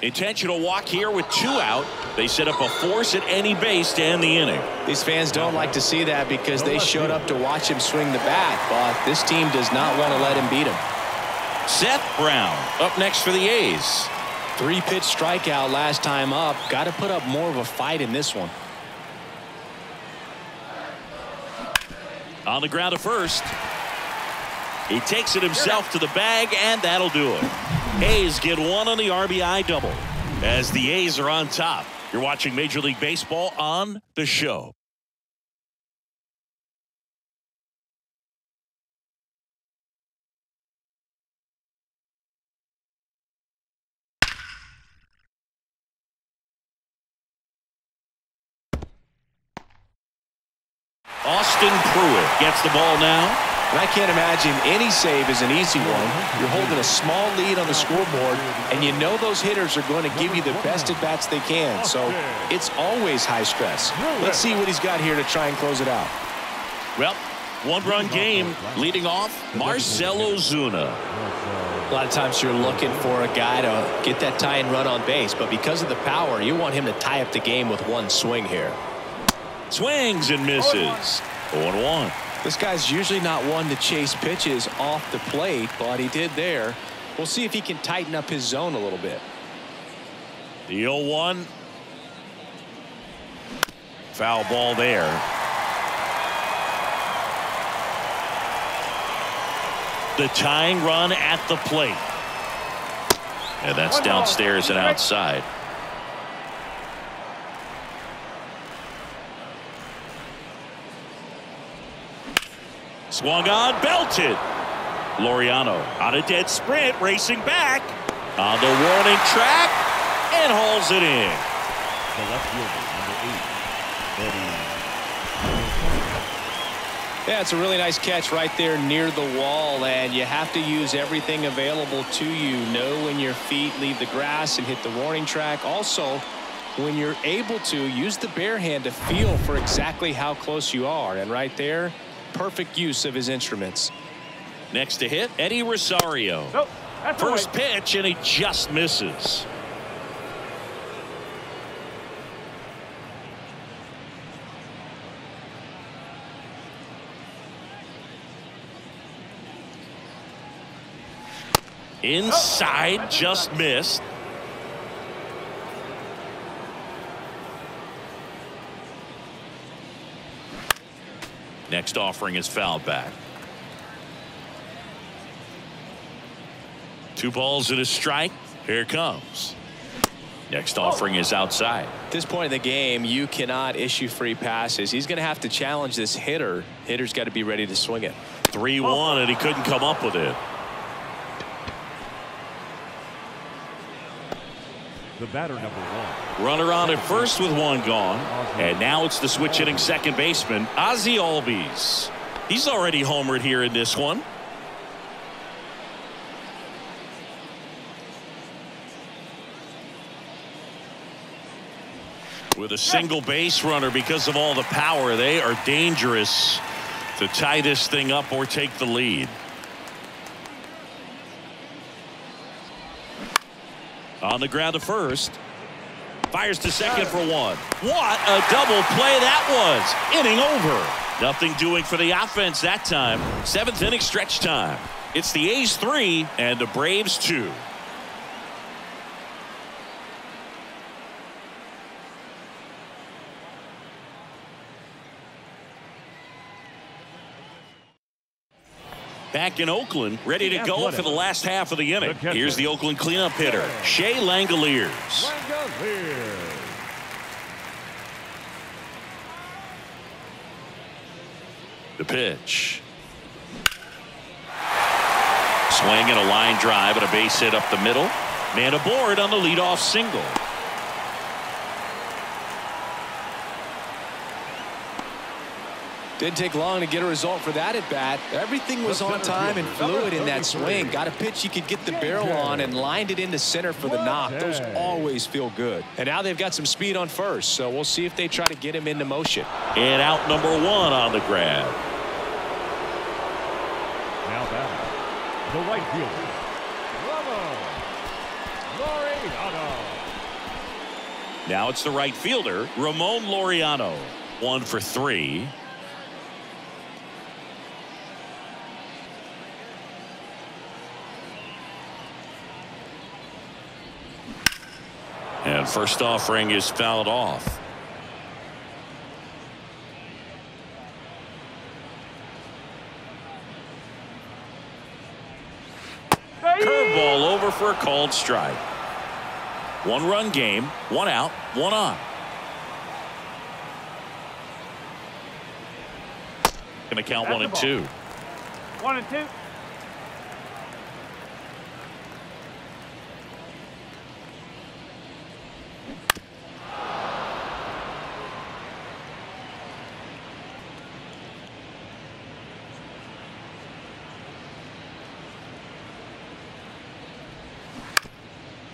Intentional walk here with two out. They set up a force at any base to end the inning. These fans don't like to see that because they showed up to watch him swing the bat, but this team does not want to let him beat him. Seth Brown up next for the A's. Three pitch strikeout last time up. Got to put up more of a fight in this one. On the ground at first. He takes it himself to the bag, and that'll do it. A's get one on the RBI double as the A's are on top. You're watching Major League Baseball on the show. Austin Pruitt gets the ball now. And I can't imagine any save is an easy one. You're holding a small lead on the scoreboard, and you know those hitters are going to give you the best at bats they can. So it's always high stress. Let's see what he's got here to try and close it out. Well, one run game leading off Marcell Ozuna. A lot of times you're looking for a guy to get that tying run on base, but because of the power, you want him to tie up the game with one swing here. Swings and misses. 0-1. This guy's usually not one to chase pitches off the plate, but he did there. We'll see if he can tighten up his zone a little bit. The 0-1. Foul ball there. The tying run at the plate. And that's downstairs and outside. Swung on, belted. Laureano on a dead sprint, racing back on the warning track and hauls it in. The left fielder, number eight, Eddie. Yeah, it's a really nice catch right there near the wall, and you have to use everything available to you. Know when your feet leave the grass and hit the warning track. Also, when you're able to, use the bare hand to feel for exactly how close you are. And right there, perfect use of his instruments. Next to hit, Eddie Rosario. Nope, First away. pitch, and he just misses. Inside, just missed. Next offering is fouled back. Two balls and a strike. Here it comes. Next oh. offering is outside. At this point in the game, you cannot issue free passes. He's going to have to challenge this hitter. Hitter's got to be ready to swing it. 3-1, and he couldn't come up with it. The batter number one. Runner on at first with one gone. And now it's the switch hitting second baseman, Ozzie Albies. He's already homered here in this one. With a single base runner because of all the power, they are dangerous to tie this thing up or take the lead. On the ground to first. Fires to second for one. What a double play that was. Inning over. Nothing doing for the offense that time. Seventh inning stretch time. It's the A's three and the Braves two. Back in Oakland, ready to go for the last half of the inning. Here's the Oakland cleanup hitter, Shea. Langeliers. The pitch. Swing and a line drive and a base hit up the middle. Man aboard on the leadoff single. Didn't take long to get a result for that at bat. Everything was on time and fluid in that swing. Got a pitch you could get the barrel on and lined it into center for the knock. Those always feel good. And now they've got some speed on first, so we'll see if they try to get him into motion. And out number one on the grab. Now batting. The right fielder. Ramon Laureano. Now it's the right fielder, Ramon Laureano. One for three. And first offering is fouled off. Curveball over for a called strike. One run game, one out, one on. Going to count one and two. One and two.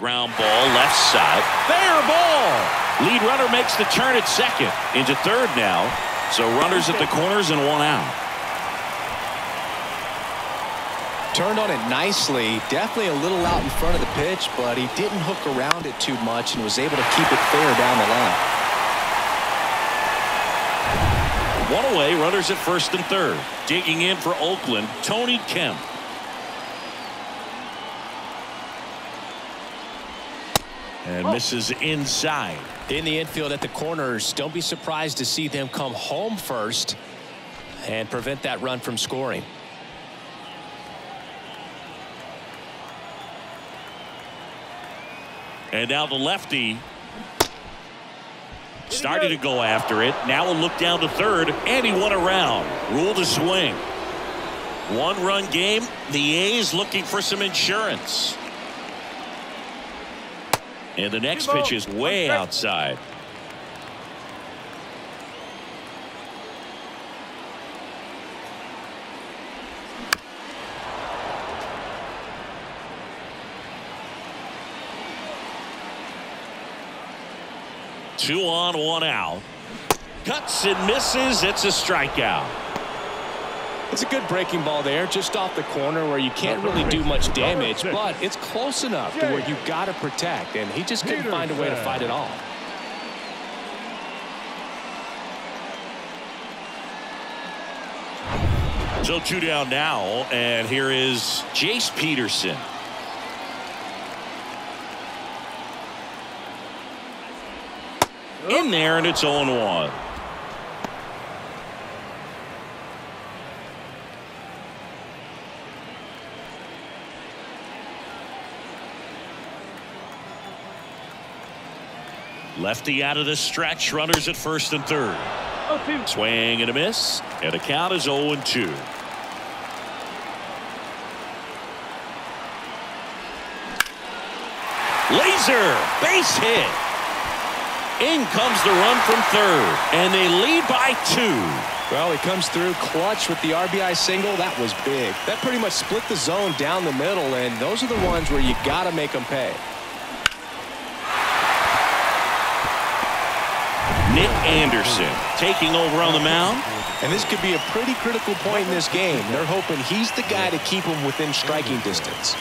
Ground ball left side. Fair ball. Lead runner makes the turn at second. Into third now. So runners at the corners and one out. Turned on it nicely. Definitely a little out in front of the pitch, but he didn't hook around it too much and was able to keep it fair down the line. One away, runners at first and third. Digging in for Oakland, Tony Kemp. And oh. misses inside. In the infield at the corners, don't be surprised to see them come home first and prevent that run from scoring. And now the lefty started to go after it. Now a look down to third, and he went around. Rule to swing. One run game. The A's looking for some insurance. And the next pitch is way outside. Two on, one out. Cuts and misses. It's a strikeout. It's a good breaking ball there, just off the corner where you can't really do much damage, but it's close enough to where you've got to protect, and he just couldn't find a way to fight it off. So two down now, and here is Jace Peterson. In there, and it's 0-1. Lefty out of the stretch. Runners at first and third. Swing and a miss. And the count is 0 and 2. Laser base hit. In comes the run from third, and they lead by two. Well, he comes through clutch with the RBI single. That was big. That pretty much split the zone down the middle, and those are the ones where you got to make them pay. Nick Anderson taking over on the mound. And this could be a pretty critical point in this game. They're hoping he's the guy to keep them within striking distance.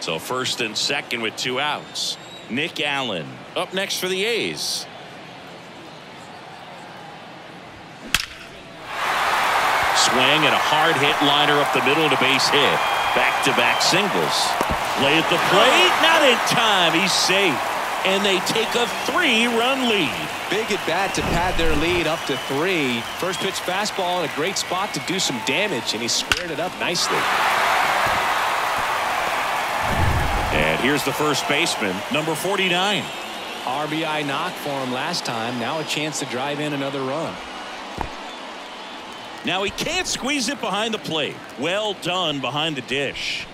So first and second with two outs. Nick Allen up next for the A's. Swing and a hard hit liner up the middle to base hit. Back to back singles. Lay at the plate. Not in time. He's safe. And they take a three run lead. Big at bat to pad their lead up to three. First pitch fastball in a great spot to do some damage, and he squared it up nicely. And here's the first baseman, number 49. RBI knock for him last time. Now a chance to drive in another run. Now he can't squeeze it behind the plate. Well done behind the dish.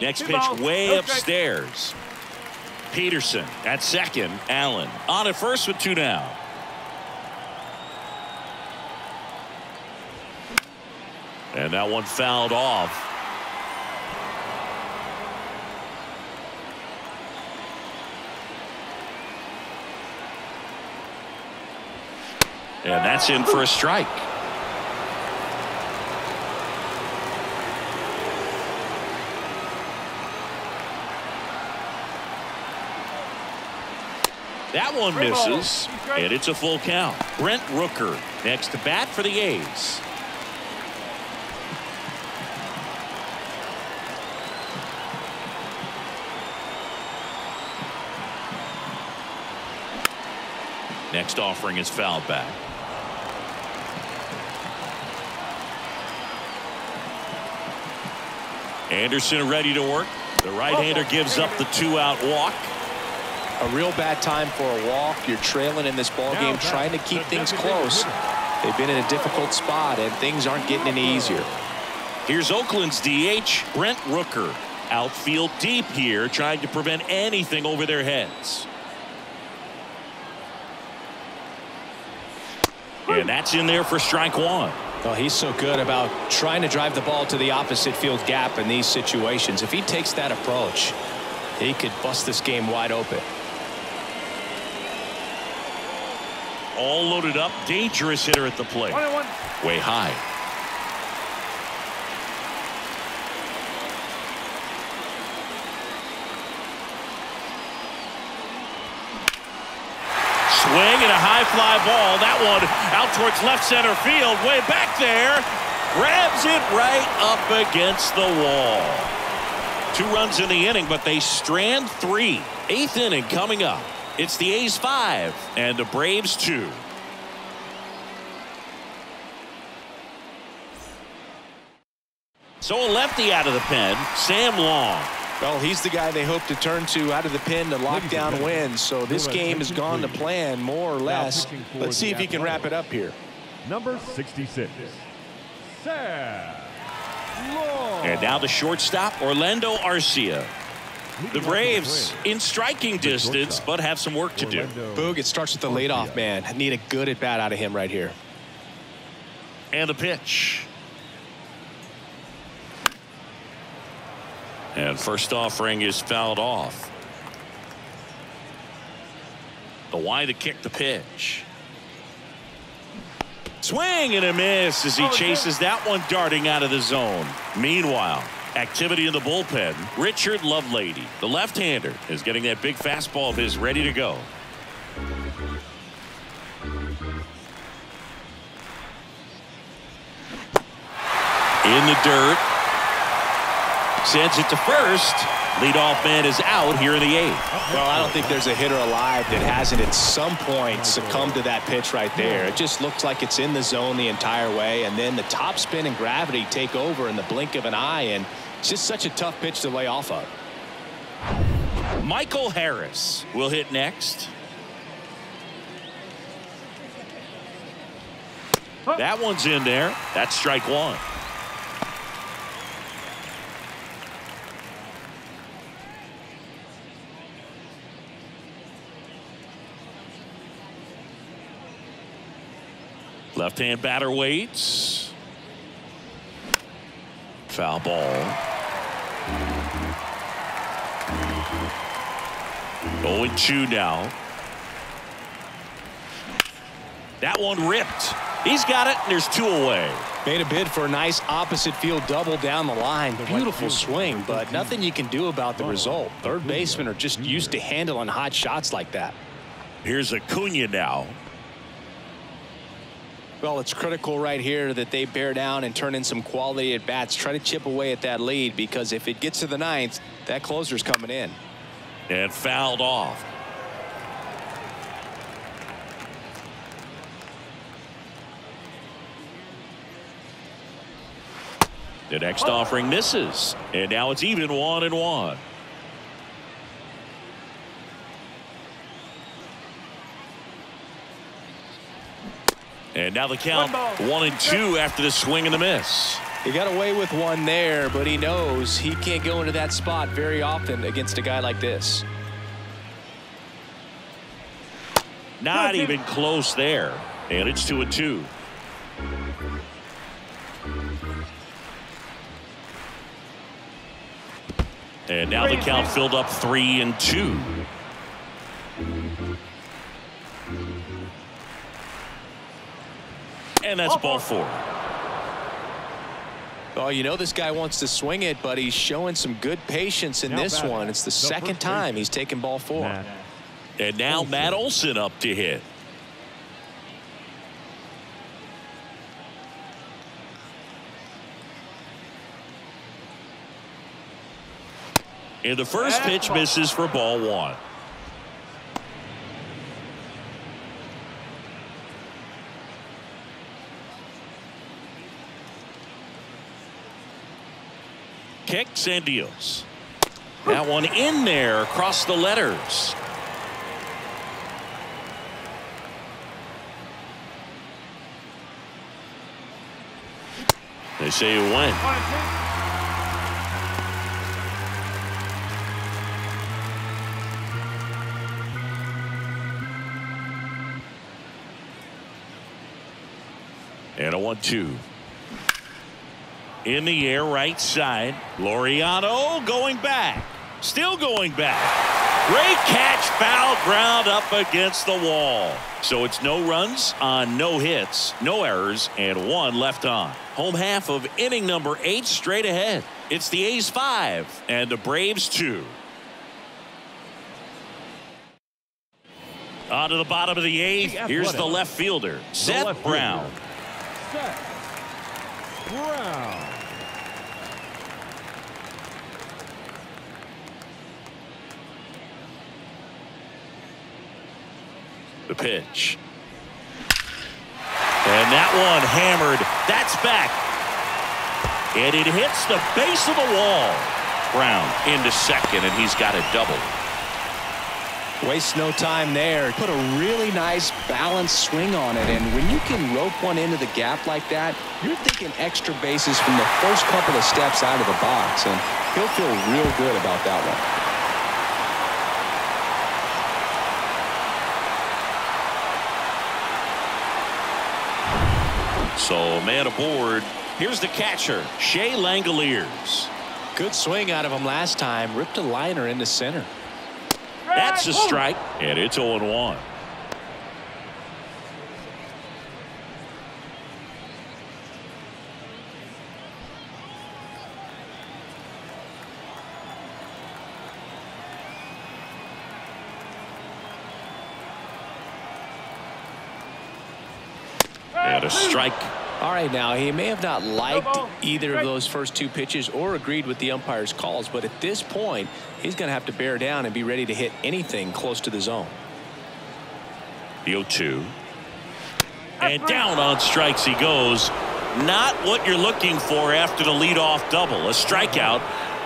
Next pitch way upstairs. Peterson at second. Allen on at first with two down. And that one fouled off. And that's in for a strike. That one misses, and it's a full count. Brent Rooker next to bat for the A's. Next offering is fouled back. Anderson ready to work. The right-hander gives up the two-out walk. A real bad time for a walk. You're trailing in this ball game, back, trying to keep things close. They've been in a difficult spot, and things aren't getting any easier. Here's Oakland's DH, Brent Rooker. Outfield deep here, trying to prevent anything over their heads. And that's in there for strike one. Well, he's so good about trying to drive the ball to the opposite field gap in these situations. If he takes that approach, he could bust this game wide open. All loaded up, dangerous hitter at the plate. One and one. Way high. Swing and a high fly ball. That one out towards left center field. Way back there. Grabs it right up against the wall. Two runs in the inning, but they strand three. Eighth inning coming up. It's the A's five and the Braves two. So a lefty out of the pen, Sam Long. Well, he's the guy they hope to turn to out of the pin to lock down wins. So this game has gone to plan more or less. Let's see if he can wrap it up here. Number 66, Sam Long. And now the shortstop, Orlando Arcia. The Braves in striking distance, but have some work to do. Boog, it starts with the leadoff man. Need a good at bat out of him right here. And the pitch. And first offering is fouled off. The why to kick the pitch. Swing and a miss as he oh, chases that one darting out of the zone. Meanwhile, activity in the bullpen. Richard Lovelady, the left-hander, is getting that big fastball of his ready to go. In the dirt, Sends it to first. Leadoff man is out here in the eighth. Well, I don't think there's a hitter alive that hasn't at some point succumbed to that pitch right there. It just looks like it's in the zone the entire way, and then the top spin and gravity take over in the blink of an eye, and it's just such a tough pitch to lay off of. Michael Harris will hit next. That one's in there. That's strike one. Left hand batter waits. Foul ball. 0 2 now. That one ripped. He's got it, and there's two away. Made a bid for a nice opposite field double down the line. Beautiful swing, but nothing you can do about the result. Third basemen are just used to handling hot shots like that. Here's Acuna now. Well, it's critical right here that they bear down and turn in some quality at bats. Try to chip away at that lead because if it gets to the ninth, that closer's coming in. And fouled off. The next offering misses. And now it's even one and one. And now the count one and two after the swing and the miss. He got away with one there, but he knows he can't go into that spot very often against a guy like this. Not even close there. And it's two and two. And now the count filled up three and two. And that's ball four. Oh, you know this guy wants to swing it, but he's showing some good patience in this one. It's the second time he's taken ball four. And now Matt Olson up to hit. And the first pitch misses for ball one. Kicks and deals. That one in there across the letters. They say it went. And a one two. In the air right side. Laureano going back. Still going back. Great catch foul ground up against the wall. So it's no runs on no hits no errors and one left on. Home half of inning number eight straight ahead. It's the A's five and the Braves two. On to the bottom of the eighth. Here's the left fielder, Seth Brown. Seth Brown. The pitch. And that one hammered. That's back. And it hits the base of the wall. Brown into second, and he's got a double. Waste no time there. Put a really nice balanced swing on it. And when you can rope one into the gap like that, you're thinking extra bases from the first couple of steps out of the box. And he'll feel real good about that one. So man aboard. Here's the catcher, Shea Langeliers. Good swing out of him last time. Ripped a liner into center. That's a strike, and it's 0 a strike. All right, now he may have not liked either of those first two pitches or agreed with the umpire's calls, but at this point, he's going to have to bear down and be ready to hit anything close to the zone. The 0-2. And down on strikes he goes. Not what you're looking for after the leadoff double. A strikeout,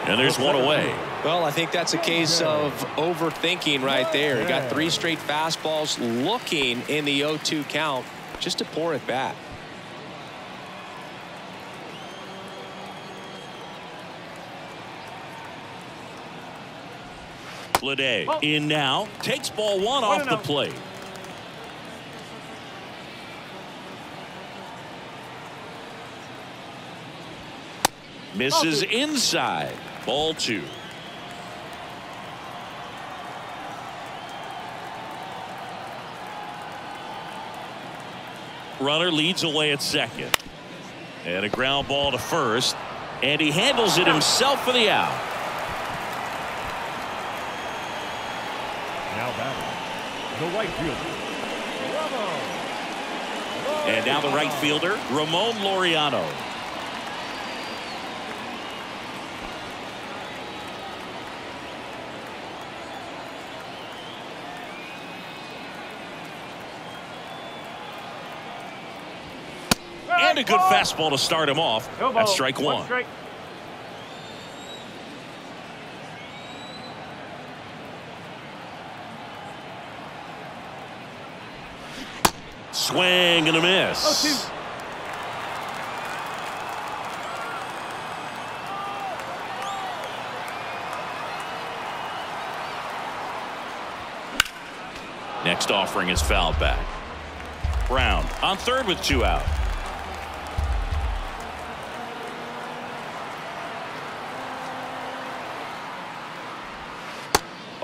and there's one away. Well, I think that's a case of overthinking right there. He got three straight fastballs looking in the 0-2 count just to pour it back. Bleday in now. Takes ball one off the plate. Misses inside. Ball two. Runner leads away at second. And a ground ball to first. And he handles it himself for the out. Now batting, the right fielder, Ramon. And now the right fielder, Ramon Laureano. And a good fastball to start him off. That's strike one. Swing and a miss. Oh. Next offering is fouled back. Brown on third with two out.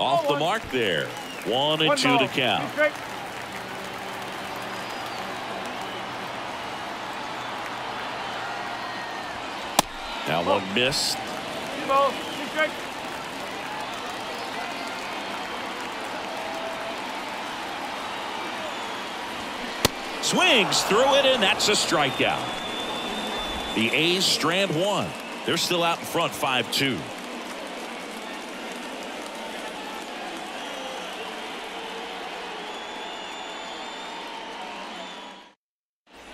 Off the mark there. One and One two ball, to count. Now one missed. Two balls, two strike. Swings through it, and that's a strikeout. The A's strand one. They're still out in front 5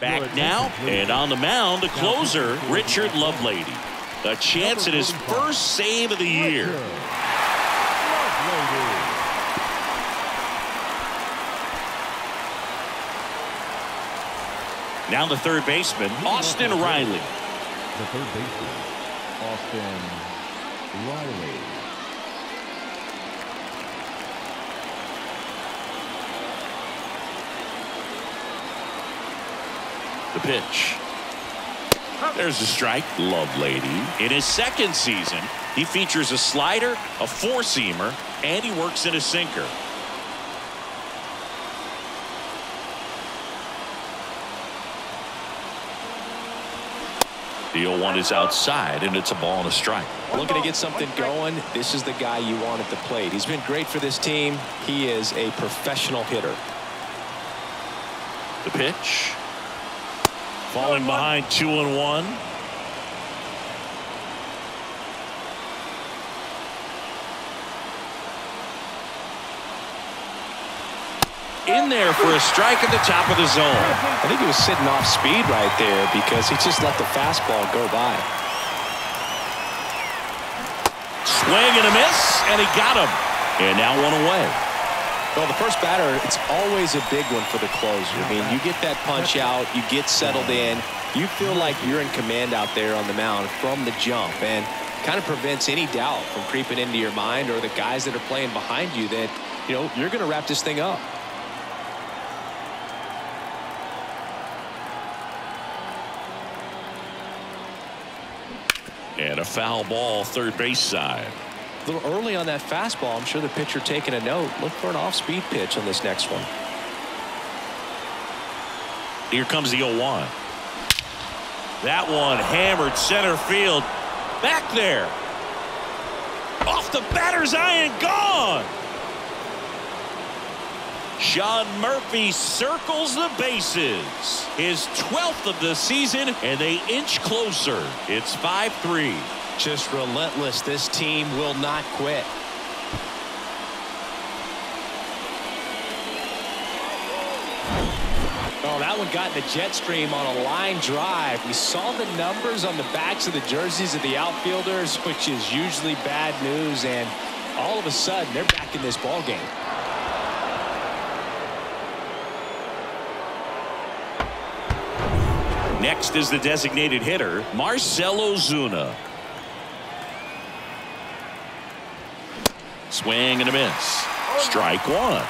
Back now, and on the mound, the closer, Richard Lovelady. A chance at his first save of the year. Now the third baseman, Austin Riley. The third baseman, Austin Riley. The pitch. There's a strike. Lovelady. In his second season, he features a slider, a four seamer, and he works in a sinker. The 0-1 is outside, and it's a ball and a strike. Looking to get something going. This is the guy you want at the plate. He's been great for this team. He is a professional hitter. The pitch. Falling behind two and one. In there for a strike at the top of the zone. I think he was sitting off speed right there because he just let the fastball go by. Swing and a miss, and he got him. And now one away. Well, the first batter, it's always a big one for the closer. I mean, you get that punch out, you get settled in, you feel like you're in command out there on the mound from the jump, and kind of prevents any doubt from creeping into your mind or the guys that are playing behind you that, you know, you're going to wrap this thing up. And a foul ball third base side. A little early on that fastball. I'm sure the pitcher taking a note. Look for an off-speed pitch on this next one. Here comes the 0-1. That one hammered center field. Back there. Off the batter's eye and gone. Sean Murphy circles the bases. His 12th of the season, and they inch closer. It's 5-3. Just relentless. This team will not quit. Oh, that one got in the jet stream on a line drive. We saw the numbers on the backs of the jerseys of the outfielders, which is usually bad news, and all of a sudden they're back in this ball game. Next is the designated hitter, Marcell Ozuna. Swing and a miss. Strike one.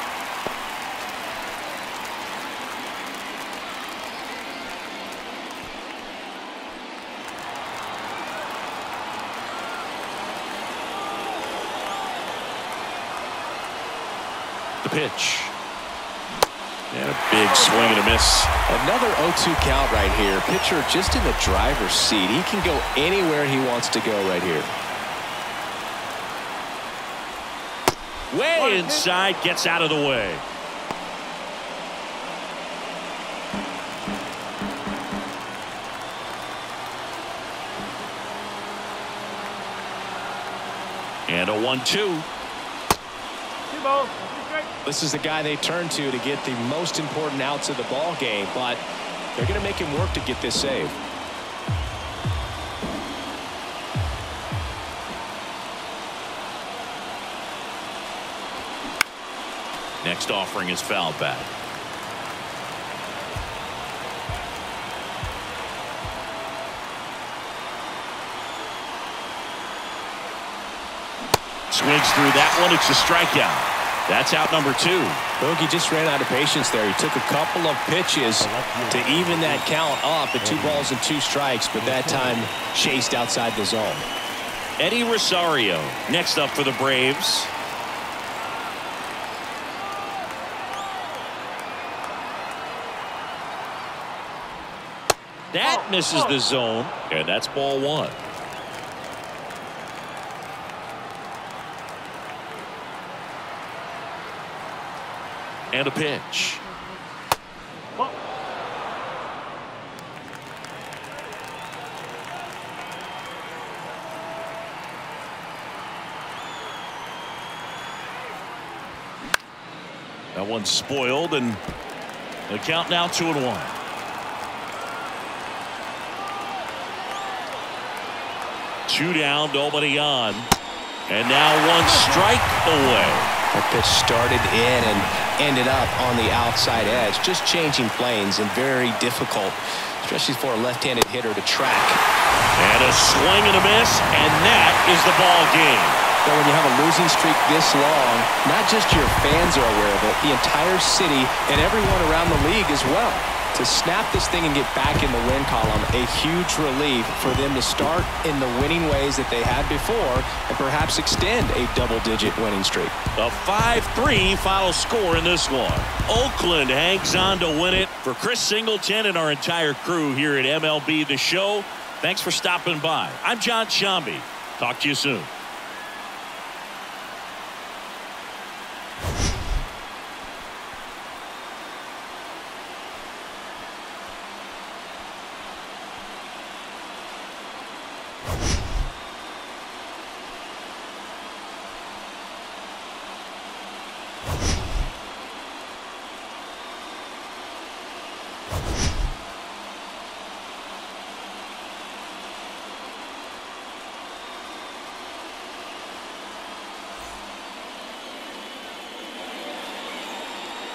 The pitch. And a big swing and a miss. Another 0-2 count right here. Pitcher just in the driver's seat. He can go anywhere he wants to go right here. Way inside, gets out of the way. And a one-two. This is the guy they turn to to get the most important outs of the ball game, but they're going to make him work to get this save. Next offering is foul back. Swings through that one. It's a strikeout. That's out number two. Bogey just ran out of patience there. He took a couple of pitches to even that count up at two balls and two strikes, but that time chased outside the zone. Eddie Rosario next up for the Braves. That oh. misses the oh. zone, and that's ball one. And a pitch. That one's spoiled, and the count now two and one. Two down, nobody on. And now one strike away. That pitch started in and ended up on the outside edge. Just changing planes and very difficult, especially for a left-handed hitter to track. And a swing and a miss, and that is the ball game. So when you have a losing streak this long, not just your fans are aware of it, the entire city and everyone around the league as well. To snap this thing and get back in the win column, a huge relief for them to start in the winning ways that they had before and perhaps extend a double-digit winning streak. A 5-3 final score in this one. Oakland hangs on to win it. For Chris Singleton and our entire crew here at MLB The Show, thanks for stopping by. I'm Jon Sciambi. Talk to you soon.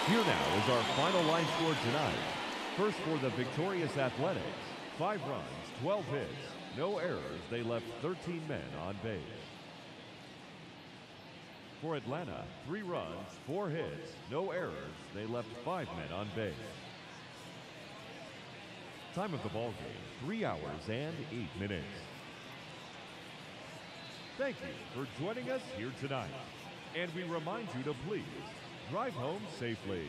Here now is our final line score tonight. First for the victorious Athletics. Five runs, 12 hits, no errors. They left 13 men on base. For Atlanta, three runs, four hits, no errors. They left five men on base. Time of the ball game, three hours and eight minutes. Thank you for joining us here tonight. And we remind you to please drive home safely.